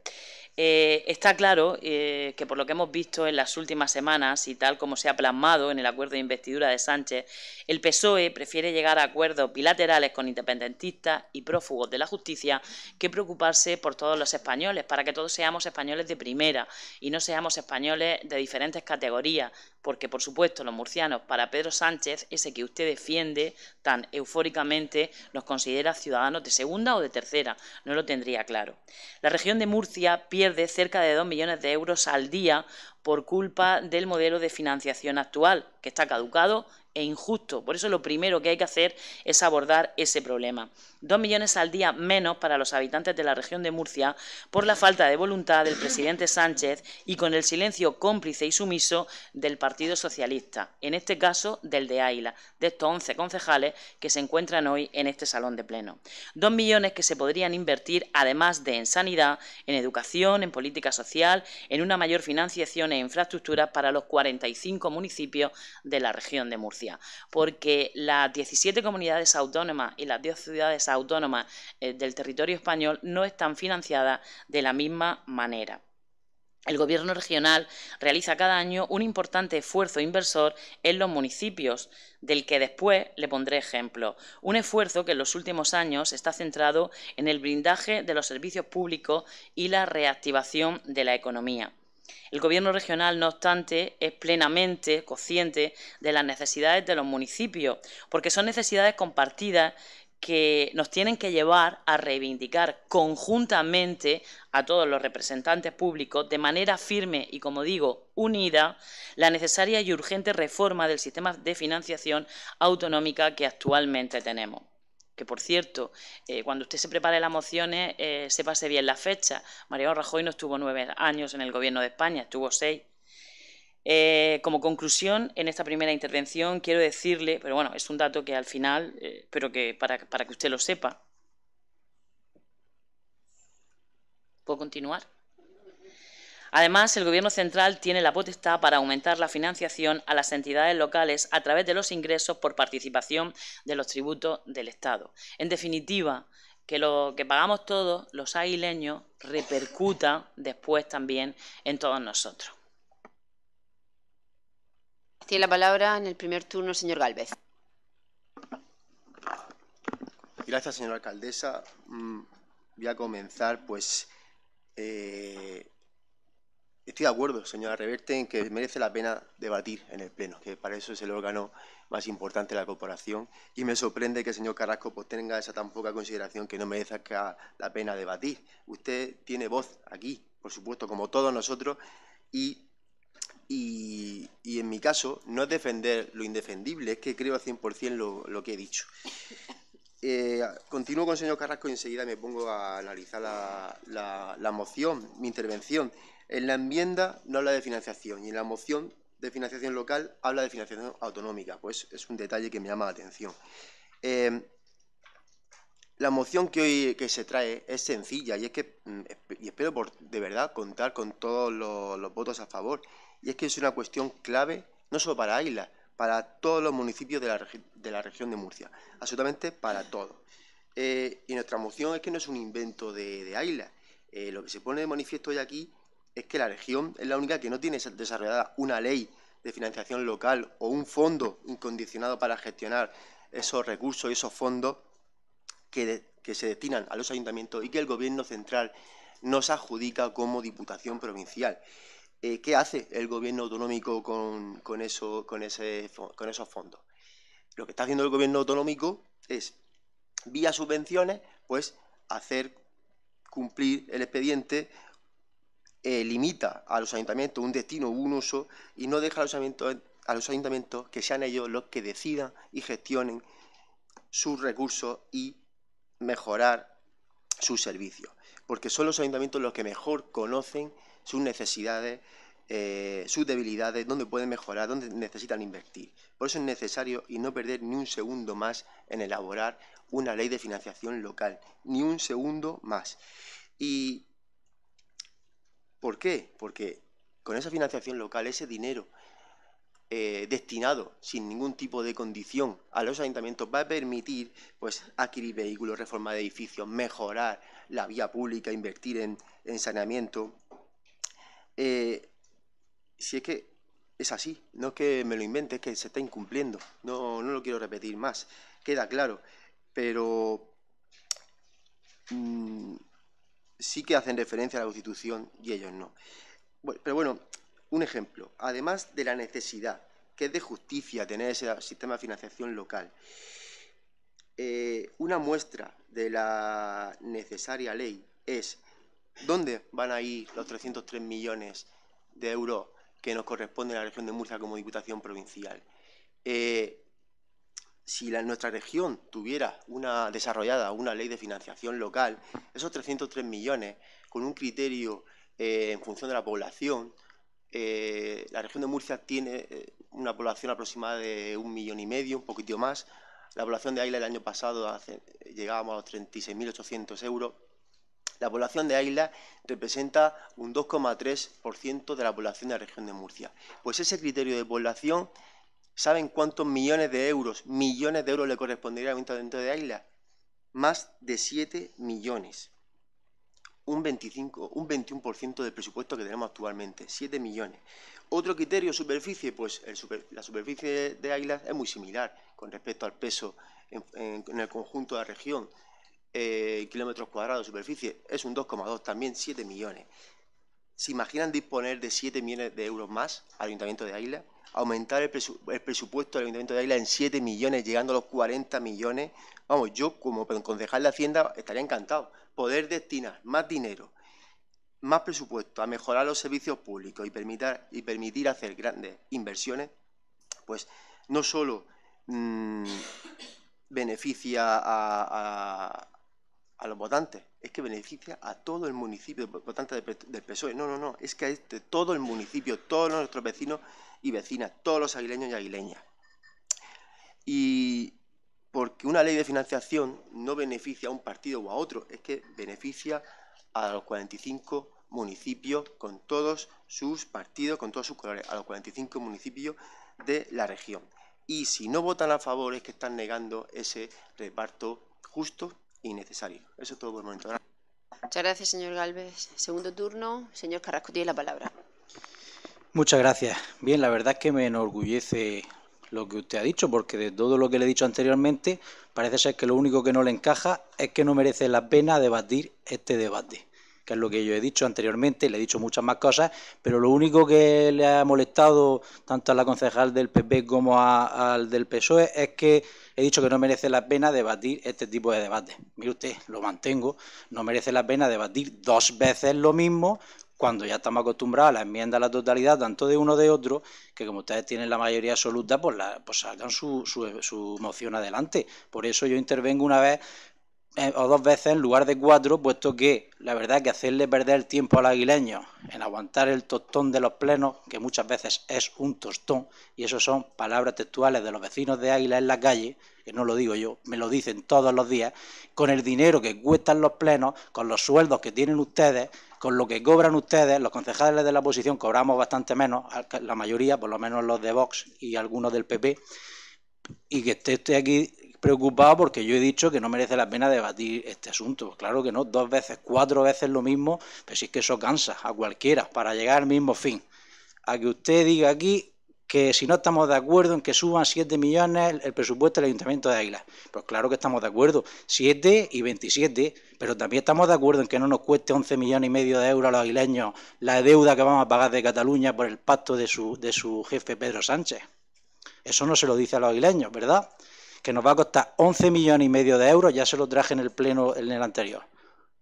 Eh, está claro eh, que por lo que hemos visto en las últimas semanas y tal como se ha plasmado en el acuerdo de investidura de Sánchez, el PSOE prefiere llegar a acuerdos bilaterales con independentistas y prófugos de la justicia que preocuparse por todos los españoles, para que todos seamos españoles de primera y no seamos españoles de diferentes categorías, porque por supuesto los murcianos para Pedro Sánchez, ese que usted defiende tan eufóricamente, nos considera ciudadanos de segunda o de tercera, no lo tendría claro. La región de Murcia pierde cerca de 2 millones de euros al día por culpa del modelo de financiación actual, que está caducado e injusto. Por eso lo primero que hay que hacer es abordar ese problema. Dos millones al día menos para los habitantes de la región de Murcia por la falta de voluntad del presidente Sánchez y con el silencio cómplice y sumiso del Partido Socialista, en este caso del de Aila, de estos 11 concejales que se encuentran hoy en este salón de pleno. Dos millones que se podrían invertir además de en sanidad, en educación, en política social, en una mayor financiación e infraestructuras para los 45 municipios de la región de Murcia porque las 17 comunidades autónomas y las 10 ciudades autónomas eh, del territorio español no están financiadas de la misma manera. El Gobierno regional realiza cada año un importante esfuerzo inversor en los municipios, del que después le pondré ejemplo. Un esfuerzo que en los últimos años está centrado en el blindaje de los servicios públicos y la reactivación de la economía. El Gobierno regional, no obstante, es plenamente consciente de las necesidades de los municipios, porque son necesidades compartidas que nos tienen que llevar a reivindicar conjuntamente a todos los representantes públicos de manera firme y, como digo, unida, la necesaria y urgente reforma del sistema de financiación autonómica que actualmente tenemos que por cierto, eh, cuando usted se prepare las mociones, eh, sépase bien la fecha. Mariano Rajoy no estuvo nueve años en el gobierno de España, estuvo seis. Eh, como conclusión, en esta primera intervención quiero decirle, pero bueno, es un dato que al final, pero que para, para que usted lo sepa. ¿Puedo continuar? Además, el Gobierno central tiene la potestad para aumentar la financiación a las entidades locales a través de los ingresos por participación de los tributos del Estado. En definitiva, que lo que pagamos todos, los aguileños, repercuta después también en todos nosotros. Tiene la palabra en el primer turno el señor Galvez. Gracias, señora alcaldesa. Mm, voy a comenzar, pues, eh, Estoy de acuerdo, señora Reverte, en que merece la pena debatir en el Pleno, que para eso es el órgano más importante de la corporación, y me sorprende que el señor Carrasco pues, tenga esa tan poca consideración que no merece la pena debatir. Usted tiene voz aquí, por supuesto, como todos nosotros, y, y, en mi caso no es defender lo indefendible, es que creo al 100% lo, lo que he dicho. Eh, continúo con el señor Carrasco y enseguida me pongo a analizar la, la moción, mi intervención. En la enmienda no habla de financiación y en la moción de financiación local habla de financiación autonómica. Pues es un detalle que me llama la atención. Eh, la moción que hoy que se trae es sencilla y es que mm, y espero por, de verdad contar con todos los, votos a favor. Y es que es una cuestión clave no solo para Águila, para todos los municipios de la, región de Murcia, absolutamente para todos. Eh, y nuestra moción es que no es un invento de, de. Eh, lo que se pone de manifiesto hoy aquí es que la región es la única que no tiene desarrollada una ley de financiación local o un fondo incondicionado para gestionar esos recursos y esos fondos que, se destinan a los ayuntamientos y que el Gobierno central nos adjudica como Diputación Provincial. Eh, ¿Qué hace el Gobierno autonómico con, eso, con, con esos fondos? Lo que está haciendo el Gobierno autonómico es, vía subvenciones, pues hacer cumplir el expediente eh, limita a los ayuntamientos un destino o un uso y no deja a los, ayuntamientos, que sean ellos los que decidan y gestionen sus recursos y mejorar sus servicios. Porque son los ayuntamientos los que mejor conocen sus necesidades, eh, sus debilidades, dónde pueden mejorar, dónde necesitan invertir. Por eso es necesario y no perder ni un segundo más en elaborar una ley de financiación local, ni un segundo más. Y ¿Por qué? Porque con esa financiación local, ese dinero eh, destinado sin ningún tipo de condición a los ayuntamientos va a permitir pues, adquirir vehículos, reformar edificios, mejorar la vía pública, invertir en, saneamiento. Eh, si es que es así, no es que me lo invente, es que se está incumpliendo. No, no lo quiero repetir más, queda claro. Pero mm, sí que hacen referencia a la Constitución y ellos no. pero bueno, un ejemplo. Además de la necesidad, que es de justicia tener ese sistema de financiación local, eh, una muestra de la necesaria ley es dónde van a ir los 303 millones de euros que nos corresponden a la región de Murcia como Diputación Provincial. Eh, si nuestra región tuviera una desarrollada una ley de financiación local, esos 303 millones, con un criterio eh, en función de la población, eh, la región de Murcia tiene eh, una población aproximada de un millón y medio, un poquito más. La población de Aila el año pasado llegábamos a los 36.800 euros. La población de Aila representa un 2,3% de la población de la región de Murcia. Pues ese criterio de población ¿Saben cuántos millones de euros, millones de euros le correspondería al Ayuntamiento de Águila? Más de 7 millones. Un 25, un 21% del presupuesto que tenemos actualmente, 7 millones. Otro criterio, superficie, pues la superficie de Águila es muy similar con respecto al peso en, el conjunto de la región. Eh, kilómetros cuadrados de superficie es un 2,2, también 7 millones. ¿Se imaginan disponer de 7 millones de euros más al Ayuntamiento de Águila? Aumentar el, presupuesto del Ayuntamiento de Águila en 7 millones, llegando a los 40 millones. Vamos, yo como concejal de Hacienda estaría encantado. Poder destinar más dinero, más presupuesto a mejorar los servicios públicos y permitir, y permitir hacer grandes inversiones, pues no solo mm, beneficia a, los votantes, es que beneficia a todo el municipio, votantes del PSOE. No, no, no, es que a este, todo el municipio, todos nuestros vecinos y vecinas, todos los aguileños y aguileñas. Y porque una ley de financiación no beneficia a un partido o a otro, es que beneficia a los 45 municipios con todos sus partidos, con todos sus colores, a los 45 municipios de la región. Y si no votan a favor es que están negando ese reparto justo y necesario. Eso es todo por el momento. Muchas gracias, señor Galvez. Segundo turno, señor Carrasco tiene la palabra. Muchas gracias. Bien, la verdad es que me enorgullece lo que usted ha dicho, porque de todo lo que le he dicho anteriormente, parece ser que lo único que no le encaja es que no merece la pena debatir este debate, que es lo que yo he dicho anteriormente, le he dicho muchas más cosas, pero lo único que le ha molestado tanto a la concejal del PP como al del PSOE es que he dicho que no merece la pena debatir este tipo de debate. Mire usted, lo mantengo, no merece la pena debatir dos veces lo mismo cuando ya estamos acostumbrados a la enmienda a la totalidad, tanto de uno de otro, que como ustedes tienen la mayoría absoluta, pues, la, pues salgan su, su, moción adelante. Por eso yo intervengo una vez eh, o dos veces en lugar de cuatro, puesto que la verdad es que hacerle perder el tiempo al aguileño en aguantar el tostón de los plenos, que muchas veces es un tostón, y eso son palabras textuales de los vecinos de Águila en la calle, que no lo digo yo, me lo dicen todos los días, con el dinero que cuestan los plenos, con los sueldos que tienen ustedes, con lo que cobran ustedes, los concejales de la oposición cobramos bastante menos, la mayoría, por lo menos los de Vox y algunos del PP, y que esté aquí preocupado porque yo he dicho que no merece la pena debatir este asunto. Claro que no, dos veces, cuatro veces lo mismo, pero si es que eso cansa a cualquiera para llegar al mismo fin. A que usted diga aquí que si no estamos de acuerdo en que suban 7 millones el presupuesto del Ayuntamiento de Águila. Pues claro que estamos de acuerdo, 7 y 27, pero también estamos de acuerdo en que no nos cueste 11 millones y medio de euros a los aguileños la deuda que vamos a pagar de Cataluña por el pacto de su, de su jefe Pedro Sánchez. Eso no se lo dice a los aguileños, ¿verdad? Que nos va a costar 11 millones y medio de euros, ya se lo traje en el pleno en el anterior.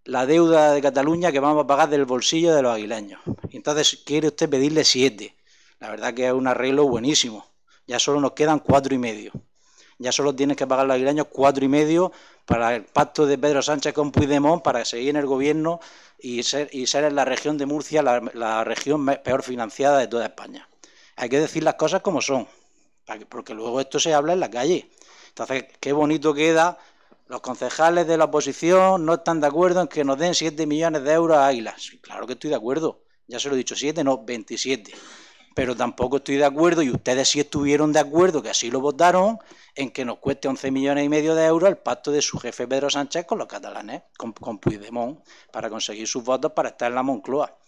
La deuda de Cataluña que vamos a pagar del bolsillo de los aguileños. Entonces quiere usted pedirle 7 la verdad que es un arreglo buenísimo. Ya solo nos quedan cuatro y medio. Ya solo tienes que pagar los aguileños cuatro y medio para el pacto de Pedro Sánchez con Puigdemont para seguir en el gobierno y ser, y ser en la región de Murcia la, región peor financiada de toda España. Hay que decir las cosas como son, porque luego esto se habla en la calle. Entonces, qué bonito queda. Los concejales de la oposición no están de acuerdo en que nos den 7 millones de euros a Águilas. Claro que estoy de acuerdo. Ya se lo he dicho, 7, no, 27 pero tampoco estoy de acuerdo, y ustedes sí estuvieron de acuerdo, que así lo votaron, en que nos cueste 11 millones y medio de euros el pacto de su jefe Pedro Sánchez con los catalanes, con, Puigdemont, para conseguir sus votos para estar en la Moncloa.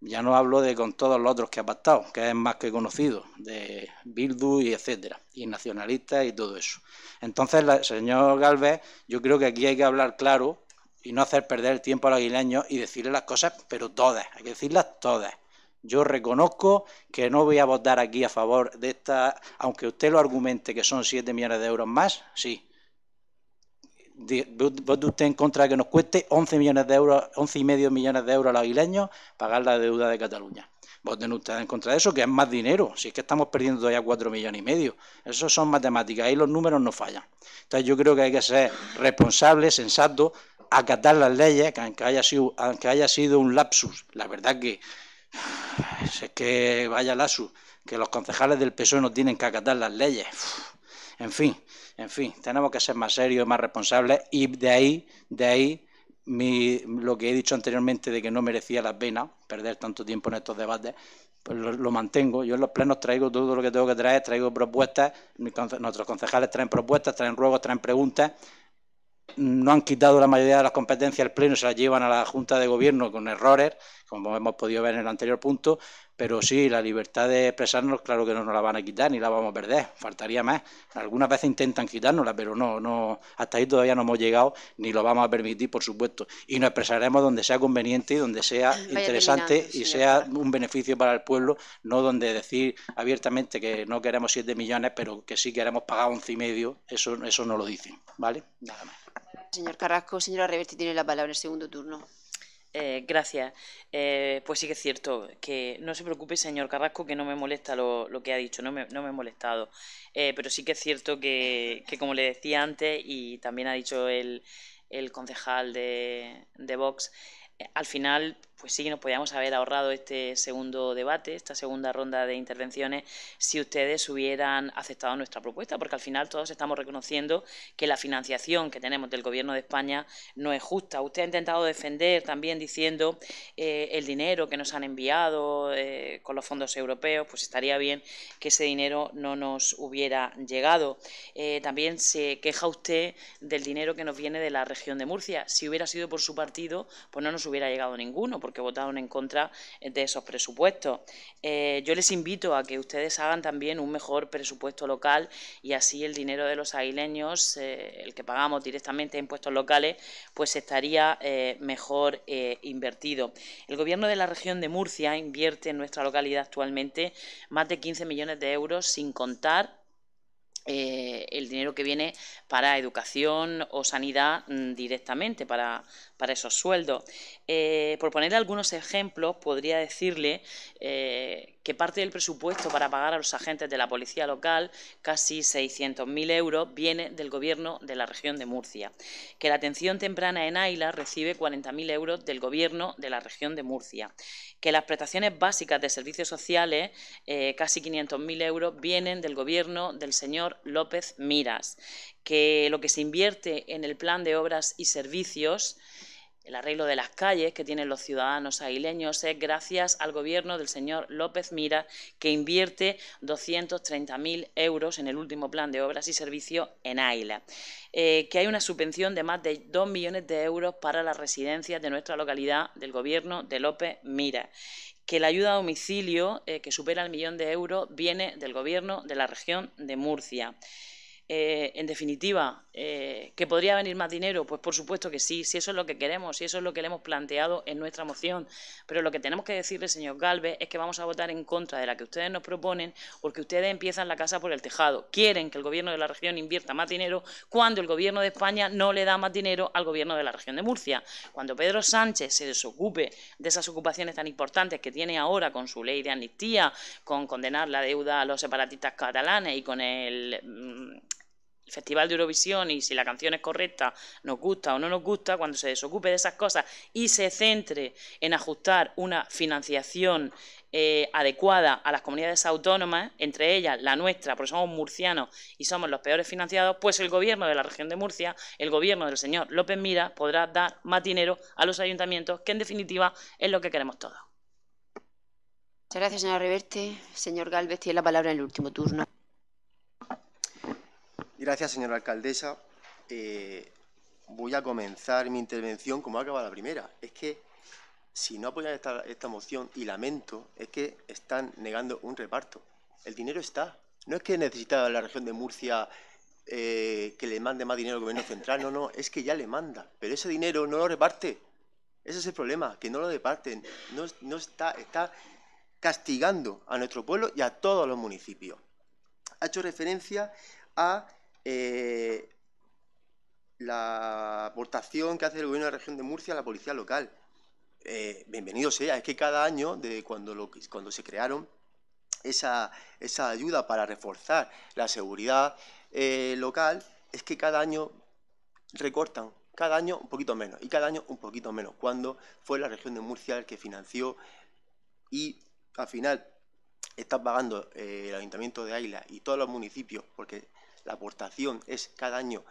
Ya no hablo de con todos los otros que ha pactado, que es más que conocido, de Bildu y etcétera, y nacionalistas y todo eso. Entonces, señor Galvez, yo creo que aquí hay que hablar claro y no hacer perder el tiempo a los aguileños y decirle las cosas, pero todas, hay que decirlas todas. Yo reconozco que no voy a votar aquí a favor de esta, aunque usted lo argumente que son 7 millones de euros más, sí. Vote usted en contra de que nos cueste 11 millones de euros, 11 y medio millones de euros a los pagar la deuda de Cataluña. voten ustedes en contra de eso, que es más dinero. Si es que estamos perdiendo todavía cuatro millones y medio. Eso son matemáticas, ahí los números no fallan. Entonces yo creo que hay que ser responsable, sensato, acatar las leyes, que aunque haya sido, aunque haya sido un lapsus, la verdad que es que vaya lapsus, que los concejales del PSOE no tienen que acatar las leyes. En fin, en fin, tenemos que ser más serios, más responsables y de ahí, de ahí lo que he dicho anteriormente de que no merecía la pena perder tanto tiempo en estos debates, pues lo, mantengo. Yo en los plenos traigo todo lo que tengo que traer, traigo propuestas, nuestros concejales traen propuestas, traen ruegos, traen preguntas. No han quitado la mayoría de las competencias al pleno, se las llevan a la Junta de Gobierno con errores, como hemos podido ver en el anterior punto, pero sí, la libertad de expresarnos, claro que no nos la van a quitar ni la vamos a perder, faltaría más. Algunas veces intentan quitárnosla, pero no, no, hasta ahí todavía no hemos llegado ni lo vamos a permitir, por supuesto. Y nos expresaremos donde sea conveniente y donde sea interesante y sea un beneficio para el pueblo, no donde decir abiertamente que no queremos 7 millones, pero que sí queremos pagar once y medio, eso, eso no lo dicen, ¿vale? Nada más. Señor Carrasco, señora Reverti tiene la palabra en el segundo turno. Eh, gracias. Eh, pues sí que es cierto que no se preocupe, señor Carrasco, que no me molesta lo, lo que ha dicho, no me, no me he molestado. Eh, pero sí que es cierto que, que, como le decía antes, y también ha dicho el, el concejal de, de Vox, al final pues sí nos podíamos haber ahorrado este segundo debate, esta segunda ronda de intervenciones, si ustedes hubieran aceptado nuestra propuesta, porque al final todos estamos reconociendo que la financiación que tenemos del Gobierno de España no es justa. Usted ha intentado defender también diciendo eh, el dinero que nos han enviado eh, con los fondos europeos, pues estaría bien que ese dinero no nos hubiera llegado. Eh, también se queja usted del dinero que nos viene de la región de Murcia. Si hubiera sido por su partido, pues no nos hubiera llegado ninguno porque votaron en contra de esos presupuestos. Eh, yo les invito a que ustedes hagan también un mejor presupuesto local y así el dinero de los aileños, eh, el que pagamos directamente a impuestos locales, pues estaría eh, mejor invertido. El Gobierno de la región de Murcia invierte en nuestra localidad actualmente más de 15 millones de euros sin contar el dinero que viene para educación o sanidad mm, directamente, para, para esos sueldos. Eh, por poner algunos ejemplos, podría decirle eh, que parte del presupuesto para pagar a los agentes de la policía local, casi 600.000 euros, viene del gobierno de la región de Murcia. Que la atención temprana en Aila recibe 40.000 euros del gobierno de la región de Murcia. Que las prestaciones básicas de servicios sociales, eh, casi 500.000 euros, vienen del gobierno del señor López Miras. Que lo que se invierte en el plan de obras y servicios el arreglo de las calles que tienen los ciudadanos aileños es gracias al gobierno del señor López Mira, que invierte 230.000 euros en el último plan de obras y servicios en Aila. Eh, que hay una subvención de más de 2 millones de euros para las residencias de nuestra localidad del gobierno de López Mira que la ayuda a domicilio, eh, que supera el millón de euros, viene del gobierno de la región de Murcia. Eh, en definitiva, eh, ¿que podría venir más dinero? Pues por supuesto que sí, si eso es lo que queremos, si eso es lo que le hemos planteado en nuestra moción. Pero lo que tenemos que decirle, señor Galvez, es que vamos a votar en contra de la que ustedes nos proponen porque ustedes empiezan la casa por el tejado. Quieren que el gobierno de la región invierta más dinero cuando el gobierno de España no le da más dinero al gobierno de la región de Murcia. Cuando Pedro Sánchez se desocupe de esas ocupaciones tan importantes que tiene ahora con su ley de amnistía, con condenar la deuda a los separatistas catalanes y con el Festival de Eurovisión y si la canción es correcta, nos gusta o no nos gusta, cuando se desocupe de esas cosas y se centre en ajustar una financiación eh, adecuada a las comunidades autónomas, entre ellas la nuestra, porque somos murcianos y somos los peores financiados, pues el gobierno de la región de Murcia, el gobierno del señor López Mira, podrá dar más dinero a los ayuntamientos, que en definitiva es lo que queremos todos. Muchas gracias, señora Reverte. Señor Galvez, tiene la palabra en el último turno. Gracias, señora alcaldesa. Eh, voy a comenzar mi intervención como ha acabado la primera. Es que si no apoyan esta, moción, y lamento, es que están negando un reparto. El dinero está. No es que necesita la región de Murcia eh, que le mande más dinero al gobierno central, no, no, es que ya le manda. Pero ese dinero no lo reparte. Ese es el problema, que no lo reparten. No, no está, está castigando a nuestro pueblo y a todos los municipios. Ha hecho referencia a eh, la aportación que hace el gobierno de la región de Murcia a la policía local. eh, bienvenido sea. Es que cada año, de cuando, cuando se crearon esa, esa ayuda para reforzar la seguridad eh, local, es que cada año recortan, cada año un poquito menos y cada año un poquito menos, cuando fue la región de Murcia el que financió y al final está pagando eh, el Ayuntamiento de Águila y todos los municipios, porque la aportación es cada año,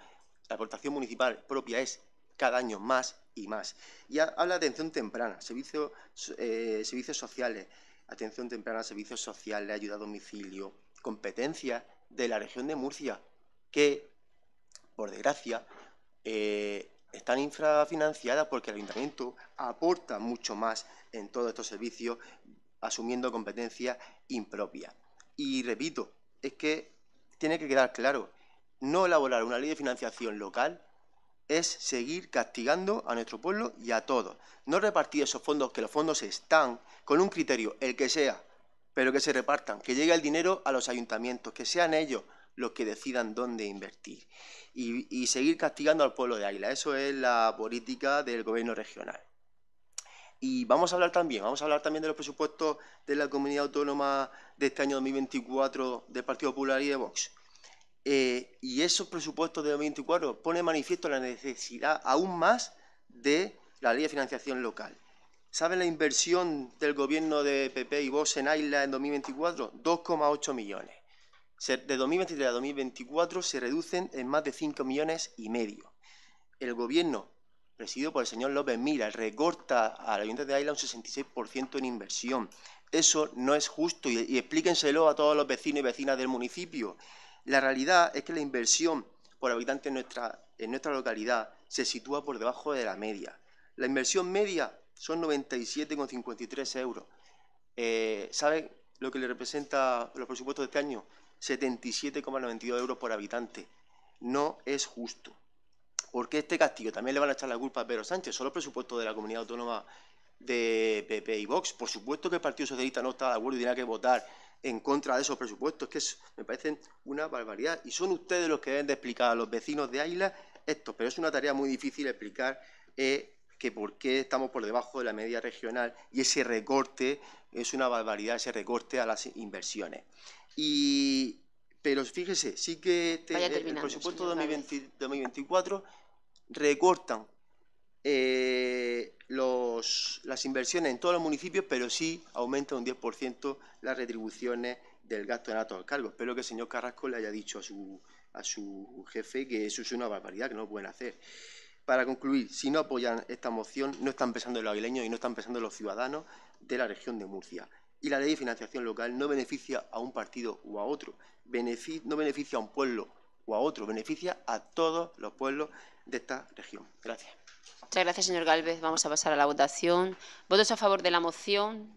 la aportación municipal propia es cada año más y más. Y habla de atención temprana, servicios, eh, servicios sociales, atención temprana, servicios sociales, ayuda a domicilio, competencias de la región de Murcia, que, por desgracia, eh, están infrafinanciadas porque el ayuntamiento aporta mucho más en todos estos servicios asumiendo competencias impropias. Y repito, es que tiene que quedar claro, no elaborar una ley de financiación local es seguir castigando a nuestro pueblo y a todos. No repartir esos fondos, que los fondos están con un criterio, el que sea, pero que se repartan, que llegue el dinero a los ayuntamientos, que sean ellos los que decidan dónde invertir. Y, y seguir castigando al pueblo de Águila. Eso es la política del gobierno regional. Y vamos a hablar también, vamos a hablar también de los presupuestos de la comunidad autónoma de este año 2024 del Partido Popular y de Vox. Eh, y esos presupuestos de 2024 pone manifiesto la necesidad aún más de la ley de financiación local. ¿Saben la inversión del gobierno de PP y Vox en Isla en 2024? 2,8 millones. De 2023 a 2024 se reducen en más de 5 millones y medio. El gobierno presidido por el señor López Mira, recorta al Ayuntamiento de Ayla un 66% en inversión. Eso no es justo y, y, explíquenselo a todos los vecinos y vecinas del municipio. La realidad es que la inversión por habitante en nuestra, en nuestra localidad se sitúa por debajo de la media. La inversión media son 97,53 euros. Eh, ¿Sabe lo que le representa los presupuestos de este año? 77,92 euros por habitante. No es justo. ¿Por qué este castigo? También le van a echar la culpa a Pedro Sánchez. Son los presupuestos de la comunidad autónoma de PP y Vox. Por supuesto que el Partido Socialista no está de acuerdo y tiene que votar en contra de esos presupuestos, que me parecen una barbaridad. Y son ustedes los que deben de explicar a los vecinos de Águila esto. Pero es una tarea muy difícil explicar eh, que por qué estamos por debajo de la media regional y ese recorte es una barbaridad, ese recorte a las inversiones. Y, pero fíjese, sí que este, el presupuesto 2020, 2024 recortan eh, las inversiones en todos los municipios, pero sí aumenta un 10% las retribuciones del gasto de datos al cargo. Espero que el señor Carrasco le haya dicho a su, a su jefe que eso es una barbaridad, que no lo pueden hacer. Para concluir, si no apoyan esta moción, no están pensando en los aguileños y no están pensando en los ciudadanos de la región de Murcia. Y la ley de financiación local no beneficia a un partido o a otro, no beneficia a un pueblo o a otro, beneficia a todos los pueblos de esta región. Gracias. Muchas gracias, señor Galvez. Vamos a pasar a la votación. ¿Votos a favor de la moción?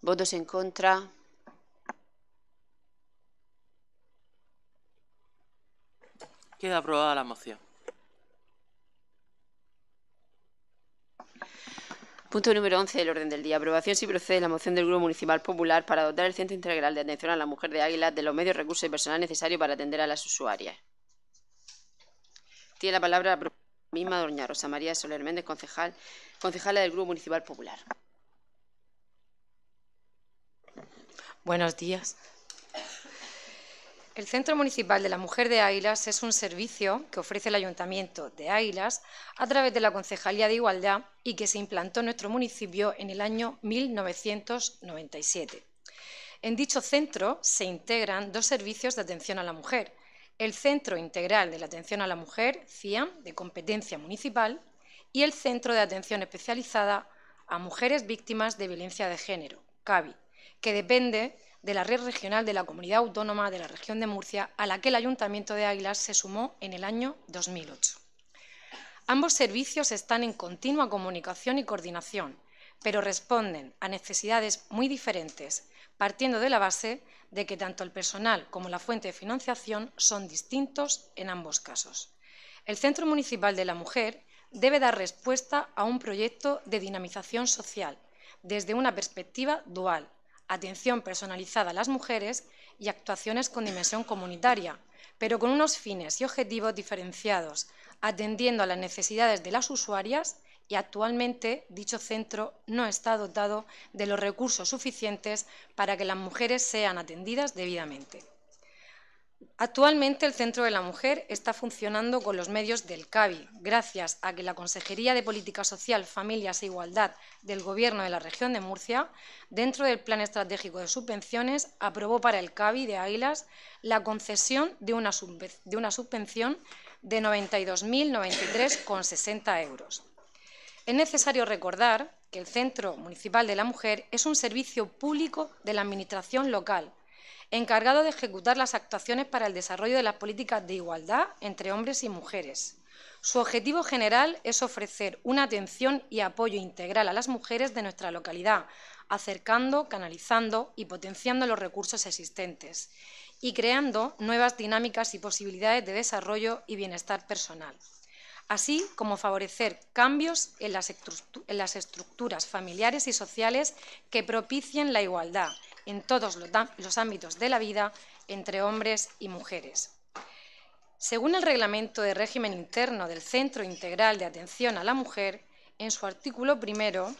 ¿Votos en contra? Queda aprobada la moción. Punto número 11 del orden del día. Aprobación si procede la moción del Grupo Municipal Popular para dotar el Centro Integral de Atención a la Mujer de Águila de los medios, recursos y personal necesarios para atender a las usuarias. Tiene la palabra la misma doña Rosa María Soler Méndez, concejal, concejala del Grupo Municipal Popular. Buenos días. El Centro Municipal de la Mujer de Águilas es un servicio que ofrece el Ayuntamiento de Águilas a través de la Concejalía de Igualdad y que se implantó en nuestro municipio en el año 1997. En dicho centro se integran dos servicios de atención a la mujer, el Centro Integral de la Atención a la Mujer, CIAM, de competencia municipal, y el Centro de Atención Especializada a Mujeres Víctimas de Violencia de Género, CAVI, que depende de la red regional de la Comunidad Autónoma de la Región de Murcia, a la que el Ayuntamiento de Águilas se sumó en el año 2008. Ambos servicios están en continua comunicación y coordinación, pero responden a necesidades muy diferentes, partiendo de la base de que tanto el personal como la fuente de financiación son distintos en ambos casos. El Centro Municipal de la Mujer debe dar respuesta a un proyecto de dinamización social desde una perspectiva dual, atención personalizada a las mujeres y actuaciones con dimensión comunitaria, pero con unos fines y objetivos diferenciados, atendiendo a las necesidades de las usuarias y actualmente dicho centro no está dotado de los recursos suficientes para que las mujeres sean atendidas debidamente. Actualmente el Centro de la Mujer está funcionando con los medios del CABI, gracias a que la Consejería de Política Social, Familias e Igualdad del Gobierno de la Región de Murcia, dentro del Plan Estratégico de Subvenciones, aprobó para el CABI de Águilas la concesión de una, subvención de 92.093,60 euros. Es necesario recordar que el Centro Municipal de la Mujer es un servicio público de la Administración local, encargado de ejecutar las actuaciones para el desarrollo de las políticas de igualdad entre hombres y mujeres. Su objetivo general es ofrecer una atención y apoyo integral a las mujeres de nuestra localidad, acercando, canalizando y potenciando los recursos existentes y creando nuevas dinámicas y posibilidades de desarrollo y bienestar personal, así como favorecer cambios en las, estructuras familiares y sociales que propicien la igualdad en todos los ámbitos de la vida entre hombres y mujeres. Según el Reglamento de Régimen Interno del Centro Integral de Atención a la Mujer, en su artículo primero,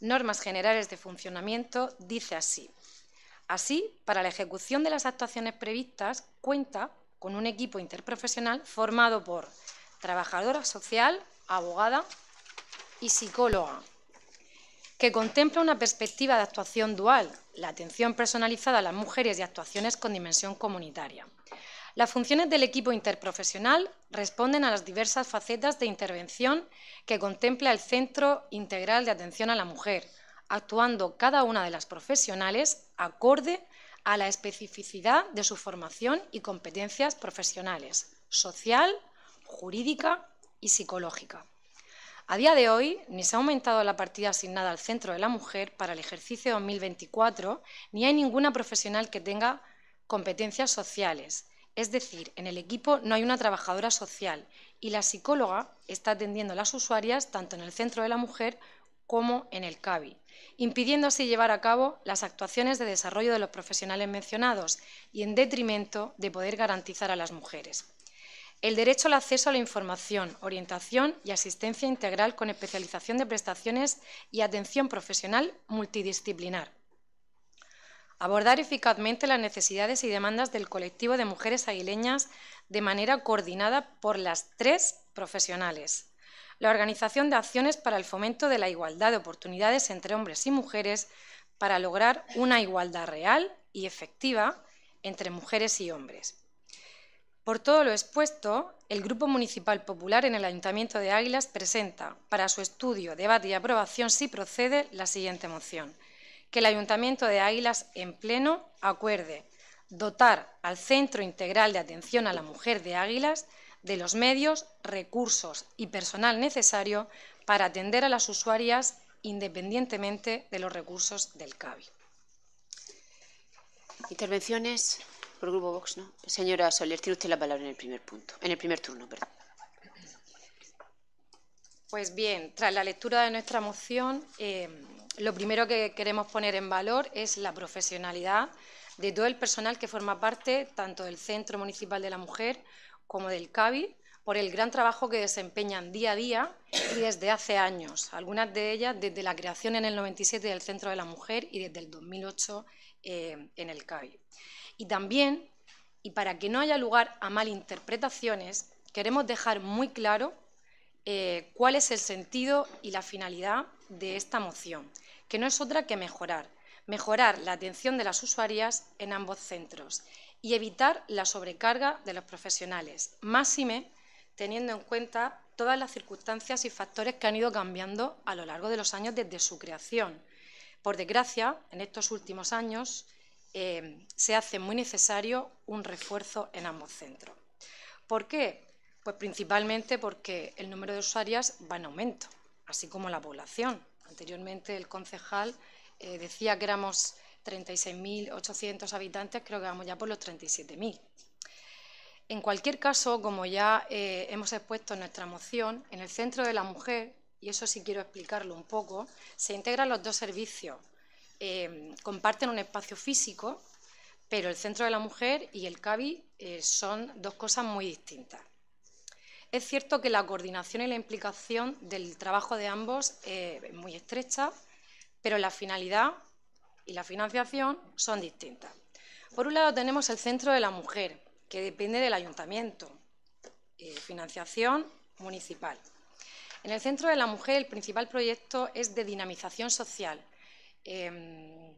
Normas Generales de Funcionamiento, dice así. Así, para la ejecución de las actuaciones previstas, cuenta con un equipo interprofesional formado por trabajadora social, abogada y psicóloga, que contempla una perspectiva de actuación dual, la atención personalizada a las mujeres y actuaciones con dimensión comunitaria. Las funciones del equipo interprofesional responden a las diversas facetas de intervención que contempla el Centro Integral de Atención a la Mujer, actuando cada una de las profesionales acorde a la especificidad de su formación y competencias profesionales, social, jurídica y psicológica. A día de hoy, ni se ha aumentado la partida asignada al Centro de la Mujer para el ejercicio 2024, ni hay ninguna profesional que tenga competencias sociales. Es decir, en el equipo no hay una trabajadora social y la psicóloga está atendiendo a las usuarias tanto en el Centro de la Mujer como en el CABI impidiendo así llevar a cabo las actuaciones de desarrollo de los profesionales mencionados y en detrimento de poder garantizar a las mujeres. El derecho al acceso a la información, orientación y asistencia integral con especialización de prestaciones y atención profesional multidisciplinar. Abordar eficazmente las necesidades y demandas del colectivo de mujeres aguileñas de manera coordinada por las tres profesionales la organización de acciones para el fomento de la igualdad de oportunidades entre hombres y mujeres para lograr una igualdad real y efectiva entre mujeres y hombres. Por todo lo expuesto, el Grupo Municipal Popular en el Ayuntamiento de Águilas presenta para su estudio, debate y aprobación, si procede, la siguiente moción. Que el Ayuntamiento de Águilas, en pleno, acuerde dotar al Centro Integral de Atención a la Mujer de Águilas de los medios, recursos y personal necesario para atender a las usuarias independientemente de los recursos del CABI. Intervenciones por Grupo Vox, ¿no? Señora Soler, tiene usted la palabra en el primer punto, en el primer turno, perdón. Pues bien, tras la lectura de nuestra moción, eh, lo primero que queremos poner en valor es la profesionalidad de todo el personal que forma parte tanto del Centro Municipal de la Mujer como del CABI por el gran trabajo que desempeñan día a día y desde hace años, algunas de ellas desde la creación en el 97 del Centro de la Mujer y desde el 2008 eh, en el CABI. Y también, y para que no haya lugar a malinterpretaciones, queremos dejar muy claro eh, cuál es el sentido y la finalidad de esta moción, que no es otra que mejorar, mejorar la atención de las usuarias en ambos centros y evitar la sobrecarga de los profesionales, máxime teniendo en cuenta todas las circunstancias y factores que han ido cambiando a lo largo de los años desde su creación. Por desgracia, en estos últimos años eh, se hace muy necesario un refuerzo en ambos centros. ¿Por qué? Pues principalmente porque el número de usuarias va en aumento, así como la población. Anteriormente el concejal eh, decía que éramos 36.800 habitantes, creo que vamos ya por los 37.000. En cualquier caso, como ya eh, hemos expuesto en nuestra moción, en el centro de la mujer, y eso sí quiero explicarlo un poco, se integran los dos servicios. Eh, comparten un espacio físico, pero el centro de la mujer y el CABI eh, son dos cosas muy distintas. Es cierto que la coordinación y la implicación del trabajo de ambos eh, es muy estrecha, pero la finalidad y la financiación son distintas. Por un lado tenemos el Centro de la Mujer, que depende del ayuntamiento, eh, financiación municipal. En el Centro de la Mujer el principal proyecto es de dinamización social. Em,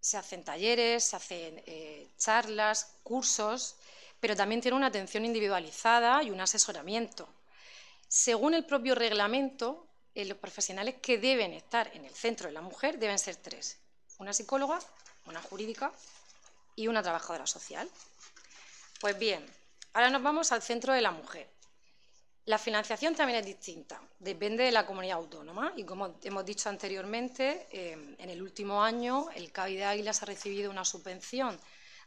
se hacen talleres, se hacen eh, charlas, cursos, pero también tiene una atención individualizada y un asesoramiento. Según el propio reglamento, eh, los profesionales que deben estar en el centro de la mujer deben ser tres. Una psicóloga, una jurídica y una trabajadora social. Pues bien, ahora nos vamos al centro de la mujer. La financiación también es distinta, depende de la comunidad autónoma. Y como hemos dicho anteriormente, eh, en el último año el CABI de Águilas ha recibido una subvención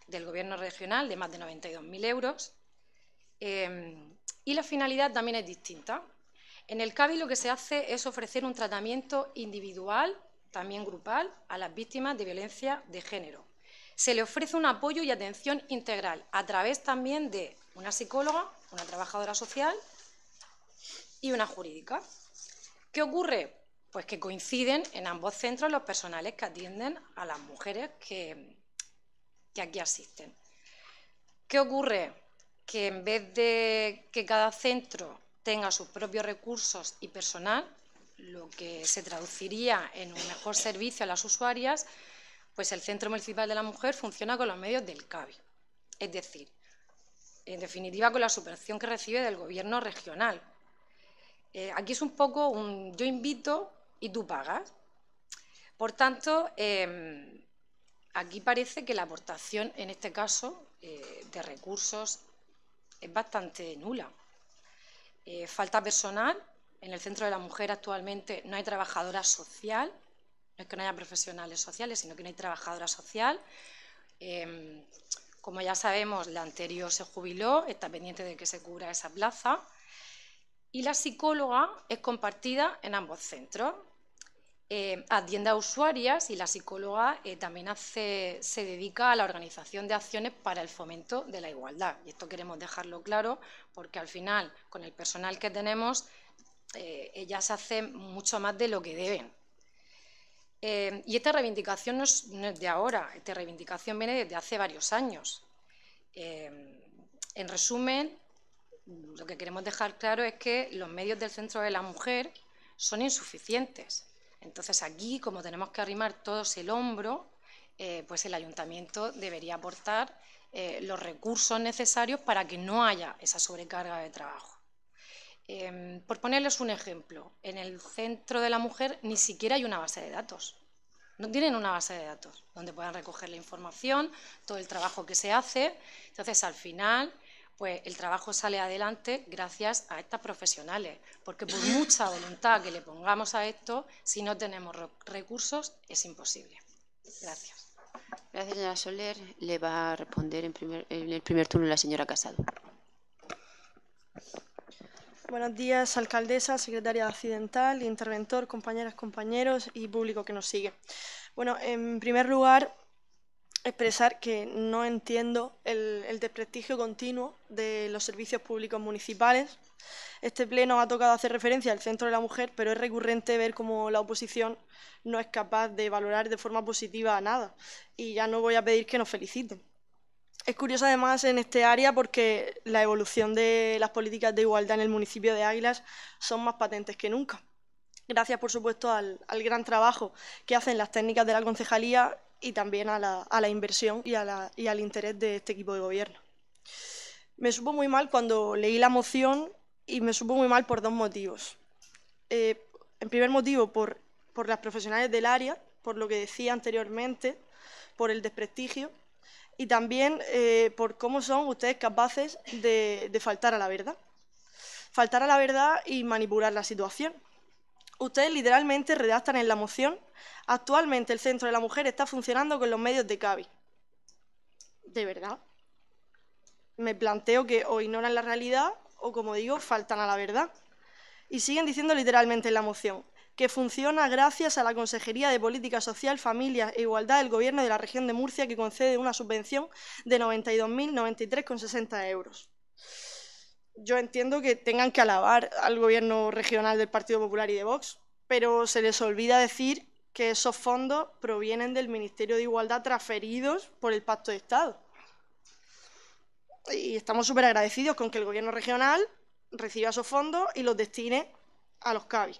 del Gobierno regional de más de 92.000 euros. Eh, y la finalidad también es distinta. En el CABI lo que se hace es ofrecer un tratamiento individual, también grupal, a las víctimas de violencia de género. Se le ofrece un apoyo y atención integral a través también de una psicóloga, una trabajadora social y una jurídica. ¿Qué ocurre? Pues que coinciden en ambos centros los personales que atienden a las mujeres que, que aquí asisten. ¿Qué ocurre? Que en vez de que cada centro tenga sus propios recursos y personal, lo que se traduciría en un mejor servicio a las usuarias, pues el Centro Municipal de la Mujer funciona con los medios del CABI, es decir, en definitiva con la subvención que recibe del gobierno regional. Eh, aquí es un poco un yo invito y tú pagas. Por tanto, em, aquí parece que la aportación, en este caso, eh, de recursos es bastante nula. Eh, falta personal. En el Centro de la Mujer actualmente no hay trabajadora social no es que no haya profesionales sociales, sino que no hay trabajadora social. Em, como ya sabemos, la anterior se jubiló, está pendiente de que se cubra esa plaza. Y la psicóloga es compartida en ambos centros. Eh, atiende a usuarias y la psicóloga eh, también se dedica a la organización de acciones para el fomento de la igualdad. Y esto queremos dejarlo claro porque al final, con el personal que tenemos, eh, ellas hacen mucho más de lo que deben. Eh, y esta reivindicación no es, de ahora, esta reivindicación viene desde hace varios años. En resumen, lo que queremos dejar claro es que los medios del Centro de la Mujer son insuficientes. Entonces aquí, como tenemos que arrimar todos el hombro, eh, pues el ayuntamiento debería aportar los recursos necesarios para que no haya esa sobrecarga de trabajo. Em, por ponerles un ejemplo, en el centro de la mujer ni siquiera hay una base de datos. No tienen una base de datos donde puedan recoger la información, todo el trabajo que se hace. Entonces, al final, pues el trabajo sale adelante gracias a estas profesionales, porque por mucha voluntad que le pongamos a esto, si no tenemos recursos, es imposible. Gracias. Gracias, señora Soler. Le va a responder en, en el primer turno la señora Casado. Buenos días, alcaldesa, secretaria accidental, interventor, compañeras, compañeros y público que nos sigue. Bueno, en primer lugar, expresar que no entiendo el, desprestigio continuo de los servicios públicos municipales. Este pleno ha tocado hacer referencia al centro de la mujer, pero es recurrente ver cómo la oposición no es capaz de valorar de forma positiva nada. Y ya no voy a pedir que nos feliciten. Es curioso además en este área porque la evolución de las políticas de igualdad en el municipio de Águilas son más patentes que nunca. Gracias, por supuesto, al, gran trabajo que hacen las técnicas de la concejalía y también a la, inversión y, al interés de este equipo de gobierno. Me supo muy mal cuando leí la moción y me supo muy mal por dos motivos. Eh, en primer motivo, por, por las profesionales del área, por lo que decía anteriormente, por el desprestigio y también eh, por cómo son ustedes capaces de, faltar a la verdad. Faltar a la verdad y manipular la situación. Ustedes literalmente redactan en la moción, actualmente el Centro de la Mujer está funcionando con los medios de CABI. ¿De verdad? Me planteo que o ignoran la realidad o, como digo, faltan a la verdad. Y siguen diciendo literalmente en la moción, que funciona gracias a la Consejería de Política Social, Familia e Igualdad del Gobierno de la región de Murcia, que concede una subvención de 92.093,60 euros. Yo entiendo que tengan que alabar al gobierno regional del Partido Popular y de Vox, pero se les olvida decir que esos fondos provienen del Ministerio de Igualdad transferidos por el Pacto de Estado. Y estamos súper agradecidos con que el gobierno regional reciba esos fondos y los destine a los CABI.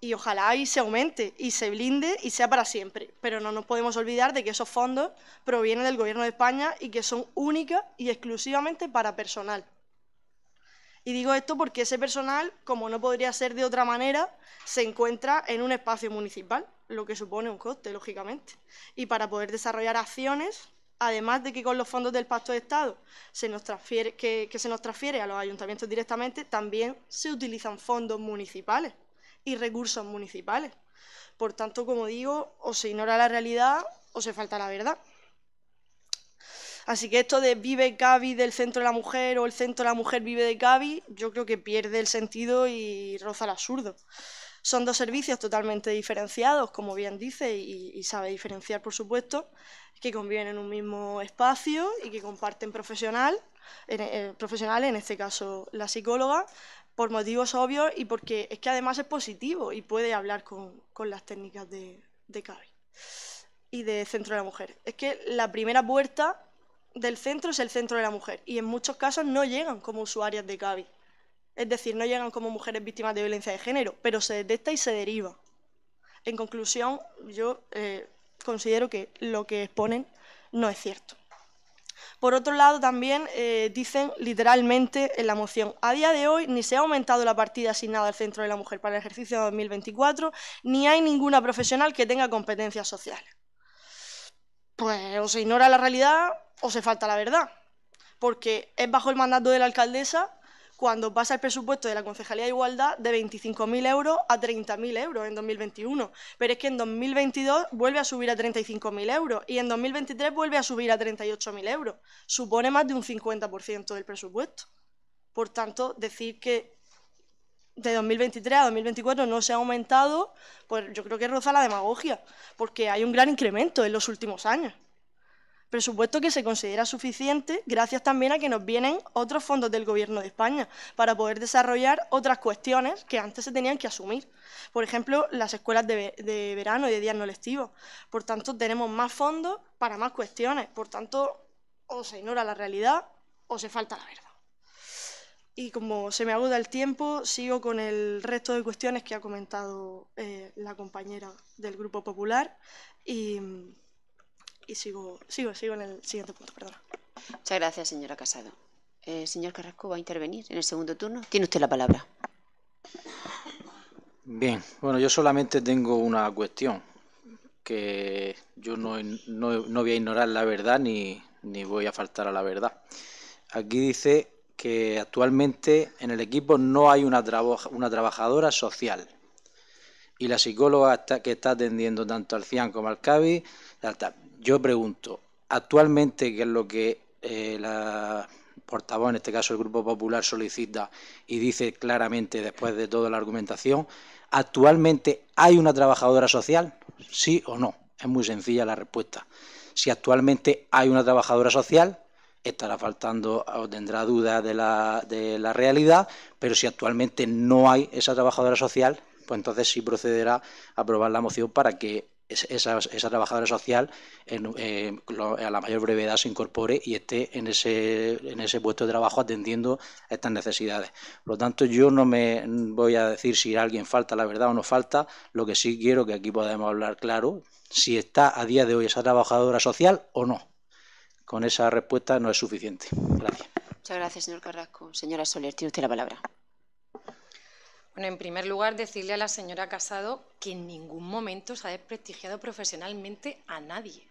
Y ojalá y se aumente y se blinde y sea para siempre. Pero no nos podemos olvidar de que esos fondos provienen del gobierno de España y que son únicas y exclusivamente para personal. Y digo esto porque ese personal, como no podría ser de otra manera, se encuentra en un espacio municipal, lo que supone un coste, lógicamente. Y para poder desarrollar acciones, además de que con los fondos del Pacto de Estado se nos transfiere, que, que se nos transfiere a los ayuntamientos directamente, también se utilizan fondos municipales y recursos municipales. Por tanto, como digo, o se ignora la realidad o se falta la verdad. Así que esto de vive Gaby del centro de la mujer o el centro de la mujer vive de Gaby, yo creo que pierde el sentido y roza el absurdo. Son dos servicios totalmente diferenciados, como bien dice, y, sabe diferenciar, por supuesto, que conviven en un mismo espacio y que comparten profesional, en, eh, profesionales, en este caso la psicóloga, por motivos obvios y porque es que además es positivo y puede hablar con, las técnicas de, de CABI y de Centro de la Mujer. Es que la primera puerta del centro es el centro de la mujer y en muchos casos no llegan como usuarias de CABI. Es decir, no llegan como mujeres víctimas de violencia de género, pero se detecta y se deriva. En conclusión, yo eh, considero que lo que exponen no es cierto. Por otro lado, también eh, dicen literalmente en la moción, a día de hoy ni se ha aumentado la partida asignada al Centro de la Mujer para el ejercicio de 2024, ni hay ninguna profesional que tenga competencias sociales. Pues o se ignora la realidad o se falta la verdad, porque es bajo el mandato de la alcaldesa cuando pasa el presupuesto de la Concejalía de Igualdad de 25.000 euros a 30.000 euros en 2021. Pero es que en 2022 vuelve a subir a 35.000 euros y en 2023 vuelve a subir a 38.000 euros. Supone más de un 50% del presupuesto. Por tanto, decir que de 2023 a 2024 no se ha aumentado, pues yo creo que roza la demagogia, porque hay un gran incremento en los últimos años presupuesto que se considera suficiente gracias también a que nos vienen otros fondos del Gobierno de España para poder desarrollar otras cuestiones que antes se tenían que asumir. Por ejemplo, las escuelas de, verano y de días no lectivos. Por tanto, tenemos más fondos para más cuestiones. Por tanto, o se ignora la realidad o se falta la verdad. Y como se me aguda el tiempo, sigo con el resto de cuestiones que ha comentado eh, la compañera del Grupo Popular. Y, y sigo, sigo, sigo en el siguiente punto, perdona. Muchas gracias, señora Casado. Eh, señor Carrasco, ¿va a intervenir en el segundo turno? Tiene usted la palabra. Bien, bueno, yo solamente tengo una cuestión, que yo no, no, voy a ignorar la verdad ni, ni voy a faltar a la verdad. Aquí dice que actualmente en el equipo no hay una, una trabajadora social y la psicóloga que está atendiendo tanto al CIAN como al CABI, yo pregunto, actualmente, ¿qué es lo que eh, la portavoz, en este caso el Grupo Popular, solicita y dice claramente después de toda la argumentación, ¿actualmente hay una trabajadora social? ¿Sí o no? Es muy sencilla la respuesta. Si actualmente hay una trabajadora social, estará faltando o tendrá dudas de la, de la realidad, pero si actualmente no hay esa trabajadora social, pues entonces sí procederá a aprobar la moción para que esa, esa trabajadora social eh, a la mayor brevedad se incorpore y esté en ese, en ese puesto de trabajo atendiendo a estas necesidades. Por lo tanto, yo no me voy a decir si alguien falta la verdad o no falta, lo que sí quiero que aquí podamos hablar claro, si está a día de hoy esa trabajadora social o no. Con esa respuesta no es suficiente. Gracias. Muchas gracias, señor Carrasco. Señora Soler, tiene usted la palabra. Bueno, en primer lugar, decirle a la señora Casado que en ningún momento se ha desprestigiado profesionalmente a nadie.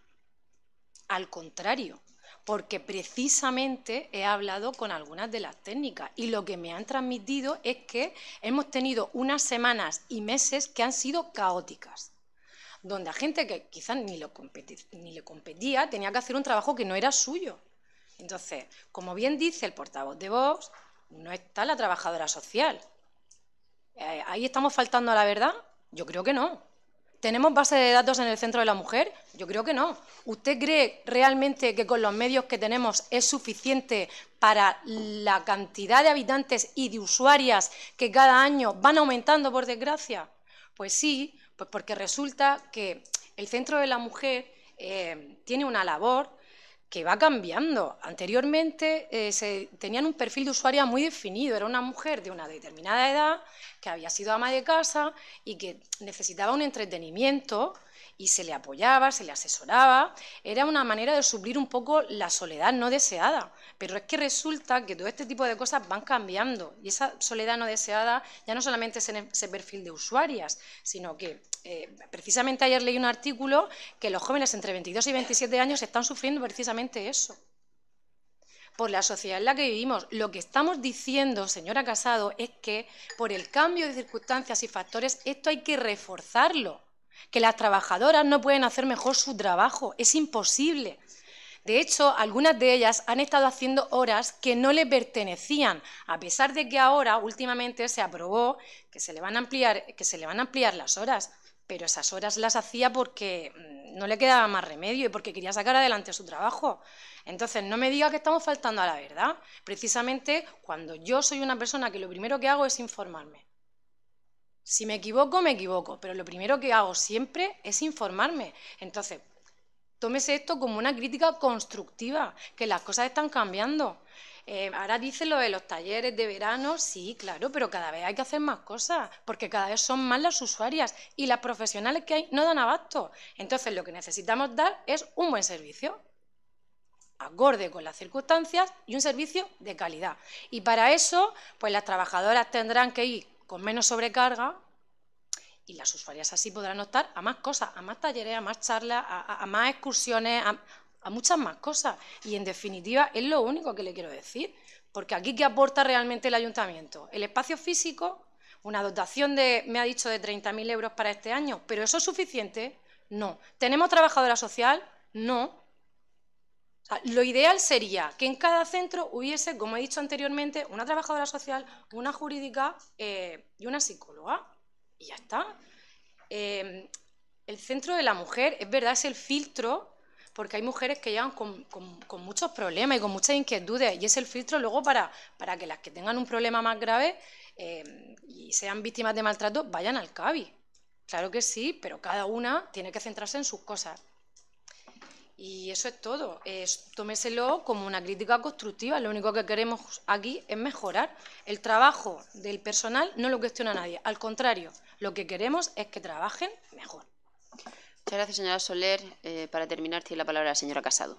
Al contrario, porque precisamente he hablado con algunas de las técnicas y lo que me han transmitido es que hemos tenido unas semanas y meses que han sido caóticas, donde a gente que quizás ni, ni le competía tenía que hacer un trabajo que no era suyo. Entonces, como bien dice el portavoz de Vox, no está la trabajadora social, eh, ¿Ahí estamos faltando a la verdad? Yo creo que no. ¿Tenemos base de datos en el centro de la mujer? Yo creo que no. ¿Usted cree realmente que con los medios que tenemos es suficiente para la cantidad de habitantes y de usuarias que cada año van aumentando, por desgracia? Pues sí, pues porque resulta que el centro de la mujer eh, tiene una labor que va cambiando. Anteriormente eh, se, tenían un perfil de usuaria muy definido, era una mujer de una determinada edad que había sido ama de casa y que necesitaba un entretenimiento y se le apoyaba, se le asesoraba, era una manera de suplir un poco la soledad no deseada. Pero es que resulta que todo este tipo de cosas van cambiando y esa soledad no deseada ya no solamente es en ese perfil de usuarias, sino que eh, precisamente ayer leí un artículo que los jóvenes entre 22 y 27 años están sufriendo precisamente eso. Por la sociedad en la que vivimos. Lo que estamos diciendo, señora Casado, es que por el cambio de circunstancias y factores esto hay que reforzarlo. Que las trabajadoras no pueden hacer mejor su trabajo, es imposible. De hecho, algunas de ellas han estado haciendo horas que no le pertenecían, a pesar de que ahora últimamente se aprobó que se le van a ampliar, que se le van a ampliar las horas, pero esas horas las hacía porque mm, no le quedaba más remedio y porque quería sacar adelante su trabajo. Entonces, no me diga que estamos faltando a la verdad, precisamente cuando yo soy una persona que lo primero que hago es informarme. Si me equivoco, me equivoco, pero lo primero que hago siempre es informarme. Entonces, tómese esto como una crítica constructiva, que las cosas están cambiando. Eh, ahora dice lo de los talleres de verano, sí, claro, pero cada vez hay que hacer más cosas, porque cada vez son más las usuarias y las profesionales que hay no dan abasto. Entonces, lo que necesitamos dar es un buen servicio, acorde con las circunstancias y un servicio de calidad. Y para eso, pues las trabajadoras tendrán que ir con menos sobrecarga y las usuarias así podrán optar a más cosas, a más talleres, a más charlas, a, más excursiones, a, muchas más cosas. Y en definitiva es lo único que le quiero decir, porque aquí ¿qué aporta realmente el ayuntamiento? El espacio físico, una dotación de, me ha dicho, de 30.000 euros para este año, pero ¿eso es suficiente? No. ¿Tenemos trabajadora social? No lo ideal sería que en cada centro hubiese, como he dicho anteriormente, una trabajadora social, una jurídica eh, y una psicóloga. Y ya está. Eh, el centro de la mujer, es verdad, es el filtro, porque hay mujeres que llegan con, muchos problemas y con muchas inquietudes, y es el filtro luego para, para que las que tengan un problema más grave eh, y sean víctimas de maltrato vayan al CABI. Claro que sí, pero cada una tiene que centrarse en sus cosas. Y eso es todo. Es, tómeselo como una crítica constructiva. Lo único que queremos aquí es mejorar. El trabajo del personal no lo cuestiona nadie. Al contrario, lo que queremos es que trabajen mejor. Muchas gracias, señora Soler. Eh, para terminar, tiene la palabra la señora Casado.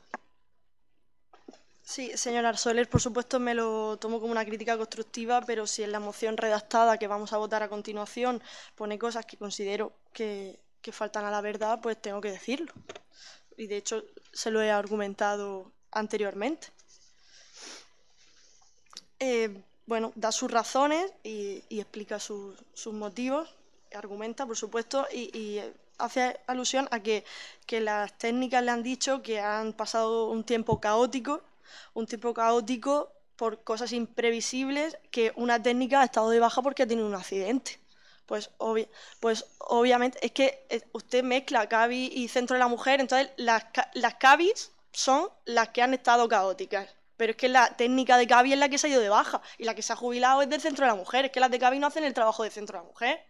Sí, señora Soler, por supuesto me lo tomo como una crítica constructiva, pero si en la moción redactada que vamos a votar a continuación pone cosas que considero que, que faltan a la verdad, pues tengo que decirlo y de hecho se lo he argumentado anteriormente. Eh, bueno, da sus razones y, explica sus motivos, argumenta, por supuesto, y, hace alusión a que, que, las técnicas le han dicho que han pasado un tiempo caótico, un tiempo caótico por cosas imprevisibles, que una técnica ha estado de baja porque ha tenido un accidente. Pues, pues obviamente es que eh, usted mezcla CABI y Centro de la Mujer, entonces las, las CABIs son las que han estado caóticas. Pero es que la técnica de CABI es la que se ha ido de baja y la que se ha jubilado es del Centro de la Mujer. Es que las de CABI no hacen el trabajo del Centro de la Mujer.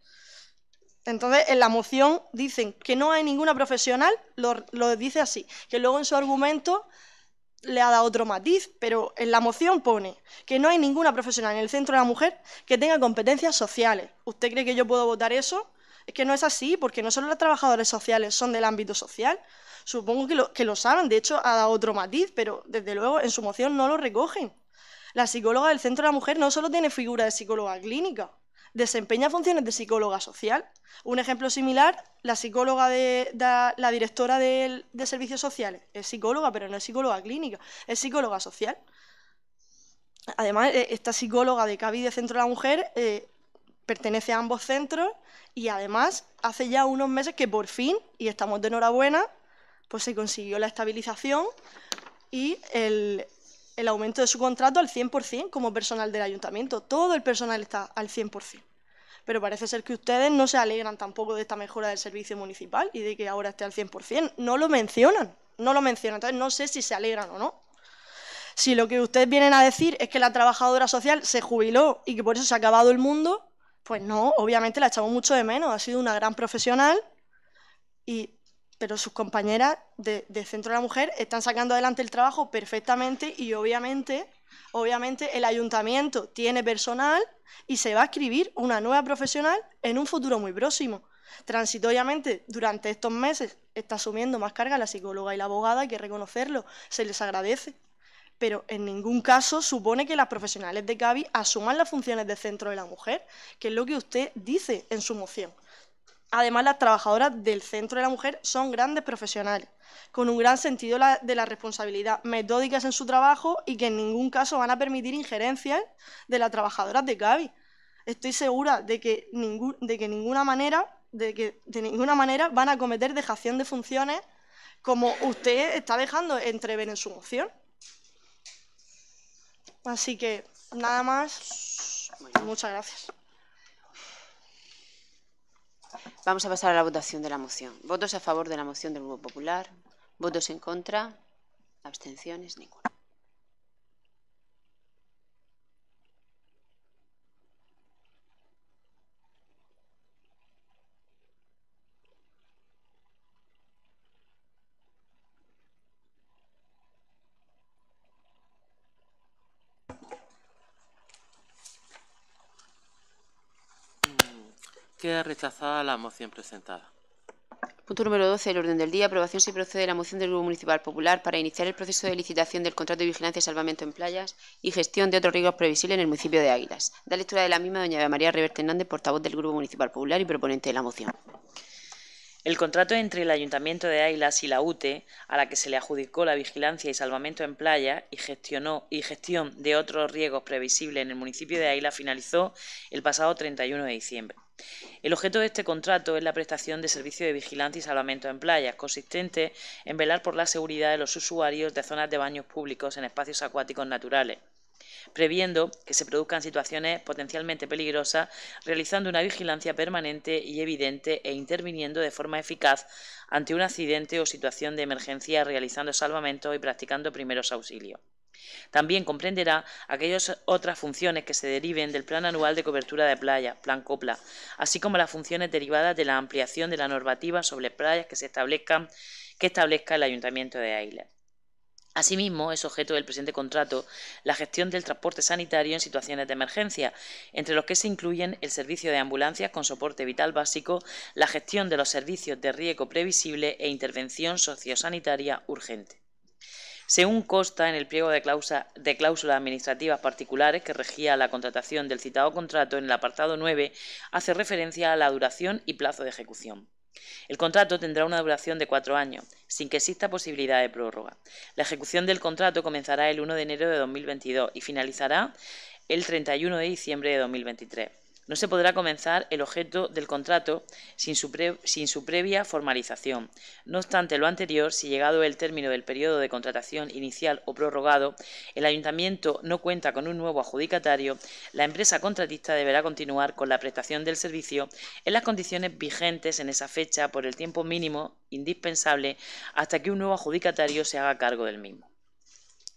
Entonces, en la moción dicen que no hay ninguna profesional, lo, dice así, que luego en su argumento le ha dado otro matiz, pero en la moción pone que no hay ninguna profesional en el centro de la mujer que tenga competencias sociales. ¿Usted cree que yo puedo votar eso? Es que no es así, porque no solo los trabajadores sociales son del ámbito social. Supongo que lo, que lo saben, de hecho ha dado otro matiz, pero desde luego en su moción no lo recogen. La psicóloga del centro de la mujer no solo tiene figura de psicóloga clínica, desempeña funciones de psicóloga social. Un ejemplo similar, la psicóloga de, la directora de, servicios sociales es psicóloga, pero no es psicóloga clínica, es psicóloga social. Además, eh, esta psicóloga de CABI de Centro de la Mujer eh, pertenece a ambos centros y además hace ya unos meses que por fin, y estamos de enhorabuena, pues se consiguió la estabilización y el, el aumento de su contrato al 100% como personal del ayuntamiento. Todo el personal está al 100%. pero parece ser que ustedes no se alegran tampoco de esta mejora del servicio municipal y de que ahora esté al 100%. No lo mencionan, no lo mencionan. Entonces no sé si se alegran o no. Si lo que ustedes vienen a decir es que la trabajadora social se jubiló y que por eso se ha acabado el mundo, pues no, obviamente la echamos mucho de menos. Ha sido una gran profesional, y, pero sus compañeras de, Centro de la Mujer están sacando adelante el trabajo perfectamente y obviamente, obviamente el ayuntamiento tiene personal y se va a escribir una nueva profesional en un futuro muy próximo. Transitoriamente, durante estos meses, está asumiendo más carga la psicóloga y la abogada, hay que reconocerlo, se les agradece. Pero en ningún caso supone que las profesionales de CABI asuman las funciones de centro de la mujer, que es lo que usted dice en su moción. Además, las trabajadoras del centro de la mujer son grandes profesionales, con un gran sentido de la responsabilidad, metódicas en su trabajo y que en ningún caso van a permitir injerencias de las trabajadoras de CABI. Estoy segura de que, de que ninguna manera de que de ninguna manera van a cometer dejación de funciones como usted está dejando entrever en su moción. Así que nada más. Muchas gracias. Vamos a pasar a la votación de la moción. ¿Votos a favor de la moción del Grupo Popular? ¿Votos en contra? ¿Abstenciones? Ninguna. Queda rechazada la moción presentada. Punto número 12 del orden del día. Aprobación si procede la moción del Grupo Municipal Popular para iniciar el proceso de licitación del contrato de vigilancia y salvamento en playas y gestión de otros riesgos previsibles en el municipio de Águilas. Da lectura de la misma doña María Reverte Hernández, portavoz del Grupo Municipal Popular y proponente de la moción. El contrato entre el Ayuntamiento de Águilas y la UTE, a la que se le adjudicó la vigilancia y salvamento en playa y, gestionó, y gestión de otros riesgos previsibles en el municipio de Águilas, finalizó el pasado 31 de diciembre. El objeto de este contrato es la prestación de servicio de vigilancia y salvamento en playas, consistente en velar por la seguridad de los usuarios de zonas de baños públicos en espacios acuáticos naturales, previendo que se produzcan situaciones potencialmente peligrosas, realizando una vigilancia permanente y evidente e interviniendo de forma eficaz ante un accidente o situación de emergencia, realizando salvamento y practicando primeros auxilios. También comprenderá aquellas otras funciones que se deriven del Plan Anual de Cobertura de Playa, Plan COPLA, así como las funciones derivadas de la ampliación de la normativa sobre playas que se establezcan que establezca el Ayuntamiento de Ailes. Asimismo, es objeto del presente contrato la gestión del transporte sanitario en situaciones de emergencia, entre los que se incluyen el servicio de ambulancias con soporte vital básico, la gestión de los servicios de riesgo previsible e intervención sociosanitaria urgente. Según consta en el pliego de, cláusulas administrativas particulares que regía la contratación del citado contrato en el apartado 9, hace referencia a la duración y plazo de ejecución. El contrato tendrá una duración de cuatro años, sin que exista posibilidad de prórroga. La ejecución del contrato comenzará el 1 de enero de 2022 y finalizará el 31 de diciembre de 2023 no se podrá comenzar el objeto del contrato sin su, previa formalización. No obstante lo anterior, si llegado el término del periodo de contratación inicial o prorrogado, el ayuntamiento no cuenta con un nuevo adjudicatario, la empresa contratista deberá continuar con la prestación del servicio en las condiciones vigentes en esa fecha por el tiempo mínimo indispensable hasta que un nuevo adjudicatario se haga cargo del mismo.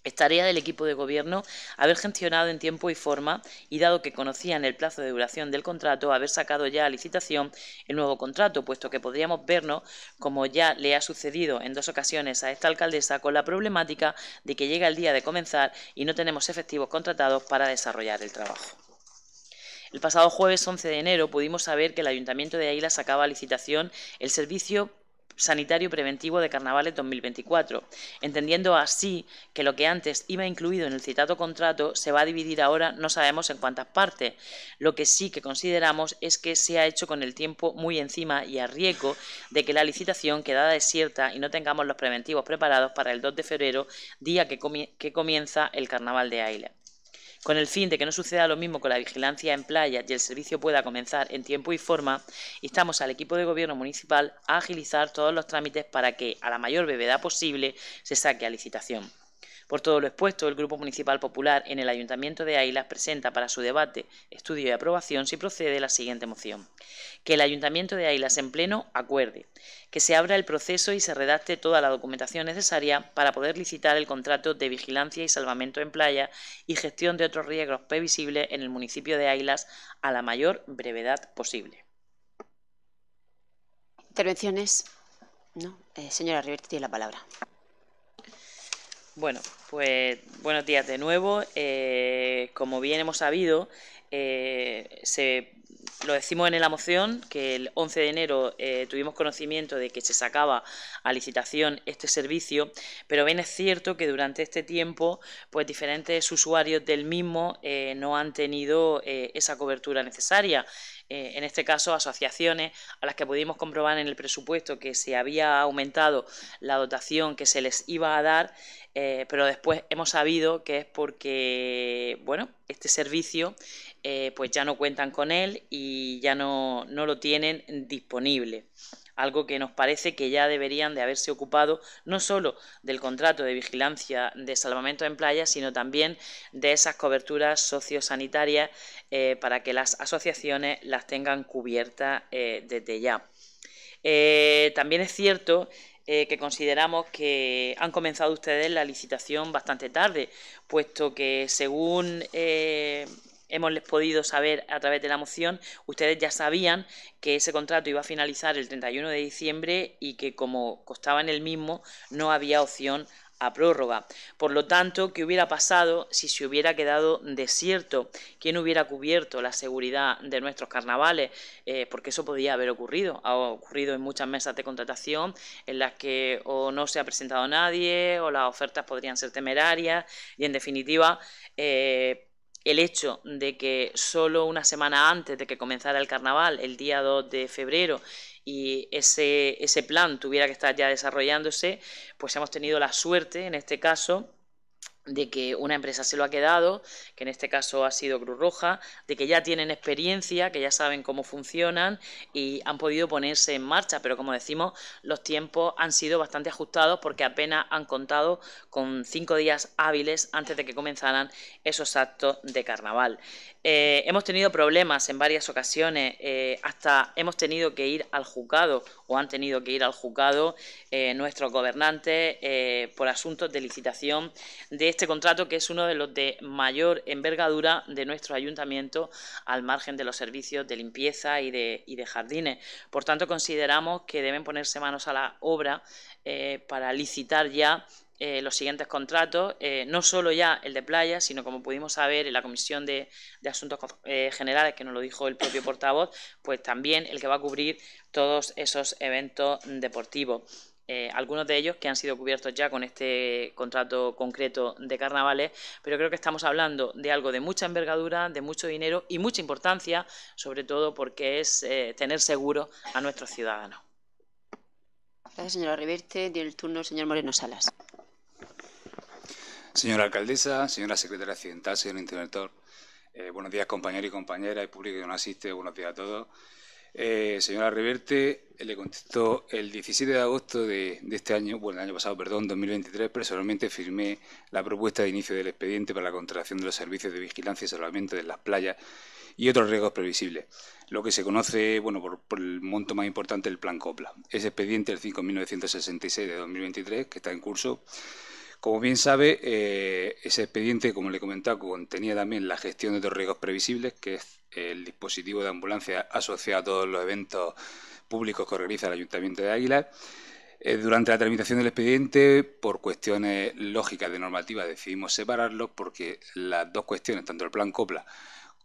Es tarea del equipo de gobierno haber gestionado en tiempo y forma y dado que conocían el plazo de duración del contrato, haber sacado ya a licitación el nuevo contrato, puesto que podríamos vernos, como ya le ha sucedido en dos ocasiones a esta alcaldesa, con la problemática de que llega el día de comenzar y no tenemos efectivos contratados para desarrollar el trabajo. El pasado jueves 11 de enero pudimos saber que el Ayuntamiento de Aila sacaba a licitación el servicio sanitario preventivo de Carnavales 2024, entendiendo así que lo que antes iba incluido en el citado contrato se va a dividir ahora no sabemos en cuántas partes. Lo que sí que consideramos es que se ha hecho con el tiempo muy encima y a riesgo de que la licitación quedara desierta y no tengamos los preventivos preparados para el 2 de febrero, día que, comienza el Carnaval de Aile. Con el fin de que no suceda lo mismo con la vigilancia en playa y el servicio pueda comenzar en tiempo y forma, instamos al equipo de gobierno municipal a agilizar todos los trámites para que, a la mayor brevedad posible, se saque a licitación. Por todo lo expuesto, el Grupo Municipal Popular en el Ayuntamiento de Ailas presenta para su debate, estudio y aprobación si procede la siguiente moción. Que el Ayuntamiento de Ailas en pleno acuerde que se abra el proceso y se redacte toda la documentación necesaria para poder licitar el contrato de vigilancia y salvamento en playa y gestión de otros riesgos previsibles en el municipio de Ailas a la mayor brevedad posible. Intervenciones. No. Eh, señora Rivera, tiene la palabra. Bueno, pues buenos días de nuevo. Eh, como bien hemos sabido, eh, se lo decimos en la moción, que el 11 de enero eh, tuvimos conocimiento de que se sacaba a licitación este servicio, pero bien es cierto que durante este tiempo, pues diferentes usuarios del mismo no han tenido esa cobertura necesaria. En este caso, asociaciones a las que pudimos comprobar en el presupuesto que se había aumentado la dotación que se les iba a dar, pero después hemos sabido que es porque, bueno, este servicio eh, pues ya no cuentan con él y ya no, no lo tienen disponible algo que nos parece que ya deberían de haberse ocupado no solo del contrato de vigilancia de salvamento en playa, sino también de esas coberturas sociosanitarias eh, para que las asociaciones las tengan cubiertas eh, desde ya. también es cierto que consideramos que han comenzado ustedes la licitación bastante tarde, puesto que según hemos podido saber a través de la moción, ustedes ya sabían que ese contrato iba a finalizar el 31 de diciembre y que como costaba en el mismo, no había opción a prórroga. Por lo tanto, ¿qué hubiera pasado si se hubiera quedado desierto? ¿Quién hubiera cubierto la seguridad de nuestros carnavales? Eh, porque eso podía haber ocurrido. Ha ocurrido en muchas mesas de contratación en las que o no se ha presentado nadie o las ofertas podrían ser temerarias y, en definitiva, eh, el hecho de que solo una semana antes de que comenzara el carnaval, el día 2 de febrero, y ese, ese plan tuviera que estar ya desarrollándose, pues hemos tenido la suerte, en este caso, de que una empresa se lo ha quedado, que en este caso ha sido Cruz Roja, de que ya tienen experiencia, que ya saben cómo funcionan y han podido ponerse en marcha, pero como decimos, los tiempos han sido bastante ajustados porque apenas han contado con cinco días hábiles antes de que comenzaran esos actos de carnaval. Eh, hemos tenido problemas en varias ocasiones, eh, hasta hemos tenido que ir al juzgado o han tenido que ir al juzgado eh, nuestros gobernantes por asuntos de licitación de este contrato que es uno de los de mayor envergadura de nuestro ayuntamiento al margen de los servicios de limpieza y de, y de jardines. Por tanto, consideramos que deben ponerse manos a la obra para licitar ya eh, los siguientes contratos, eh, no solo ya el de playa, sino como pudimos saber en la Comisión de, Asuntos eh, Generales, que nos lo dijo el propio portavoz, pues también el que va a cubrir todos esos eventos deportivos. algunos de ellos que han sido cubiertos ya con este contrato concreto de carnavales, pero creo que estamos hablando de algo de mucha envergadura, de mucho dinero y mucha importancia, sobre todo porque es tener seguro a nuestros ciudadanos. Gracias, señora Reverte. Tiene el turno señor Moreno Salas. Señora alcaldesa, señora secretaria accidental, señor interventor, eh, buenos días compañeros y compañeras y público que nos asiste, buenos días a todos. Eh, señora Reverte, eh, le contestó el 17 de agosto de, este año, bueno, el año pasado, perdón, 2023, personalmente firmé la propuesta de inicio del expediente para la contratación de los servicios de vigilancia y salvamento de las playas y otros riesgos previsibles, lo que se conoce, bueno, por, el monto más importante, el Plan COPLA. Ese expediente, el 5.966 de 2023, que está en curso, como bien sabe, eh, ese expediente, como le he comentado, contenía también la gestión de los riesgos previsibles, que es el dispositivo de ambulancia asociado a todos los eventos públicos que organiza el Ayuntamiento de Águila. Eh, durante la tramitación del expediente, por cuestiones lógicas de normativa, decidimos separarlos porque las dos cuestiones, tanto el plan COPLA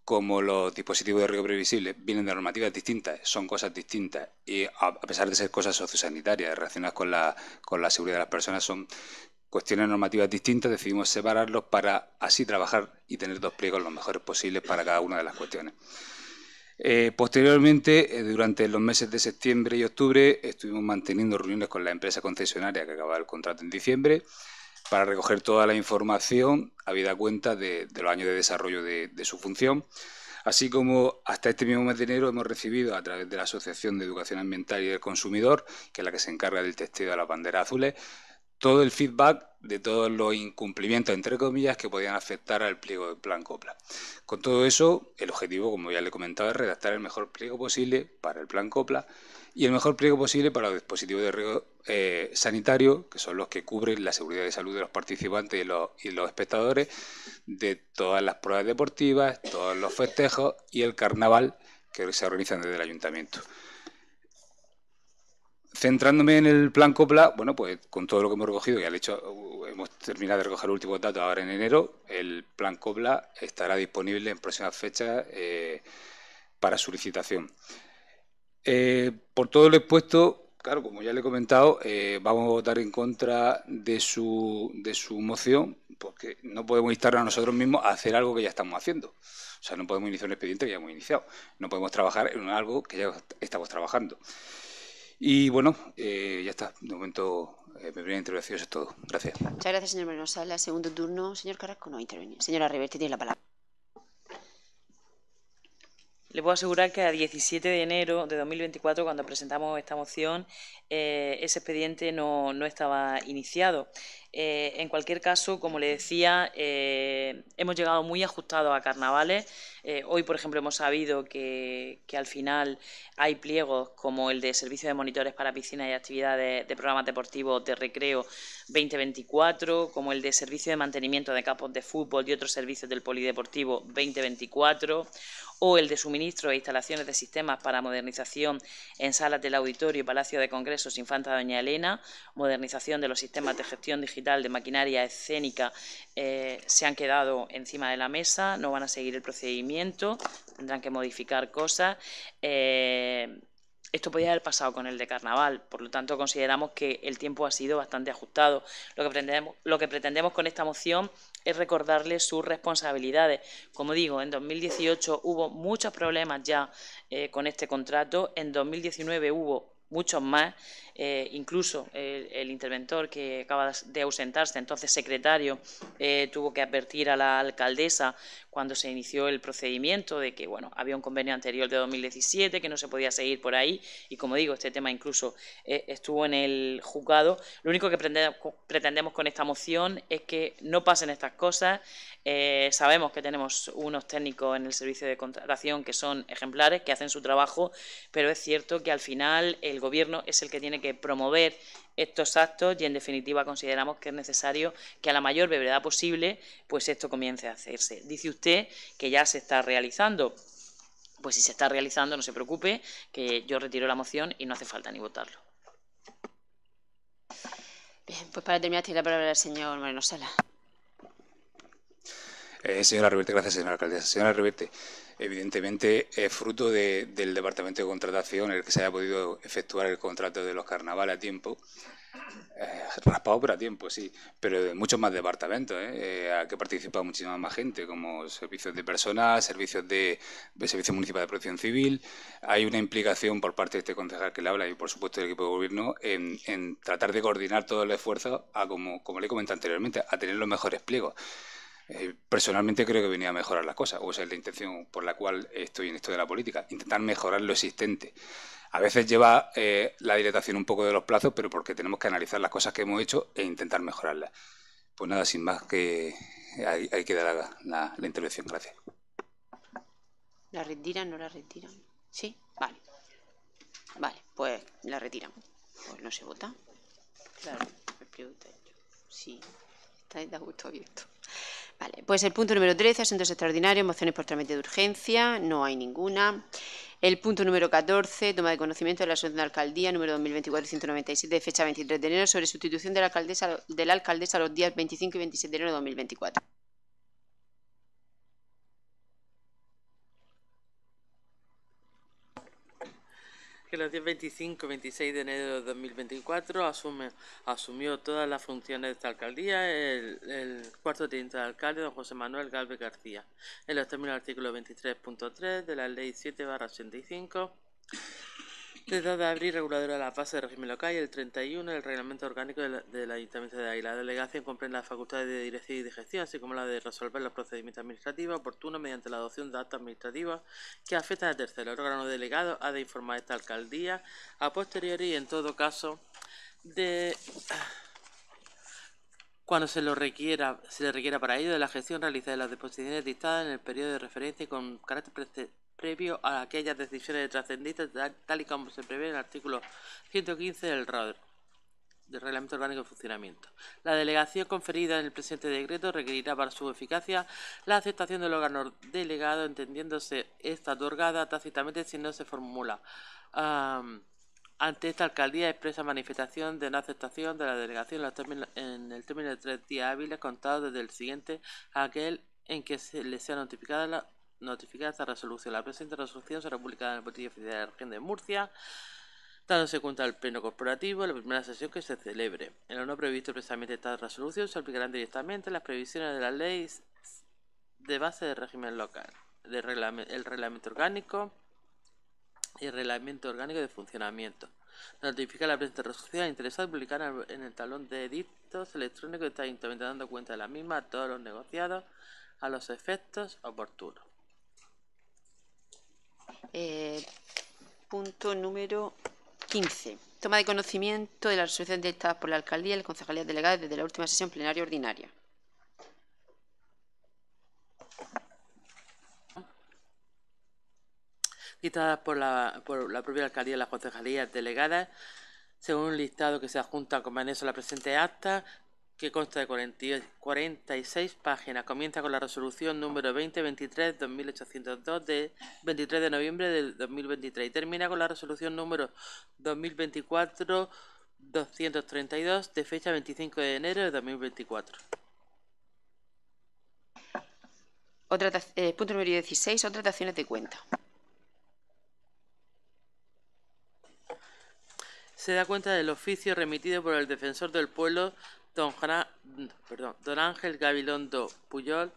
como los dispositivos de riesgo previsible, vienen de normativas distintas, son cosas distintas y a pesar de ser cosas sociosanitarias relacionadas con la, con la seguridad de las personas, son cuestiones normativas distintas, decidimos separarlos para así trabajar y tener dos pliegos los mejores posibles para cada una de las cuestiones. Eh, posteriormente, eh, durante los meses de septiembre y octubre, estuvimos manteniendo reuniones con la empresa concesionaria que acababa el contrato en diciembre para recoger toda la información habida cuenta de, los años de desarrollo de, de, su función. Así como hasta este mismo mes de enero hemos recibido a través de la Asociación de Educación Ambiental y del Consumidor, que es la que se encarga del testeo de las banderas azules, todo el feedback de todos los incumplimientos, entre comillas, que podían afectar al pliego del plan COPLA. Con todo eso, el objetivo, como ya le he comentado, es redactar el mejor pliego posible para el plan COPLA y el mejor pliego posible para los dispositivos de riesgo eh, sanitario, que son los que cubren la seguridad de salud de los participantes y los, y los espectadores de todas las pruebas deportivas, todos los festejos y el carnaval que se organizan desde el ayuntamiento. Centrándome en el plan COPLA, bueno, pues con todo lo que hemos recogido, ya hecho, uh, hemos terminado de recoger los últimos datos ahora en enero, el plan COPLA estará disponible en próximas fechas eh, para su licitación. Eh, por todo lo expuesto, claro, como ya le he comentado, eh, vamos a votar en contra de su, de su moción, porque no podemos instar a nosotros mismos a hacer algo que ya estamos haciendo. O sea, no podemos iniciar un expediente que ya hemos iniciado. No podemos trabajar en algo que ya estamos trabajando. Y bueno, eh, ya está. De momento, eh, mi primera intervención es todo. Gracias. Muchas gracias, señor Moreno Sala. Segundo turno, señor Carrasco, no intervenir. Señora Reverte, tiene la palabra. Le puedo asegurar que a 17 de enero de 2024, cuando presentamos esta moción, eh, ese expediente no, no estaba iniciado. Eh, en cualquier caso, como le decía, eh, hemos llegado muy ajustados a carnavales. Eh, hoy, por ejemplo, hemos sabido que, al final hay pliegos como el de servicio de monitores para piscinas y actividades de programas deportivos de recreo 2024, como el de servicio de mantenimiento de campos de fútbol y otros servicios del polideportivo 2024 o el de suministro e instalaciones de sistemas para modernización en salas del auditorio y Palacio de Congresos Infanta Doña Elena, modernización de los sistemas de gestión digital de maquinaria escénica, eh, se han quedado encima de la mesa, no van a seguir el procedimiento, tendrán que modificar cosas. Eh, esto podía haber pasado con el de carnaval, por lo tanto consideramos que el tiempo ha sido bastante ajustado. Lo que pretendemos, con esta moción es recordarle sus responsabilidades. Como digo, en 2018 hubo muchos problemas ya eh, con este contrato, en 2019 hubo muchos más, eh, incluso el, interventor que acaba de ausentarse, entonces secretario, eh, tuvo que advertir a la alcaldesa cuando se inició el procedimiento de que bueno había un convenio anterior de 2017 que no se podía seguir por ahí y como digo este tema incluso eh, estuvo en el juzgado. Lo único que pretendemos con esta moción es que no pasen estas cosas. Sabemos que tenemos unos técnicos en el servicio de contratación que son ejemplares, que hacen su trabajo, pero es cierto que al final el gobierno es el que tiene que promover estos actos y en definitiva consideramos que es necesario que a la mayor brevedad posible pues esto comience a hacerse. Dice usted que ya se está realizando. Pues si se está realizando, no se preocupe, que yo retiro la moción y no hace falta ni votarlo. Bien, pues para terminar tiene la palabra el señor Moreno Sala. Eh, señora Reverte, gracias, señora alcaldesa. Señora Reverte, evidentemente es fruto del Departamento de Contratación el que se haya podido efectuar el contrato de los carnavales a tiempo. Eh, raspado pero a tiempo, sí, pero de muchos más departamentos, ¿eh? eh que participa muchísima más gente, como servicios de personal, servicios de, Servicio Municipal de Protección Civil. Hay una implicación por parte de este concejal que le habla y, por supuesto, del equipo de gobierno en, tratar de coordinar todo el esfuerzo a, como, como le comenté anteriormente, a tener los mejores pliegos. Eh, personalmente creo que venía a mejorar las cosas, o esa es la intención por la cual estoy en esto de la política, intentar mejorar lo existente. A veces lleva eh, la dilatación un poco de los plazos, pero porque tenemos que analizar las cosas que hemos hecho e intentar mejorarlas. Pues nada, sin más que hay, que dar la, intervención. Gracias. ¿La retiran? ¿No la retiran? Sí, vale. Vale, pues la retiran. Pues no se vota. Claro, me pregunta Sí, está de gusto abierto. Vale, pues el punto número 13, asuntos extraordinarios, mociones por trámite de urgencia, no hay ninguna. El punto número 14, toma de conocimiento de la Asociación de Alcaldía número 2024-197 de fecha 23 de enero sobre sustitución de la alcaldesa, de la alcaldesa los días 25 y 27 de enero de 2024. que los días 25 y 26 de enero de 2024 asume, asumió todas las funciones de esta alcaldía el, el cuarto teniente de alcalde, don José Manuel Galvez García, en los términos del artículo 23.3 de la ley 7 85 desde de abril, reguladora de la base del régimen local y el 31, el reglamento orgánico del, del Ayuntamiento de Águila. La delegación comprende las facultades de dirección y de gestión, así como la de resolver los procedimientos administrativos oportunos mediante la adopción de actos administrativos que afectan a terceros. El órgano delegado ha de informar a esta alcaldía a posteriori y en todo caso de cuando se lo requiera, se le requiera para ello de la gestión realizada de las disposiciones dictadas en el periodo de referencia y con carácter previo a aquellas decisiones trascendentes tal, y como se prevé en el artículo 115 del RODER del Reglamento Orgánico de Funcionamiento. La delegación conferida en el presente decreto requerirá para su eficacia la aceptación del órgano delegado, entendiéndose esta otorgada tácitamente si no se formula ante esta alcaldía expresa manifestación de no aceptación de la delegación en el término de tres días hábiles contados desde el siguiente a aquel en que se le sea notificada la notificada esta resolución. La presente resolución será publicada en el Boletín Oficial de la Región de Murcia dándose cuenta del pleno corporativo en la primera sesión que se celebre. En lo no previsto precisamente esta resolución se aplicarán directamente las previsiones de la ley de base del régimen local, del el reglamento orgánico y el reglamento orgánico de funcionamiento. Notifica la presente resolución al interesado publicar en el talón de edictos electrónicos está ayuntamiento dando cuenta de la misma a todos los negociados a los efectos oportunos. Eh, punto número 15. Toma de conocimiento de la resolución dictada por la alcaldía y las concejalías delegadas desde la última sesión plenaria ordinaria. Dictadas por la, por la propia alcaldía y las concejalías delegadas, según un listado que se adjunta con anexo a la presente acta, que consta de 46 páginas. Comienza con la resolución número 2023-2802 de 23 de noviembre del 2023 y termina con la resolución número 2024-232 de fecha 25 de enero de 2024. Otra, eh, punto número 16. Otras acciones de cuenta. Se da cuenta del oficio remitido por el defensor del pueblo don, don Ángel Gabilondo Puyol,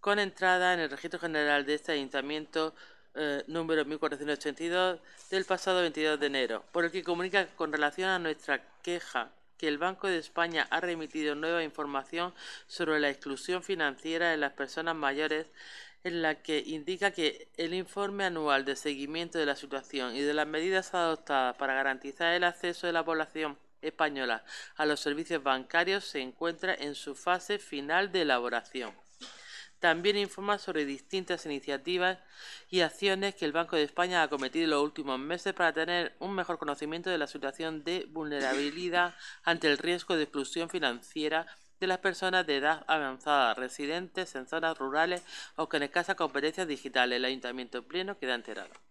con entrada en el registro general de este ayuntamiento eh, número 1482 del pasado 22 de enero, por el que comunica con relación a nuestra queja que el Banco de España ha remitido nueva información sobre la exclusión financiera de las personas mayores en la que indica que el informe anual de seguimiento de la situación y de las medidas adoptadas para garantizar el acceso de la población española a los servicios bancarios se encuentra en su fase final de elaboración. También informa sobre distintas iniciativas y acciones que el Banco de España ha cometido en los últimos meses para tener un mejor conocimiento de la situación de vulnerabilidad ante el riesgo de exclusión financiera de las personas de edad avanzada residentes en zonas rurales o con escasas competencias digitales. El Ayuntamiento Pleno queda enterado.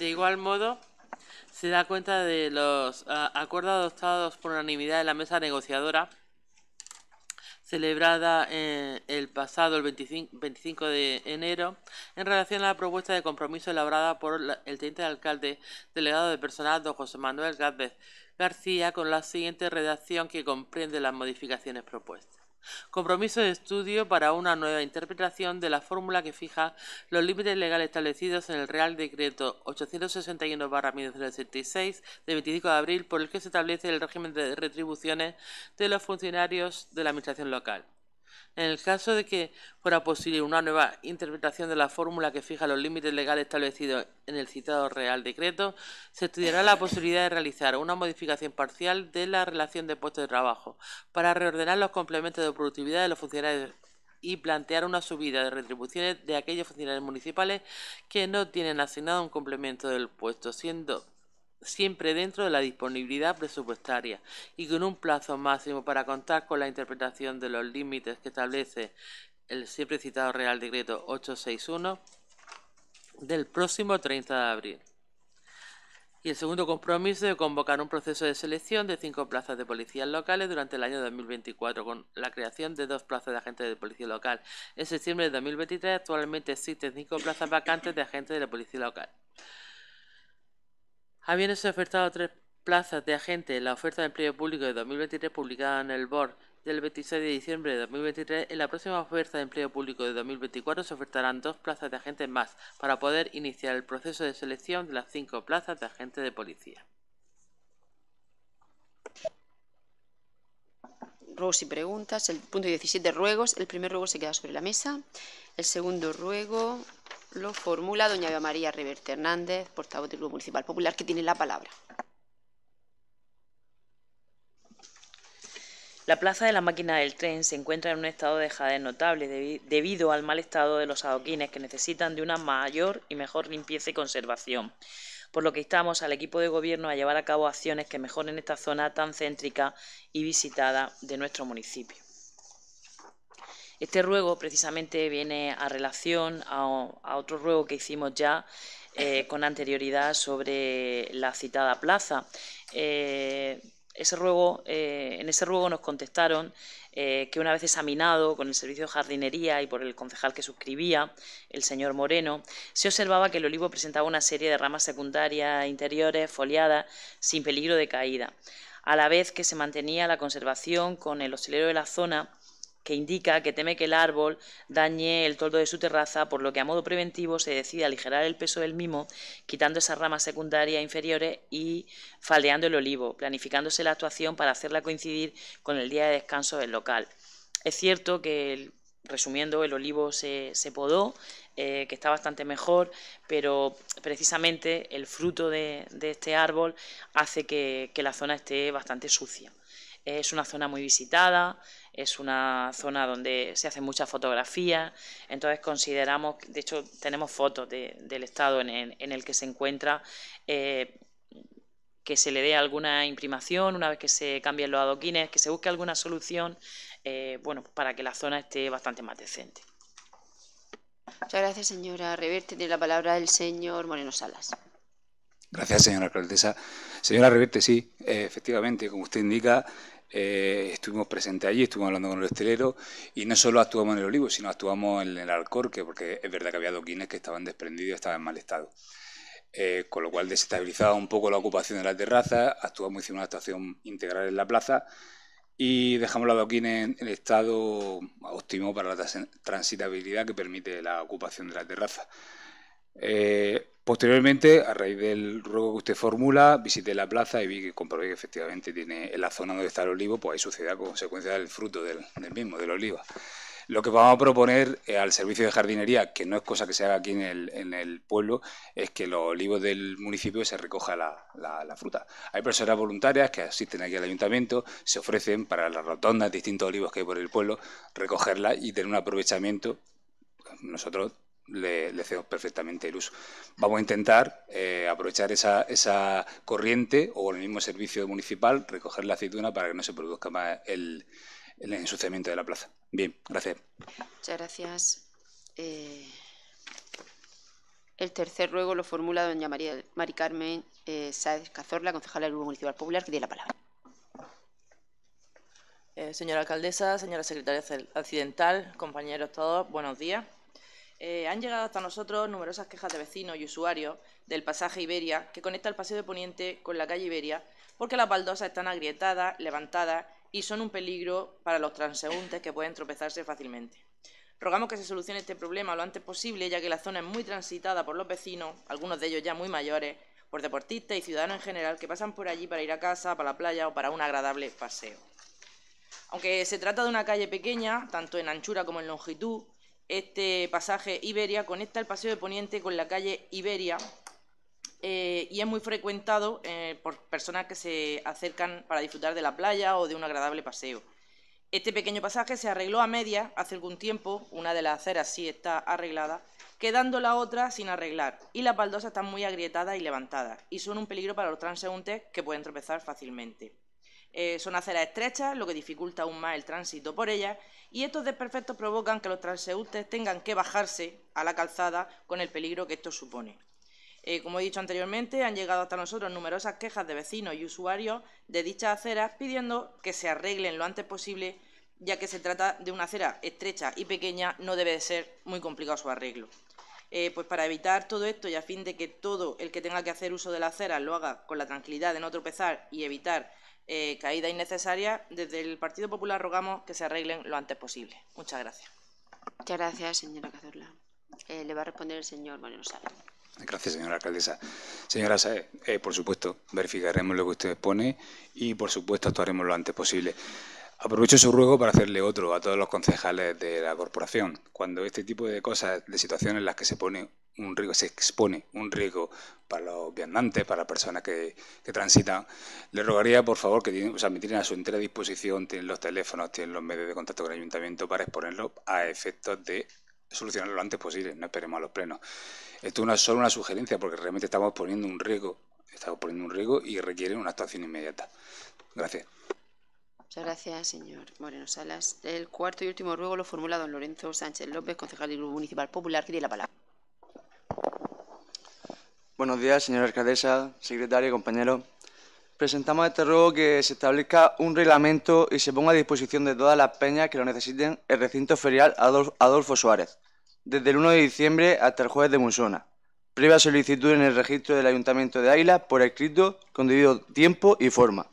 De igual modo, se da cuenta de los ah, acuerdos adoptados por unanimidad en la mesa negociadora celebrada eh, el pasado el 25, de enero en relación a la propuesta de compromiso elaborada por el teniente alcalde delegado de personal don José Manuel Gázvez García con la siguiente redacción que comprende las modificaciones propuestas. Compromiso de estudio para una nueva interpretación de la fórmula que fija los límites legales establecidos en el Real Decreto 861-1966 de 25 de abril por el que se establece el régimen de retribuciones de los funcionarios de la Administración local. En el caso de que fuera posible una nueva interpretación de la fórmula que fija los límites legales establecidos en el citado Real Decreto, se estudiará la posibilidad de realizar una modificación parcial de la relación de puestos de trabajo para reordenar los complementos de productividad de los funcionarios y plantear una subida de retribuciones de aquellos funcionarios municipales que no tienen asignado un complemento del puesto, siendo siempre dentro de la disponibilidad presupuestaria y con un plazo máximo para contar con la interpretación de los límites que establece el siempre citado Real Decreto 861 del próximo 30 de abril. Y el segundo compromiso de convocar un proceso de selección de cinco plazas de policías locales durante el año 2024, con la creación de dos plazas de agentes de policía local. En septiembre de 2023 actualmente existen cinco plazas vacantes de agentes de la policía local. Habiéndose ofertado tres plazas de agente en la oferta de empleo público de 2023 publicada en el BOR del 26 de diciembre de 2023, en la próxima oferta de empleo público de 2024 se ofertarán dos plazas de agentes más para poder iniciar el proceso de selección de las cinco plazas de agente de policía. Ruegos y preguntas. El punto 17, ruegos. El primer ruego se queda sobre la mesa. El segundo ruego lo formula doña María Reverte Hernández, portavoz del Grupo Municipal Popular, que tiene la palabra. La plaza de la máquina del tren se encuentra en un estado de dejadez notable debido al mal estado de los adoquines que necesitan de una mayor y mejor limpieza y conservación, por lo que instamos al equipo de gobierno a llevar a cabo acciones que mejoren esta zona tan céntrica y visitada de nuestro municipio. Este ruego precisamente viene a relación a, otro ruego que hicimos ya eh, con anterioridad sobre la citada plaza. Eh, ese ruego, eh, en ese ruego nos contestaron que una vez examinado con el servicio de jardinería y por el concejal que suscribía, el señor Moreno, se observaba que el olivo presentaba una serie de ramas secundarias interiores foliadas sin peligro de caída, a la vez que se mantenía la conservación con el hostelero de la zona que indica que teme que el árbol dañe el toldo de su terraza, por lo que a modo preventivo se decide aligerar el peso del mismo, quitando esas ramas secundarias inferiores y faldeando el olivo, planificándose la actuación para hacerla coincidir con el día de descanso del local. Es cierto que, resumiendo, el olivo se, podó, eh, que está bastante mejor, pero precisamente el fruto de, este árbol hace que la zona esté bastante sucia. Es una zona muy visitada, es una zona donde se hacen muchas fotografías, entonces consideramos, de hecho tenemos fotos del estado en el, que se encuentra, eh, que se le dé alguna imprimación una vez que se cambien los adoquines, que se busque alguna solución, eh, bueno, para que la zona esté bastante más decente. Muchas gracias, señora Reverte. Tiene la palabra el señor Moreno Salas. Gracias, señora alcaldesa. Señora Reverte, sí, eh, efectivamente, como usted indica, eh, estuvimos presentes allí, estuvimos hablando con el estelero y no solo actuamos en el olivo, sino actuamos en el alcorque, porque es verdad que había doquines que estaban desprendidos y estaban en mal estado. Eh, con lo cual desestabilizaba un poco la ocupación de la terraza, actuamos, hicimos una actuación integral en la plaza y dejamos la doquines en, estado óptimo para la transitabilidad que permite la ocupación de la terraza. Posteriormente, a raíz del ruego que usted formula, visité la plaza y vi que comprobé que efectivamente tiene en la zona donde está el olivo, pues hay suciedad como consecuencia del fruto del, mismo, del oliva. Lo que vamos a proponer eh, al servicio de jardinería, que no es cosa que se haga aquí en el, pueblo, es que los olivos del municipio se recoja la, la, fruta. Hay personas voluntarias que asisten aquí al ayuntamiento, se ofrecen para las rotondas, distintos olivos que hay por el pueblo, recogerla y tener un aprovechamiento. Nosotros le, le perfectamente el uso. Vamos a intentar eh, aprovechar esa, esa, corriente o el mismo servicio municipal, recoger la aceituna para que no se produzca más el, el ensuciamiento de la plaza. Bien, gracias. Muchas gracias. Eh, el tercer ruego lo formula doña María Mari Carmen eh, Sáez Cazorla, concejala del Grupo Municipal Popular, que tiene la palabra. señora alcaldesa, señora secretaria accidental, compañeros todos, buenos días. Eh, han llegado hasta nosotros numerosas quejas de vecinos y usuarios del pasaje Iberia que conecta el Paseo de Poniente con la calle Iberia porque las baldosas están agrietadas, levantadas y son un peligro para los transeúntes que pueden tropezarse fácilmente. Rogamos que se solucione este problema lo antes posible, ya que la zona es muy transitada por los vecinos, algunos de ellos ya muy mayores, por deportistas y ciudadanos en general que pasan por allí para ir a casa, para la playa o para un agradable paseo. Aunque se trata de una calle pequeña, tanto en anchura como en longitud, este pasaje Iberia conecta el Paseo de Poniente con la calle Iberia eh, y es muy frecuentado eh, por personas que se acercan para disfrutar de la playa o de un agradable paseo. Este pequeño pasaje se arregló a media hace algún tiempo, una de las aceras sí está arreglada, quedando la otra sin arreglar, y las baldosas están muy agrietadas y levantadas, y son un peligro para los transeúntes que pueden tropezar fácilmente. Eh, son aceras estrechas, lo que dificulta aún más el tránsito por ellas, y estos desperfectos provocan que los transeúntes tengan que bajarse a la calzada con el peligro que esto supone. Eh, como he dicho anteriormente, han llegado hasta nosotros numerosas quejas de vecinos y usuarios de dichas aceras pidiendo que se arreglen lo antes posible, ya que se trata de una acera estrecha y pequeña, no debe de ser muy complicado su arreglo. Eh, pues para evitar todo esto y a fin de que todo el que tenga que hacer uso de la acera lo haga con la tranquilidad de no tropezar y evitar eh, caída innecesaria, desde el Partido Popular rogamos que se arreglen lo antes posible. Muchas gracias. Muchas gracias, señora Cazorla. Eh, le va a responder el señor Moreno Sáenz. Gracias, señora alcaldesa. Señora Saez, eh, por supuesto, verificaremos lo que usted expone y, por supuesto, actuaremos lo antes posible. Aprovecho su ruego para hacerle otro a todos los concejales de la corporación. Cuando este tipo de cosas, de situaciones en las que se pone un riesgo, se expone un riesgo para los viandantes, para las personas que, transitan, le rogaría por favor que tienen, o sea, me tienen a su entera disposición, tienen los teléfonos, tienen los medios de contacto con el ayuntamiento para exponerlo a efectos de solucionarlo lo antes posible, no esperemos a los plenos. Esto no es solo una sugerencia porque realmente estamos poniendo un riesgo, estamos poniendo un riesgo y requiere una actuación inmediata. Gracias. Muchas gracias, señor Moreno Salas. El cuarto y último ruego lo formula don Lorenzo Sánchez López, concejal del Grupo Municipal Popular, que tiene la palabra. Buenos días, señora alcaldesa, secretaria, compañeros. Presentamos este ruego que se establezca un reglamento y se ponga a disposición de todas las peñas que lo necesiten el recinto ferial Adolfo Suárez, desde el 1 de diciembre hasta el jueves de Musona, previa solicitud en el registro del Ayuntamiento de Águila por escrito con debido tiempo y forma.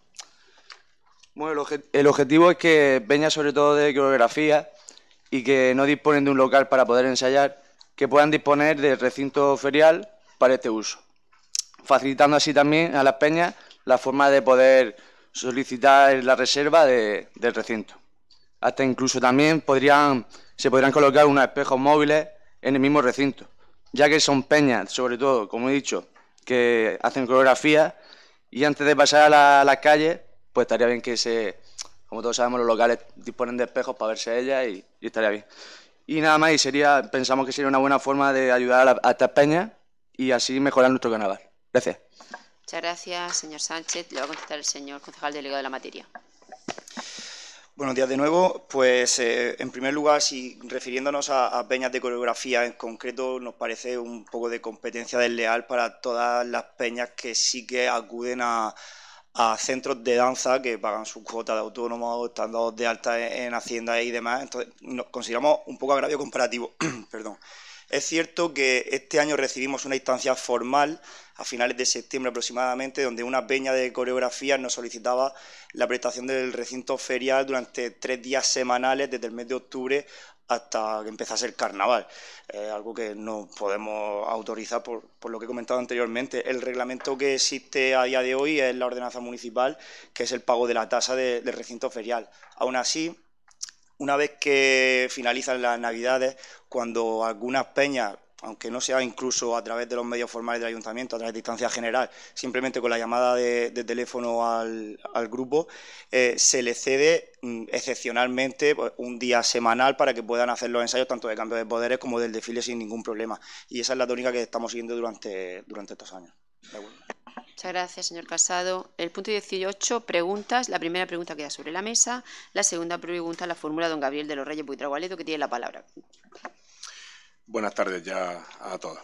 Bueno, el, objetivo es que peñas, sobre todo de coreografía, y que no disponen de un local para poder ensayar, que puedan disponer del recinto ferial para este uso, facilitando así también a las peñas la forma de poder solicitar la reserva del recinto. Hasta incluso también podrían, se podrían colocar unos espejos móviles en el mismo recinto, ya que son peñas, sobre todo, como he dicho, que hacen coreografía y antes de pasar a las calles, pues estaría bien que se, como todos sabemos, los locales disponen de espejos para verse ellas y, estaría bien. Y nada más, y sería, pensamos que sería una buena forma de ayudar a, a estas peñas y así mejorar nuestro carnaval. Gracias. Muchas gracias, señor Sánchez. Le va a contestar el señor concejal delegado de la materia. Buenos días de nuevo. Pues eh, en primer lugar, si refiriéndonos a, peñas de coreografía en concreto, nos parece un poco de competencia desleal para todas las peñas que sí que acuden a, centros de danza que pagan su cuota de autónomo, estando de alta en, Hacienda y demás. Entonces, nos consideramos un poco agravio comparativo. Perdón. Es cierto que este año recibimos una instancia formal a finales de septiembre aproximadamente, donde una peña de coreografía nos solicitaba la prestación del recinto ferial durante tres días semanales desde el mes de octubre hasta que empezase el carnaval, algo que no podemos autorizar por, lo que he comentado anteriormente. El reglamento que existe a día de hoy es la ordenanza municipal, que es el pago de la tasa del recinto ferial. Aún así, una vez que finalizan las Navidades, cuando algunas peñas, aunque no sea incluso a través de los medios formales del ayuntamiento, a través de distancia general, simplemente con la llamada de, teléfono al, grupo, eh, se le cede mm, excepcionalmente pues, un día semanal para que puedan hacer los ensayos tanto de cambio de poderes como del desfile sin ningún problema. Y esa es la tónica que estamos siguiendo durante, durante estos años. Muchas gracias, señor Casado. El punto 18, preguntas. La primera pregunta queda sobre la mesa. La segunda pregunta la formula don Gabriel de los Reyes Buitragualedo, que tiene la palabra. Buenas tardes ya a todos.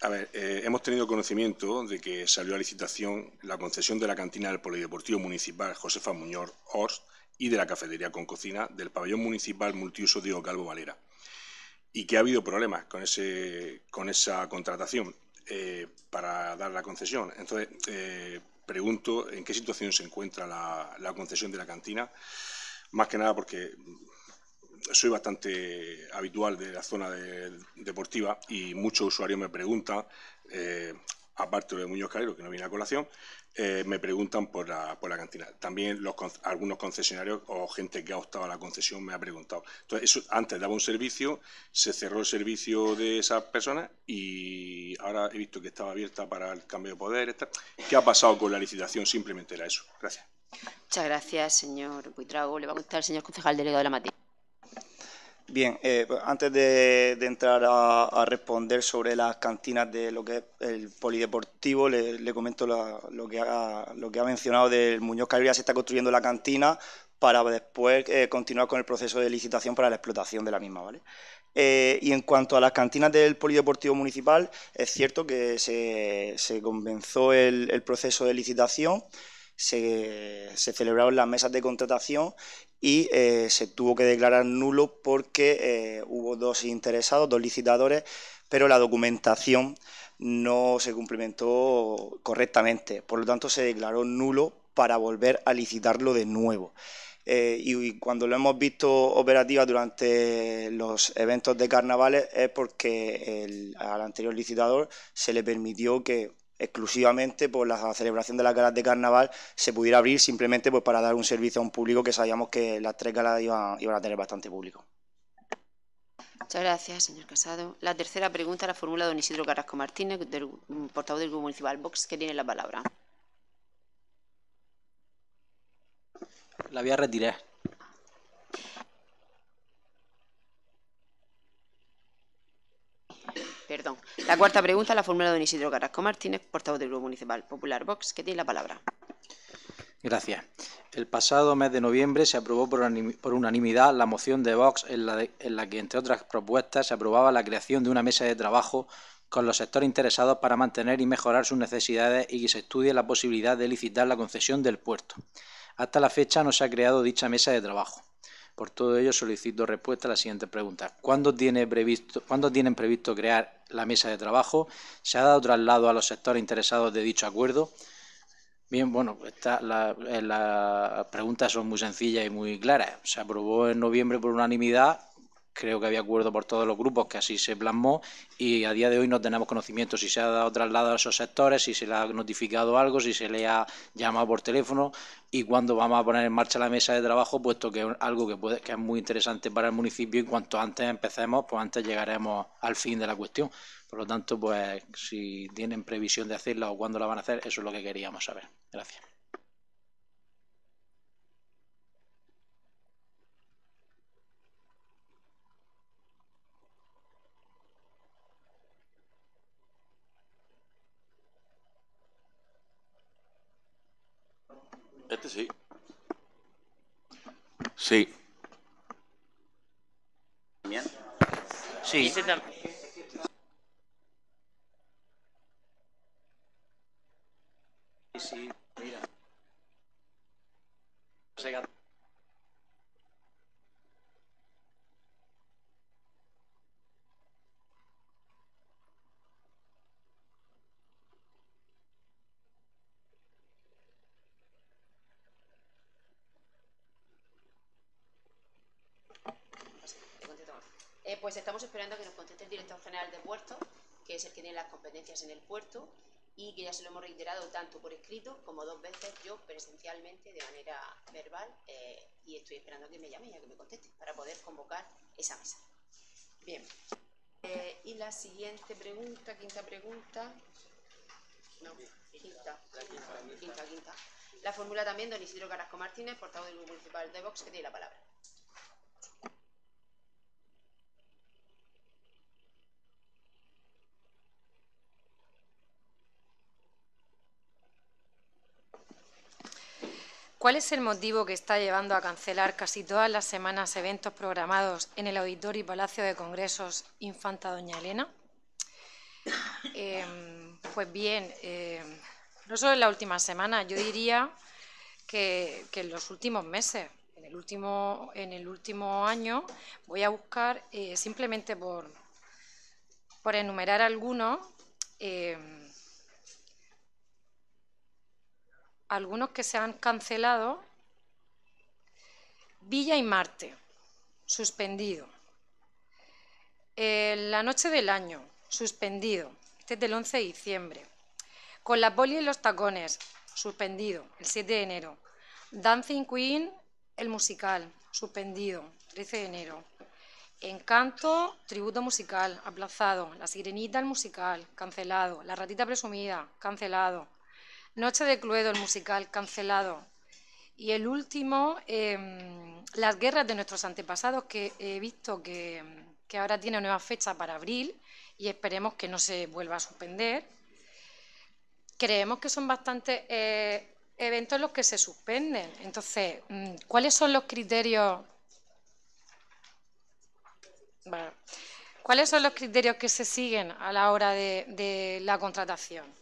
A ver, eh, hemos tenido conocimiento de que salió a licitación la concesión de la cantina del Polideportivo Municipal Josefa Muñoz Ors y de la cafetería con cocina del pabellón municipal multiuso Diego Calvo Valera y que ha habido problemas con, ese, con esa contratación. Eh, para dar la concesión. Entonces, eh, pregunto en qué situación se encuentra la, concesión de la cantina, más que nada porque soy bastante habitual de la zona deportiva y muchos usuarios me preguntan, eh, aparte de Muñoz Calero, que no viene a colación, eh, me preguntan por la, por la cantina. También los, algunos concesionarios o gente que ha optado a la concesión me ha preguntado. Entonces, eso, antes daba un servicio, se cerró el servicio de esas personas y ahora he visto que estaba abierta para el cambio de poder. ¿Qué ha pasado con la licitación? Simplemente era eso. Gracias. Muchas gracias, señor Buitrago. Le va a contestar el señor concejal delegado de la materia. Bien, eh, antes de, entrar a, responder sobre las cantinas de lo que es el polideportivo, le, comento lo, que ha, lo que ha mencionado del Muñoz Calvía, se está construyendo la cantina para después eh, continuar con el proceso de licitación para la explotación de la misma, ¿vale? Eh, y en cuanto a las cantinas del Polideportivo Municipal, es cierto que se, comenzó el, proceso de licitación, se, se, celebraron las mesas de contratación y eh, se tuvo que declarar nulo porque eh, hubo dos interesados, dos licitadores, pero la documentación no se cumplimentó correctamente. Por lo tanto, se declaró nulo para volver a licitarlo de nuevo. Eh, y, cuando lo hemos visto operativa durante los eventos de carnavales es porque al anterior licitador se le permitió que exclusivamente por la celebración de las galas de carnaval se pudiera abrir simplemente pues para dar un servicio a un público que sabíamos que las tres galas iban, a tener bastante público. Muchas gracias, señor Casado. La tercera pregunta la formula don Isidro Carrasco Martínez, del, mm, portavoz del Grupo Municipal Vox, que tiene la palabra. La voy a retirar. Perdón. La cuarta pregunta la formula don Isidro Carrasco Martínez, portavoz del Grupo Municipal Popular Vox, que tiene la palabra. Gracias. El pasado mes de noviembre se aprobó por, unanimidad la moción de Vox en la, de, en la que, entre otras propuestas, se aprobaba la creación de una mesa de trabajo con los sectores interesados para mantener y mejorar sus necesidades y que se estudie la posibilidad de licitar la concesión del puerto. Hasta la fecha no se ha creado dicha mesa de trabajo. Por todo ello solicito respuesta a la siguiente pregunta. ¿Cuándo, tiene previsto, ¿Cuándo tienen previsto crear la mesa de trabajo? ¿Se ha dado traslado a los sectores interesados de dicho acuerdo? Bien, bueno, la, eh, las preguntas son muy sencillas y muy claras. Se aprobó en noviembre por unanimidad creo que había acuerdo por todos los grupos que así se plasmó y a día de hoy no tenemos conocimiento si se ha dado traslado a esos sectores, si se le ha notificado algo, si se le ha llamado por teléfono y cuándo vamos a poner en marcha la mesa de trabajo, puesto que es algo que, puede, que es muy interesante para el municipio y cuanto antes empecemos, pues antes llegaremos al fin de la cuestión. Por lo tanto, pues si tienen previsión de hacerla o cuándo la van a hacer, eso es lo que queríamos saber. Gracias. Este sí. Sí. Sí. Sí, mira. Eh, pues estamos esperando a que nos conteste el director general de puerto, que es el que tiene las competencias en el puerto, y que ya se lo hemos reiterado tanto por escrito como dos veces yo presencialmente de manera verbal eh, y estoy esperando que me llame y a que me conteste para poder convocar esa mesa. Bien. Eh, y la siguiente pregunta, quinta pregunta. No, quinta. Quinta, quinta. La formula también don Isidro Carrasco Martínez, portavoz del Grupo Municipal de Vox, que tiene la palabra. ¿Cuál es el motivo que está llevando a cancelar casi todas las semanas eventos programados en el Auditorio y Palacio de Congresos Infanta Doña Elena? Eh, pues bien, eh, no solo en la última semana, yo diría que, en los últimos meses, en el último, en el último año, voy a buscar eh, simplemente por, por enumerar algunos. Eh, algunos que se han cancelado. Villa y Marte, suspendido. Eh, la noche del año, suspendido. Este es del 11 de diciembre. Con la poli en los tacones, suspendido, el 7 de enero. Dancing Queen, el musical, suspendido, 13 de enero. Encanto, tributo musical, aplazado. La Sirenita, el musical, cancelado. La Ratita Presumida, cancelado. Noche de Cluedo, el musical, cancelado. Y el último, eh, Las guerras de nuestros antepasados, que he visto que, ahora tiene nueva fecha para abril y esperemos que no se vuelva a suspender. Creemos que son bastantes eh, eventos los que se suspenden. Entonces, mm, ¿cuáles son los criterios? ¿Cuáles son los criterios que se siguen a la hora de la contratación?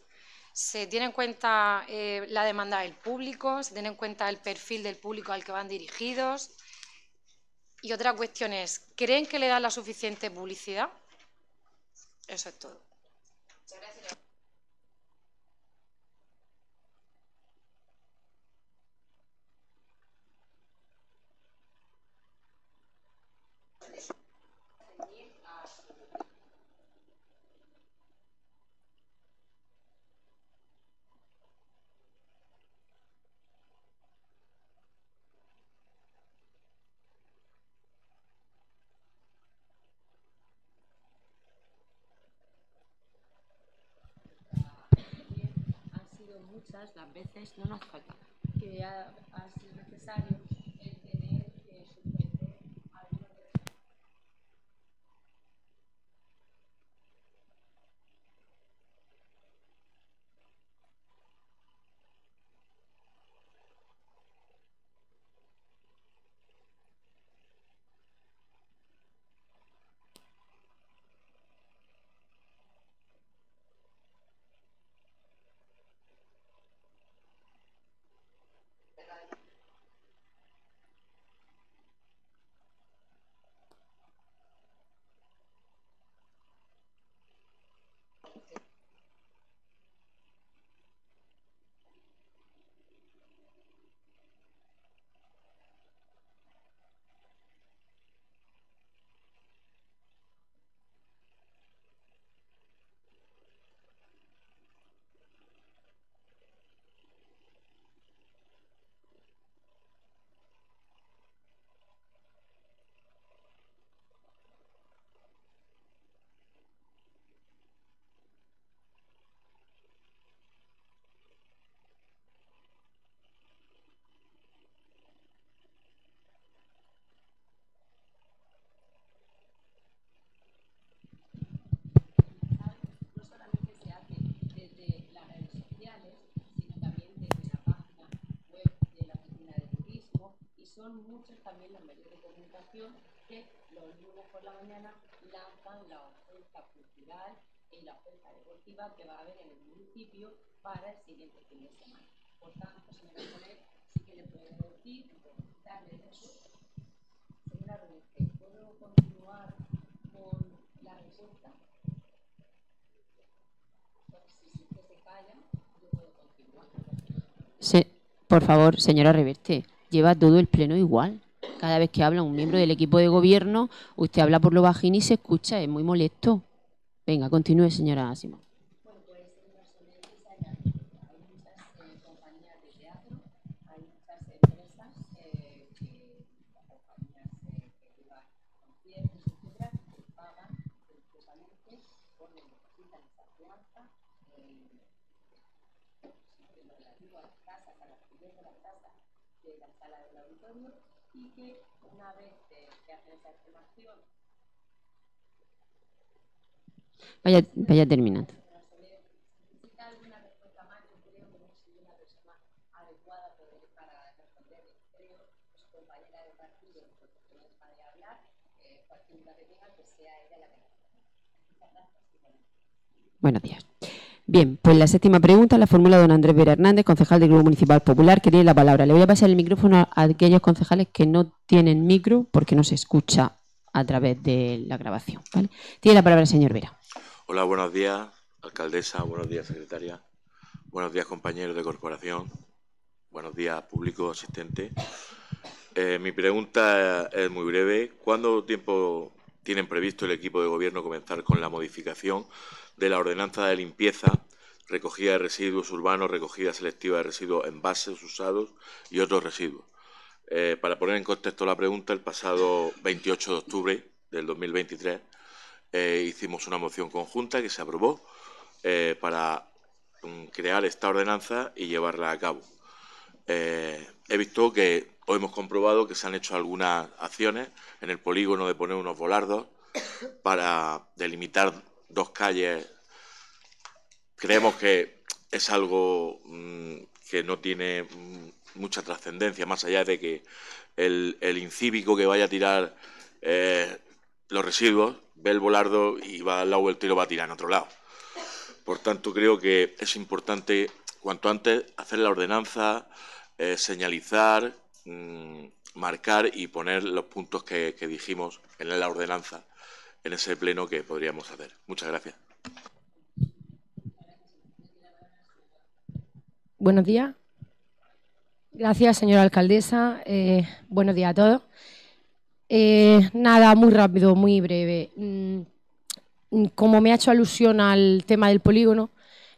Se tiene en cuenta eh, la demanda del público, se tiene en cuenta el perfil del público al que van dirigidos. Y otra cuestión es, ¿creen que le dan la suficiente publicidad? Eso es todo. Excusas las veces no nos faltan. Que ha, ha sido necesario son muchos también los medios de comunicación que los lunes por la mañana lanzan la oferta cultural y la oferta deportiva que va a haber en el municipio para el siguiente fin de semana. Por tanto, señora Soler, sí que le puedo decir, darle eso. Señora Rodríguez, ¿puedo continuar con la respuesta? Se- por favor, señora Reverte, lleva todo el pleno igual. Cada vez que habla un miembro del equipo de gobierno, usted habla por lo bajín y se escucha, es muy molesto. Venga, continúe, señora Simón. Bueno, pues señora Soler, esa ya, hay muchas eh, compañías de teatro, hay muchas empresas eh, que, compañías eh, que llevan conciertos, etcétera, que pagan precisamente por lo que necesitan esa fianza, eh, en lo relativo a las casas, a la alquiler de las casas de la sala del auditorio y que una vez eh, que hacen esa Vaya, vaya terminando. Buenos días. Bien, pues la séptima pregunta la formula don Andrés Vera Hernández, concejal del Grupo Municipal Popular, que tiene la palabra. Le voy a pasar el micrófono a aquellos concejales que no tienen micro porque no se escucha a través de la grabación. Tiene la palabra el señor Vera. Hola, buenos días, alcaldesa, buenos días, secretaria, buenos días, compañeros de corporación, buenos días, público asistente. Eh, mi pregunta es muy breve. ¿Cuándo tiempo tienen previsto el equipo de gobierno comenzar con la modificación de la ordenanza de limpieza, recogida de residuos urbanos, recogida selectiva de residuos envases usados y otros residuos? Eh, para poner en contexto la pregunta, el pasado 28 de octubre del 2023 eh, hicimos una moción conjunta que se aprobó eh, para crear esta ordenanza y llevarla a cabo. He visto que hoy hemos comprobado que se han hecho algunas acciones en el polígono de poner unos volardos para delimitar dos calles. Creemos que es algo mm, que no tiene mm, mucha trascendencia, más allá de que el, el incívico que vaya a tirar eh, los residuos ve el volardo y va al lado del tiro va a tirar en otro lado. Por tanto, creo que es importante cuanto antes hacer la ordenanza, eh, señalizar, mm, marcar y poner los puntos que, que dijimos en la ordenanza en ese pleno que podríamos hacer. Muchas gracias. Buenos días. Gracias, señora alcaldesa. Eh, buenos días a todos. Eh, nada, muy rápido, muy breve. Mm, como me ha hecho alusión al tema del polígono,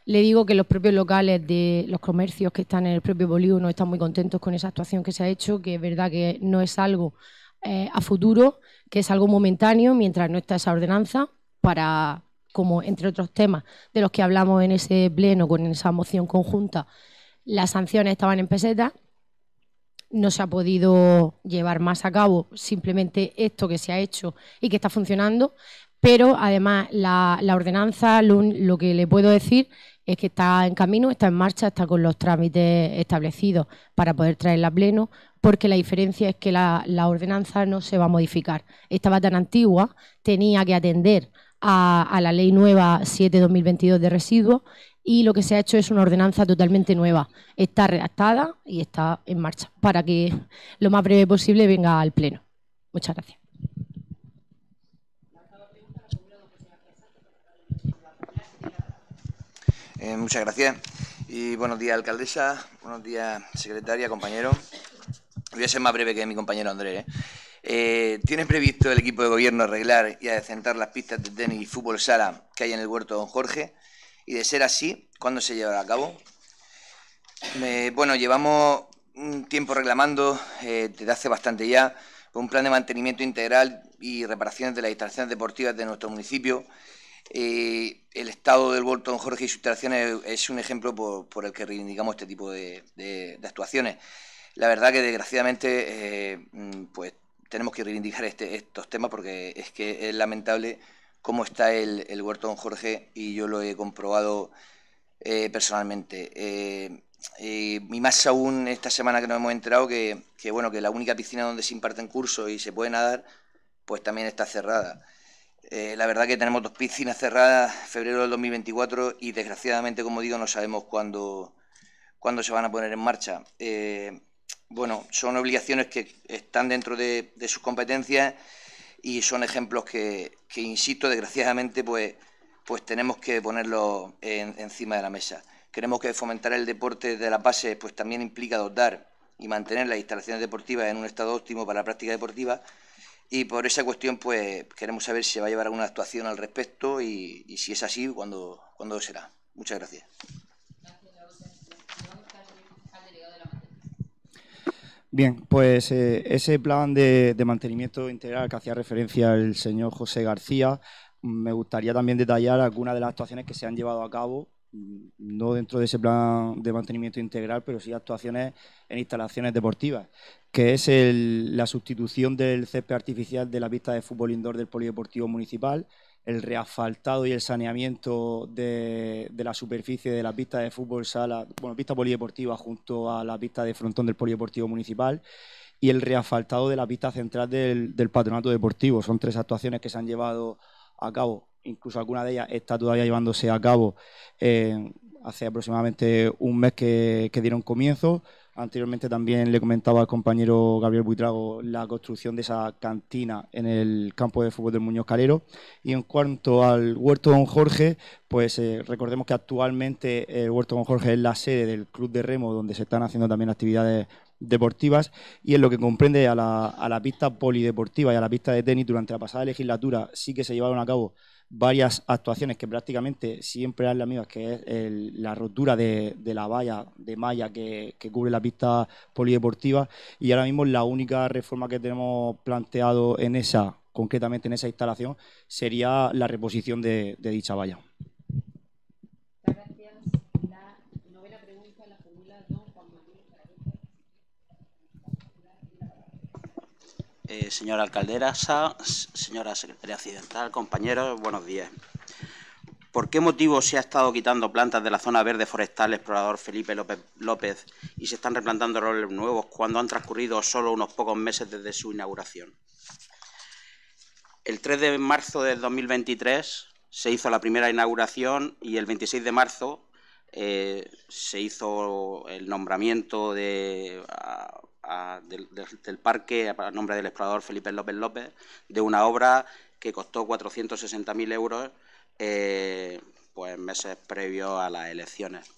le digo que los propios locales de los comercios que están en el propio polígono están muy contentos con esa actuación que se ha hecho, que es verdad que no es algo eh, a futuro, que es algo momentáneo mientras no está esa ordenanza para, como entre otros temas de los que hablamos en ese pleno con esa moción conjunta, las sanciones estaban en pesetas, no se ha podido llevar más a cabo simplemente esto que se ha hecho y que está funcionando, pero además la, ordenanza, lo que le puedo decir es que está en camino, está en marcha, está con los trámites establecidos para poder traerla a pleno, porque la diferencia es que la, ordenanza no se va a modificar. Estaba tan antigua, tenía que atender a la ley nueva 7-2022 de residuos y lo que se ha hecho es una ordenanza totalmente nueva. Está redactada y está en marcha para que lo más breve posible venga al pleno. Muchas gracias. Eh, muchas gracias. Y buenos días, alcaldesa. Buenos días, secretaria, compañero. Voy a ser más breve que mi compañero Andrés. ¿eh? Eh, ¿Tiene previsto el equipo de gobierno arreglar y adecentar las pistas de tenis y fútbol sala que hay en el huerto Don Jorge? Y de ser así, ¿cuándo se llevará a cabo? Bueno, llevamos un tiempo reclamando, desde hace bastante ya, un plan de mantenimiento integral y reparaciones de las instalaciones deportivas de nuestro municipio. Eh, el estado del Don Jorge y sus instalaciones es un ejemplo por, por el que reivindicamos este tipo de, actuaciones. La verdad que desgraciadamente eh, mm, pues tenemos que reivindicar este- estos temas porque es que es lamentable cómo está el, el Don Jorge y yo lo he comprobado eh, personalmente. Eh, y más aún esta semana que nos hemos enterado que, bueno que la única piscina donde se imparten cursos y se puede nadar pues también está cerrada. Eh, la verdad que tenemos dos piscinas cerradas febrero del 2024 y desgraciadamente, como digo, no sabemos cuándo, cuándo se van a poner en marcha. Eh, bueno, son obligaciones que están dentro de, sus competencias y son ejemplos que, insisto, desgraciadamente, pues, pues tenemos que ponerlo en- encima de la mesa. Creemos que fomentar el deporte de la base pues también implica dotar y mantener las instalaciones deportivas en un estado óptimo para la práctica deportiva y por esa cuestión pues queremos saber si se va a llevar alguna actuación al respecto y, y si es así, ¿cuándo, cuándo será? Muchas gracias. Bien, pues eh, ese plan de, de mantenimiento integral que hacía referencia el señor José García, me gustaría también detallar algunas de las actuaciones que se han llevado a cabo, no dentro de ese plan de mantenimiento integral, pero sí actuaciones en instalaciones deportivas, que es la sustitución del césped artificial de la pista de fútbol indoor del Polideportivo Municipal, el reasfaltado y el saneamiento de, de la superficie de la pista de fútbol sala, bueno, pista polideportiva junto a la pista de frontón del Polideportivo Municipal y el reasfaltado de la pista central del, del Patronato Deportivo. Son tres actuaciones que se han llevado a cabo, incluso alguna de ellas está todavía llevándose a cabo eh, hace aproximadamente un mes que, dieron comienzo. Anteriormente también le comentaba al compañero Gabriel Buitrago la construcción de esa cantina en el campo de fútbol del Muñoz Calero. Y en cuanto al Huerto Don Jorge, pues eh, recordemos que actualmente el Huerto Don Jorge es la sede del Club de Remo, donde se están haciendo también actividades deportivas y en lo que comprende a la, a la pista polideportiva y a la pista de tenis durante la pasada legislatura sí que se llevaron a cabo varias actuaciones que prácticamente siempre eran las mismas, que es la rotura de, la valla de malla que, que cubre la pista polideportiva y ahora mismo la única reforma que tenemos planteado en esa, concretamente en esa instalación, sería la reposición de, de dicha valla. Gracias. La novena pregunta la formula don Juan Manuel Zaragoza. Eh, señora alcaldesa, s- señora secretaria accidental, compañeros, buenos días. ¿Por qué motivo se ha estado quitando plantas de la zona verde forestal explorador Felipe López, López y se están replantando roles nuevos cuando han transcurrido solo unos pocos meses desde su inauguración? El 3 de marzo del 2023 se hizo la primera inauguración y el 26 de marzo eh, se hizo el nombramiento de, del, parque a nombre del explorador Felipe López López de una obra que costó 460.000 euros eh, pues meses previos a las elecciones.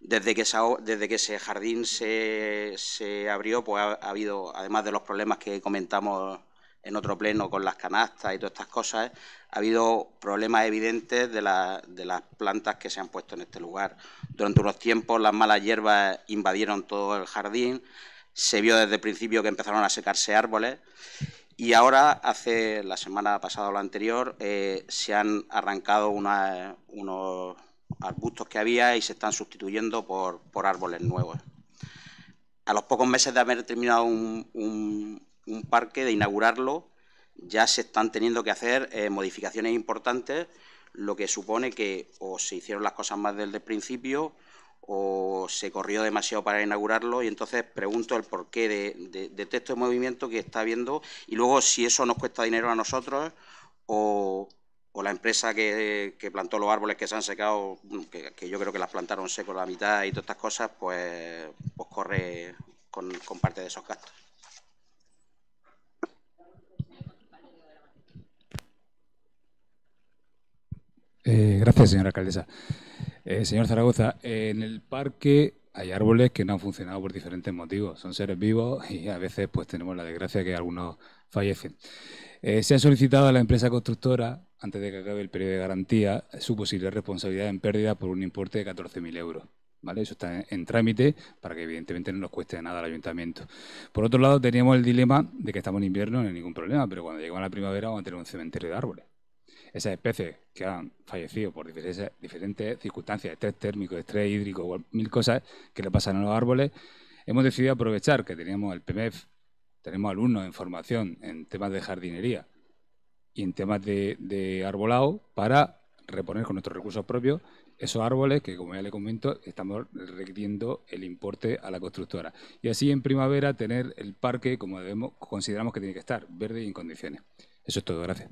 Desde que, desde que ese jardín se, se abrió, pues ha, ha habido, además de los problemas que comentamos en otro pleno con las canastas y todas estas cosas, ha habido problemas evidentes de, la- de las plantas que se han puesto en este lugar. Durante unos tiempos las malas hierbas invadieron todo el jardín, se vio desde el principio que empezaron a secarse árboles y ahora, hace la semana pasada o la anterior, eh, se han arrancado unos, arbustos que había y se están sustituyendo por, árboles nuevos. A los pocos meses de haber terminado un parque, de inaugurarlo, ya se están teniendo que hacer eh, modificaciones importantes, lo que supone que o se hicieron las cosas más desde el principio o se corrió demasiado para inaugurarlo y entonces pregunto el porqué de, de, de todo este movimiento que está habiendo y luego si eso nos cuesta dinero a nosotros o, o la empresa que, que plantó los árboles que se han secado, que, que yo creo que las plantaron secos la mitad y todas estas cosas, pues, pues corre con, con parte de esos gastos. Eh, gracias, señora alcaldesa. Eh, señor Zaragoza, en el parque hay árboles que no han funcionado por diferentes motivos. Son seres vivos y a veces pues tenemos la desgracia que algunos fallecen. Eh, se ha solicitado a la empresa constructora, antes de que acabe el periodo de garantía, su posible responsabilidad en pérdida por un importe de 14.000 euros. ¿Vale? Eso está en, trámite para que evidentemente no nos cueste nada al ayuntamiento. Por otro lado, teníamos el dilema de que estamos en invierno, no hay ningún problema, pero cuando llegamos a la primavera vamos a tener un cementerio de árboles esas especies que han fallecido por diferentes, circunstancias, estrés térmico, estrés hídrico, mil cosas que le pasan a los árboles, hemos decidido aprovechar que teníamos el PMEF, tenemos alumnos en formación en temas de jardinería y en temas de, de arbolado para reponer con nuestros recursos propios esos árboles que, como ya le comento, estamos requiriendo el importe a la constructora. Y así en primavera tener el parque como debemos, consideramos que tiene que estar, verde y en condiciones. Eso es todo, gracias.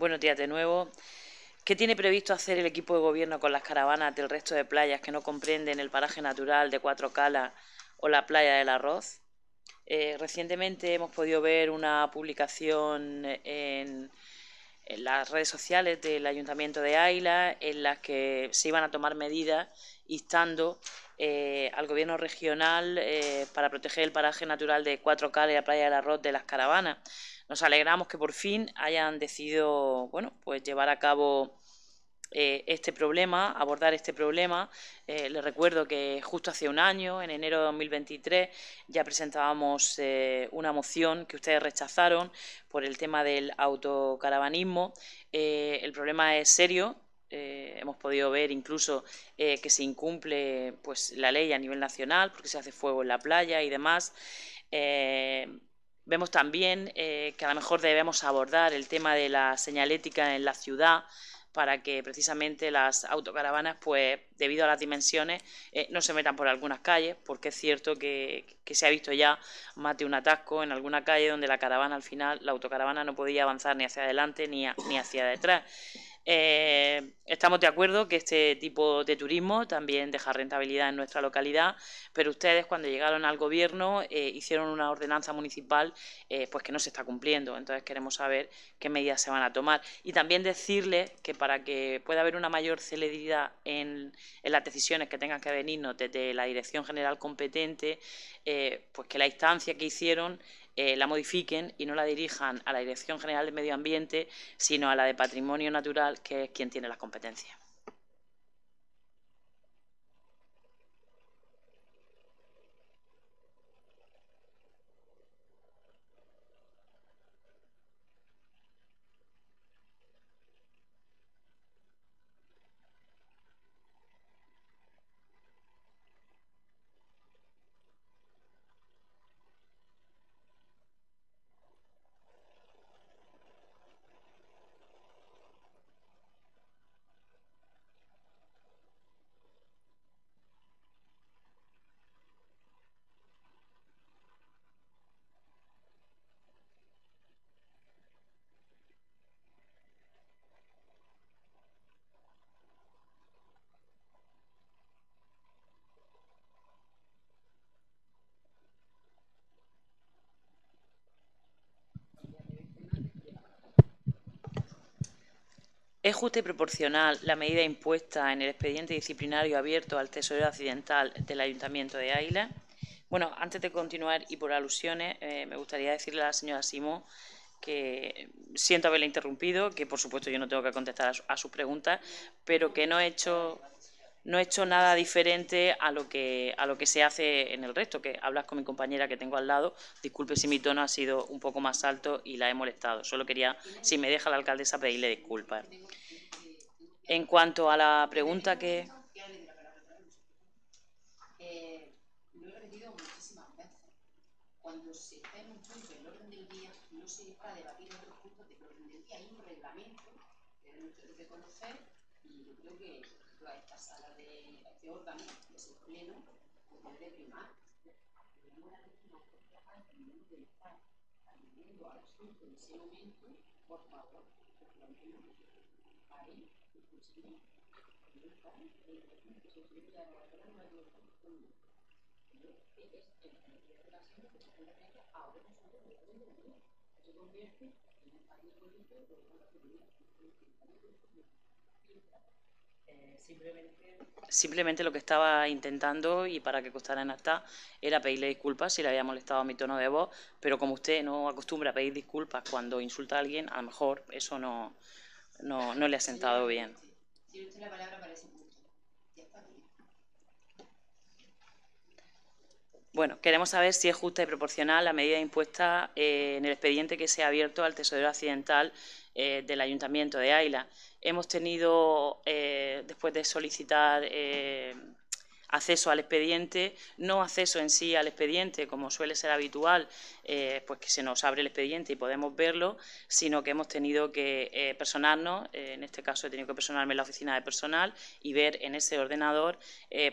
Buenos días de nuevo. ¿Qué tiene previsto hacer el equipo de gobierno con las caravanas del resto de playas que no comprenden el paraje natural de Cuatro Calas o la playa del Arroz? Eh, recientemente hemos podido ver una publicación en, las redes sociales del Ayuntamiento de Aila en las que se iban a tomar medidas instando eh, al gobierno regional eh, para proteger el paraje natural de Cuatro Calas y la playa del Arroz de las caravanas. Nos alegramos que por fin hayan decidido bueno, pues llevar a cabo eh, este problema, abordar este problema. Eh, les recuerdo que justo hace un año, en enero de 2023, ya presentábamos eh, una moción que ustedes rechazaron por el tema del autocaravanismo. El problema es serio. hemos podido ver incluso que se incumple pues, la ley a nivel nacional porque se hace fuego en la playa y demás. Vemos también eh, que a lo mejor debemos abordar el tema de la señalética en la ciudad para que precisamente las autocaravanas, pues debido a las dimensiones, eh, no se metan por algunas calles, porque es cierto que, que se ha visto ya más de un atasco en alguna calle donde la caravana al final, la autocaravana no podía avanzar ni hacia adelante ni, ni hacia detrás. Eh, estamos de acuerdo que este tipo de turismo también deja rentabilidad en nuestra localidad, pero ustedes cuando llegaron al gobierno eh, hicieron una ordenanza municipal eh, pues que no se está cumpliendo. Entonces queremos saber qué medidas se van a tomar. Y también decirles que para que pueda haber una mayor celeridad en, en las decisiones que tengan que venirnos desde la Dirección General competente, eh, pues que la instancia que hicieron eh, la modifiquen y no la dirijan a la Dirección General de Medio Ambiente, sino a la de Patrimonio Natural, que es quien tiene las competencias. ¿Es justa y proporcional la medida impuesta en el expediente disciplinario abierto al tesorero accidental del Ayuntamiento de Águila? Bueno, antes de continuar y por alusiones, eh, me gustaría decirle a la señora Simón que siento haberla interrumpido, que por supuesto yo no tengo que contestar a, su- a sus preguntas, pero que no he hecho no he hecho nada diferente a lo que a lo que se hace en el resto, que hablas con mi compañera que tengo al lado, disculpe si mi tono ha sido un poco más alto y la he molestado. Solo quería, si me deja la alcaldesa, pedirle disculpas. En cuanto a la pregunta que... He muchísimas. Cuando se está en un punto orden del día, no se orden del día. Hay un reglamento que y yo creo que toda esta sala de órgano, es el pleno, primar. Simplemente lo que estaba intentando, y para que costara en acta, era pedirle disculpas si le había molestado mi tono de voz, pero como usted no acostumbra a pedir disculpas cuando insulta a alguien, a lo mejor eso no, no, no le ha sentado bien. Tiene usted la palabra para ese punto. Ya está bien. Bueno, queremos saber si es justa y proporcional la medida impuesta eh, en el expediente que se ha abierto al tesorero accidental eh, del Ayuntamiento de Aila. Hemos tenido, eh, después de solicitar acceso al expediente, no acceso en sí al expediente, como suele ser habitual, eh, pues que se nos abre el expediente y podemos verlo, sino que hemos tenido que eh, personarnos, eh, en este caso he tenido que personarme en la oficina de personal y ver en ese ordenador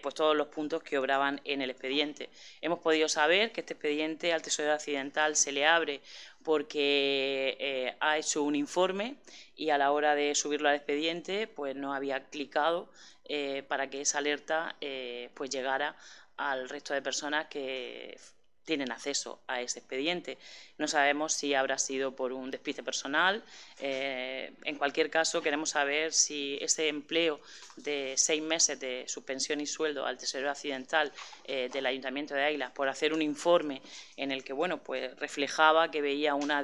pues todos los puntos que obraban en el expediente. Hemos podido saber que este expediente al tesorero accidental se le abre porque eh, ha hecho un informe y a la hora de subirlo al expediente pues no había clicado eh, para que esa alerta eh, pues llegara al resto de personas que tienen acceso a ese expediente. No sabemos si habrá sido por un despiste personal. eh, en cualquier caso, queremos saber si ese empleo de seis meses de suspensión y sueldo al tesorero accidental del Ayuntamiento de Águilas por hacer un informe en el que bueno, pues reflejaba que veía una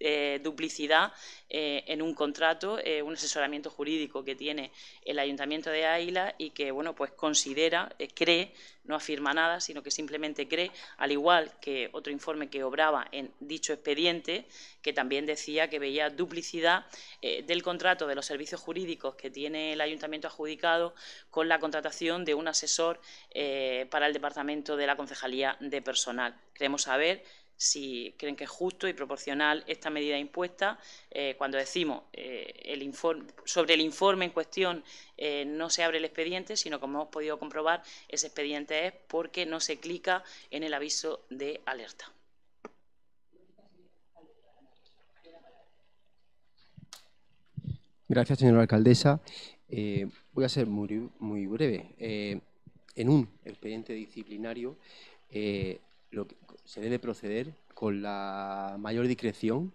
eh, duplicidad eh, en un contrato, eh, un asesoramiento jurídico que tiene el Ayuntamiento de Águila y que bueno, pues considera, cree, no afirma nada, sino que simplemente cree, al igual que otro informe que obraba en dicho expediente, que también decía que veía duplicidad del contrato de los servicios jurídicos que tiene el Ayuntamiento adjudicado con la contratación de un asesor para el Departamento de la Concejalía de Personal. Queremos saber si creen que es justo y proporcional esta medida impuesta. Eh, cuando decimos eh, sobre el informe en cuestión eh, no se abre el expediente, sino como hemos podido comprobar, ese expediente es porque no se clica en el aviso de alerta. Gracias, señora alcaldesa. Voy a ser muy, muy breve. En un expediente disciplinario eh, lo que- se debe proceder con la mayor discreción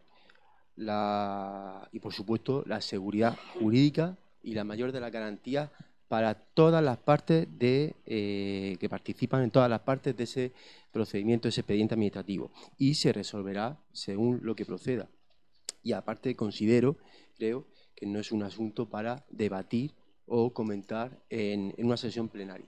la- y, por supuesto, la seguridad jurídica y la mayor de las garantías para todas las partes de, eh, que participan en todas las partes de ese procedimiento, ese expediente administrativo. Y se resolverá según lo que proceda. Y aparte considero, creo, que no es un asunto para debatir o comentar en, en una sesión plenaria.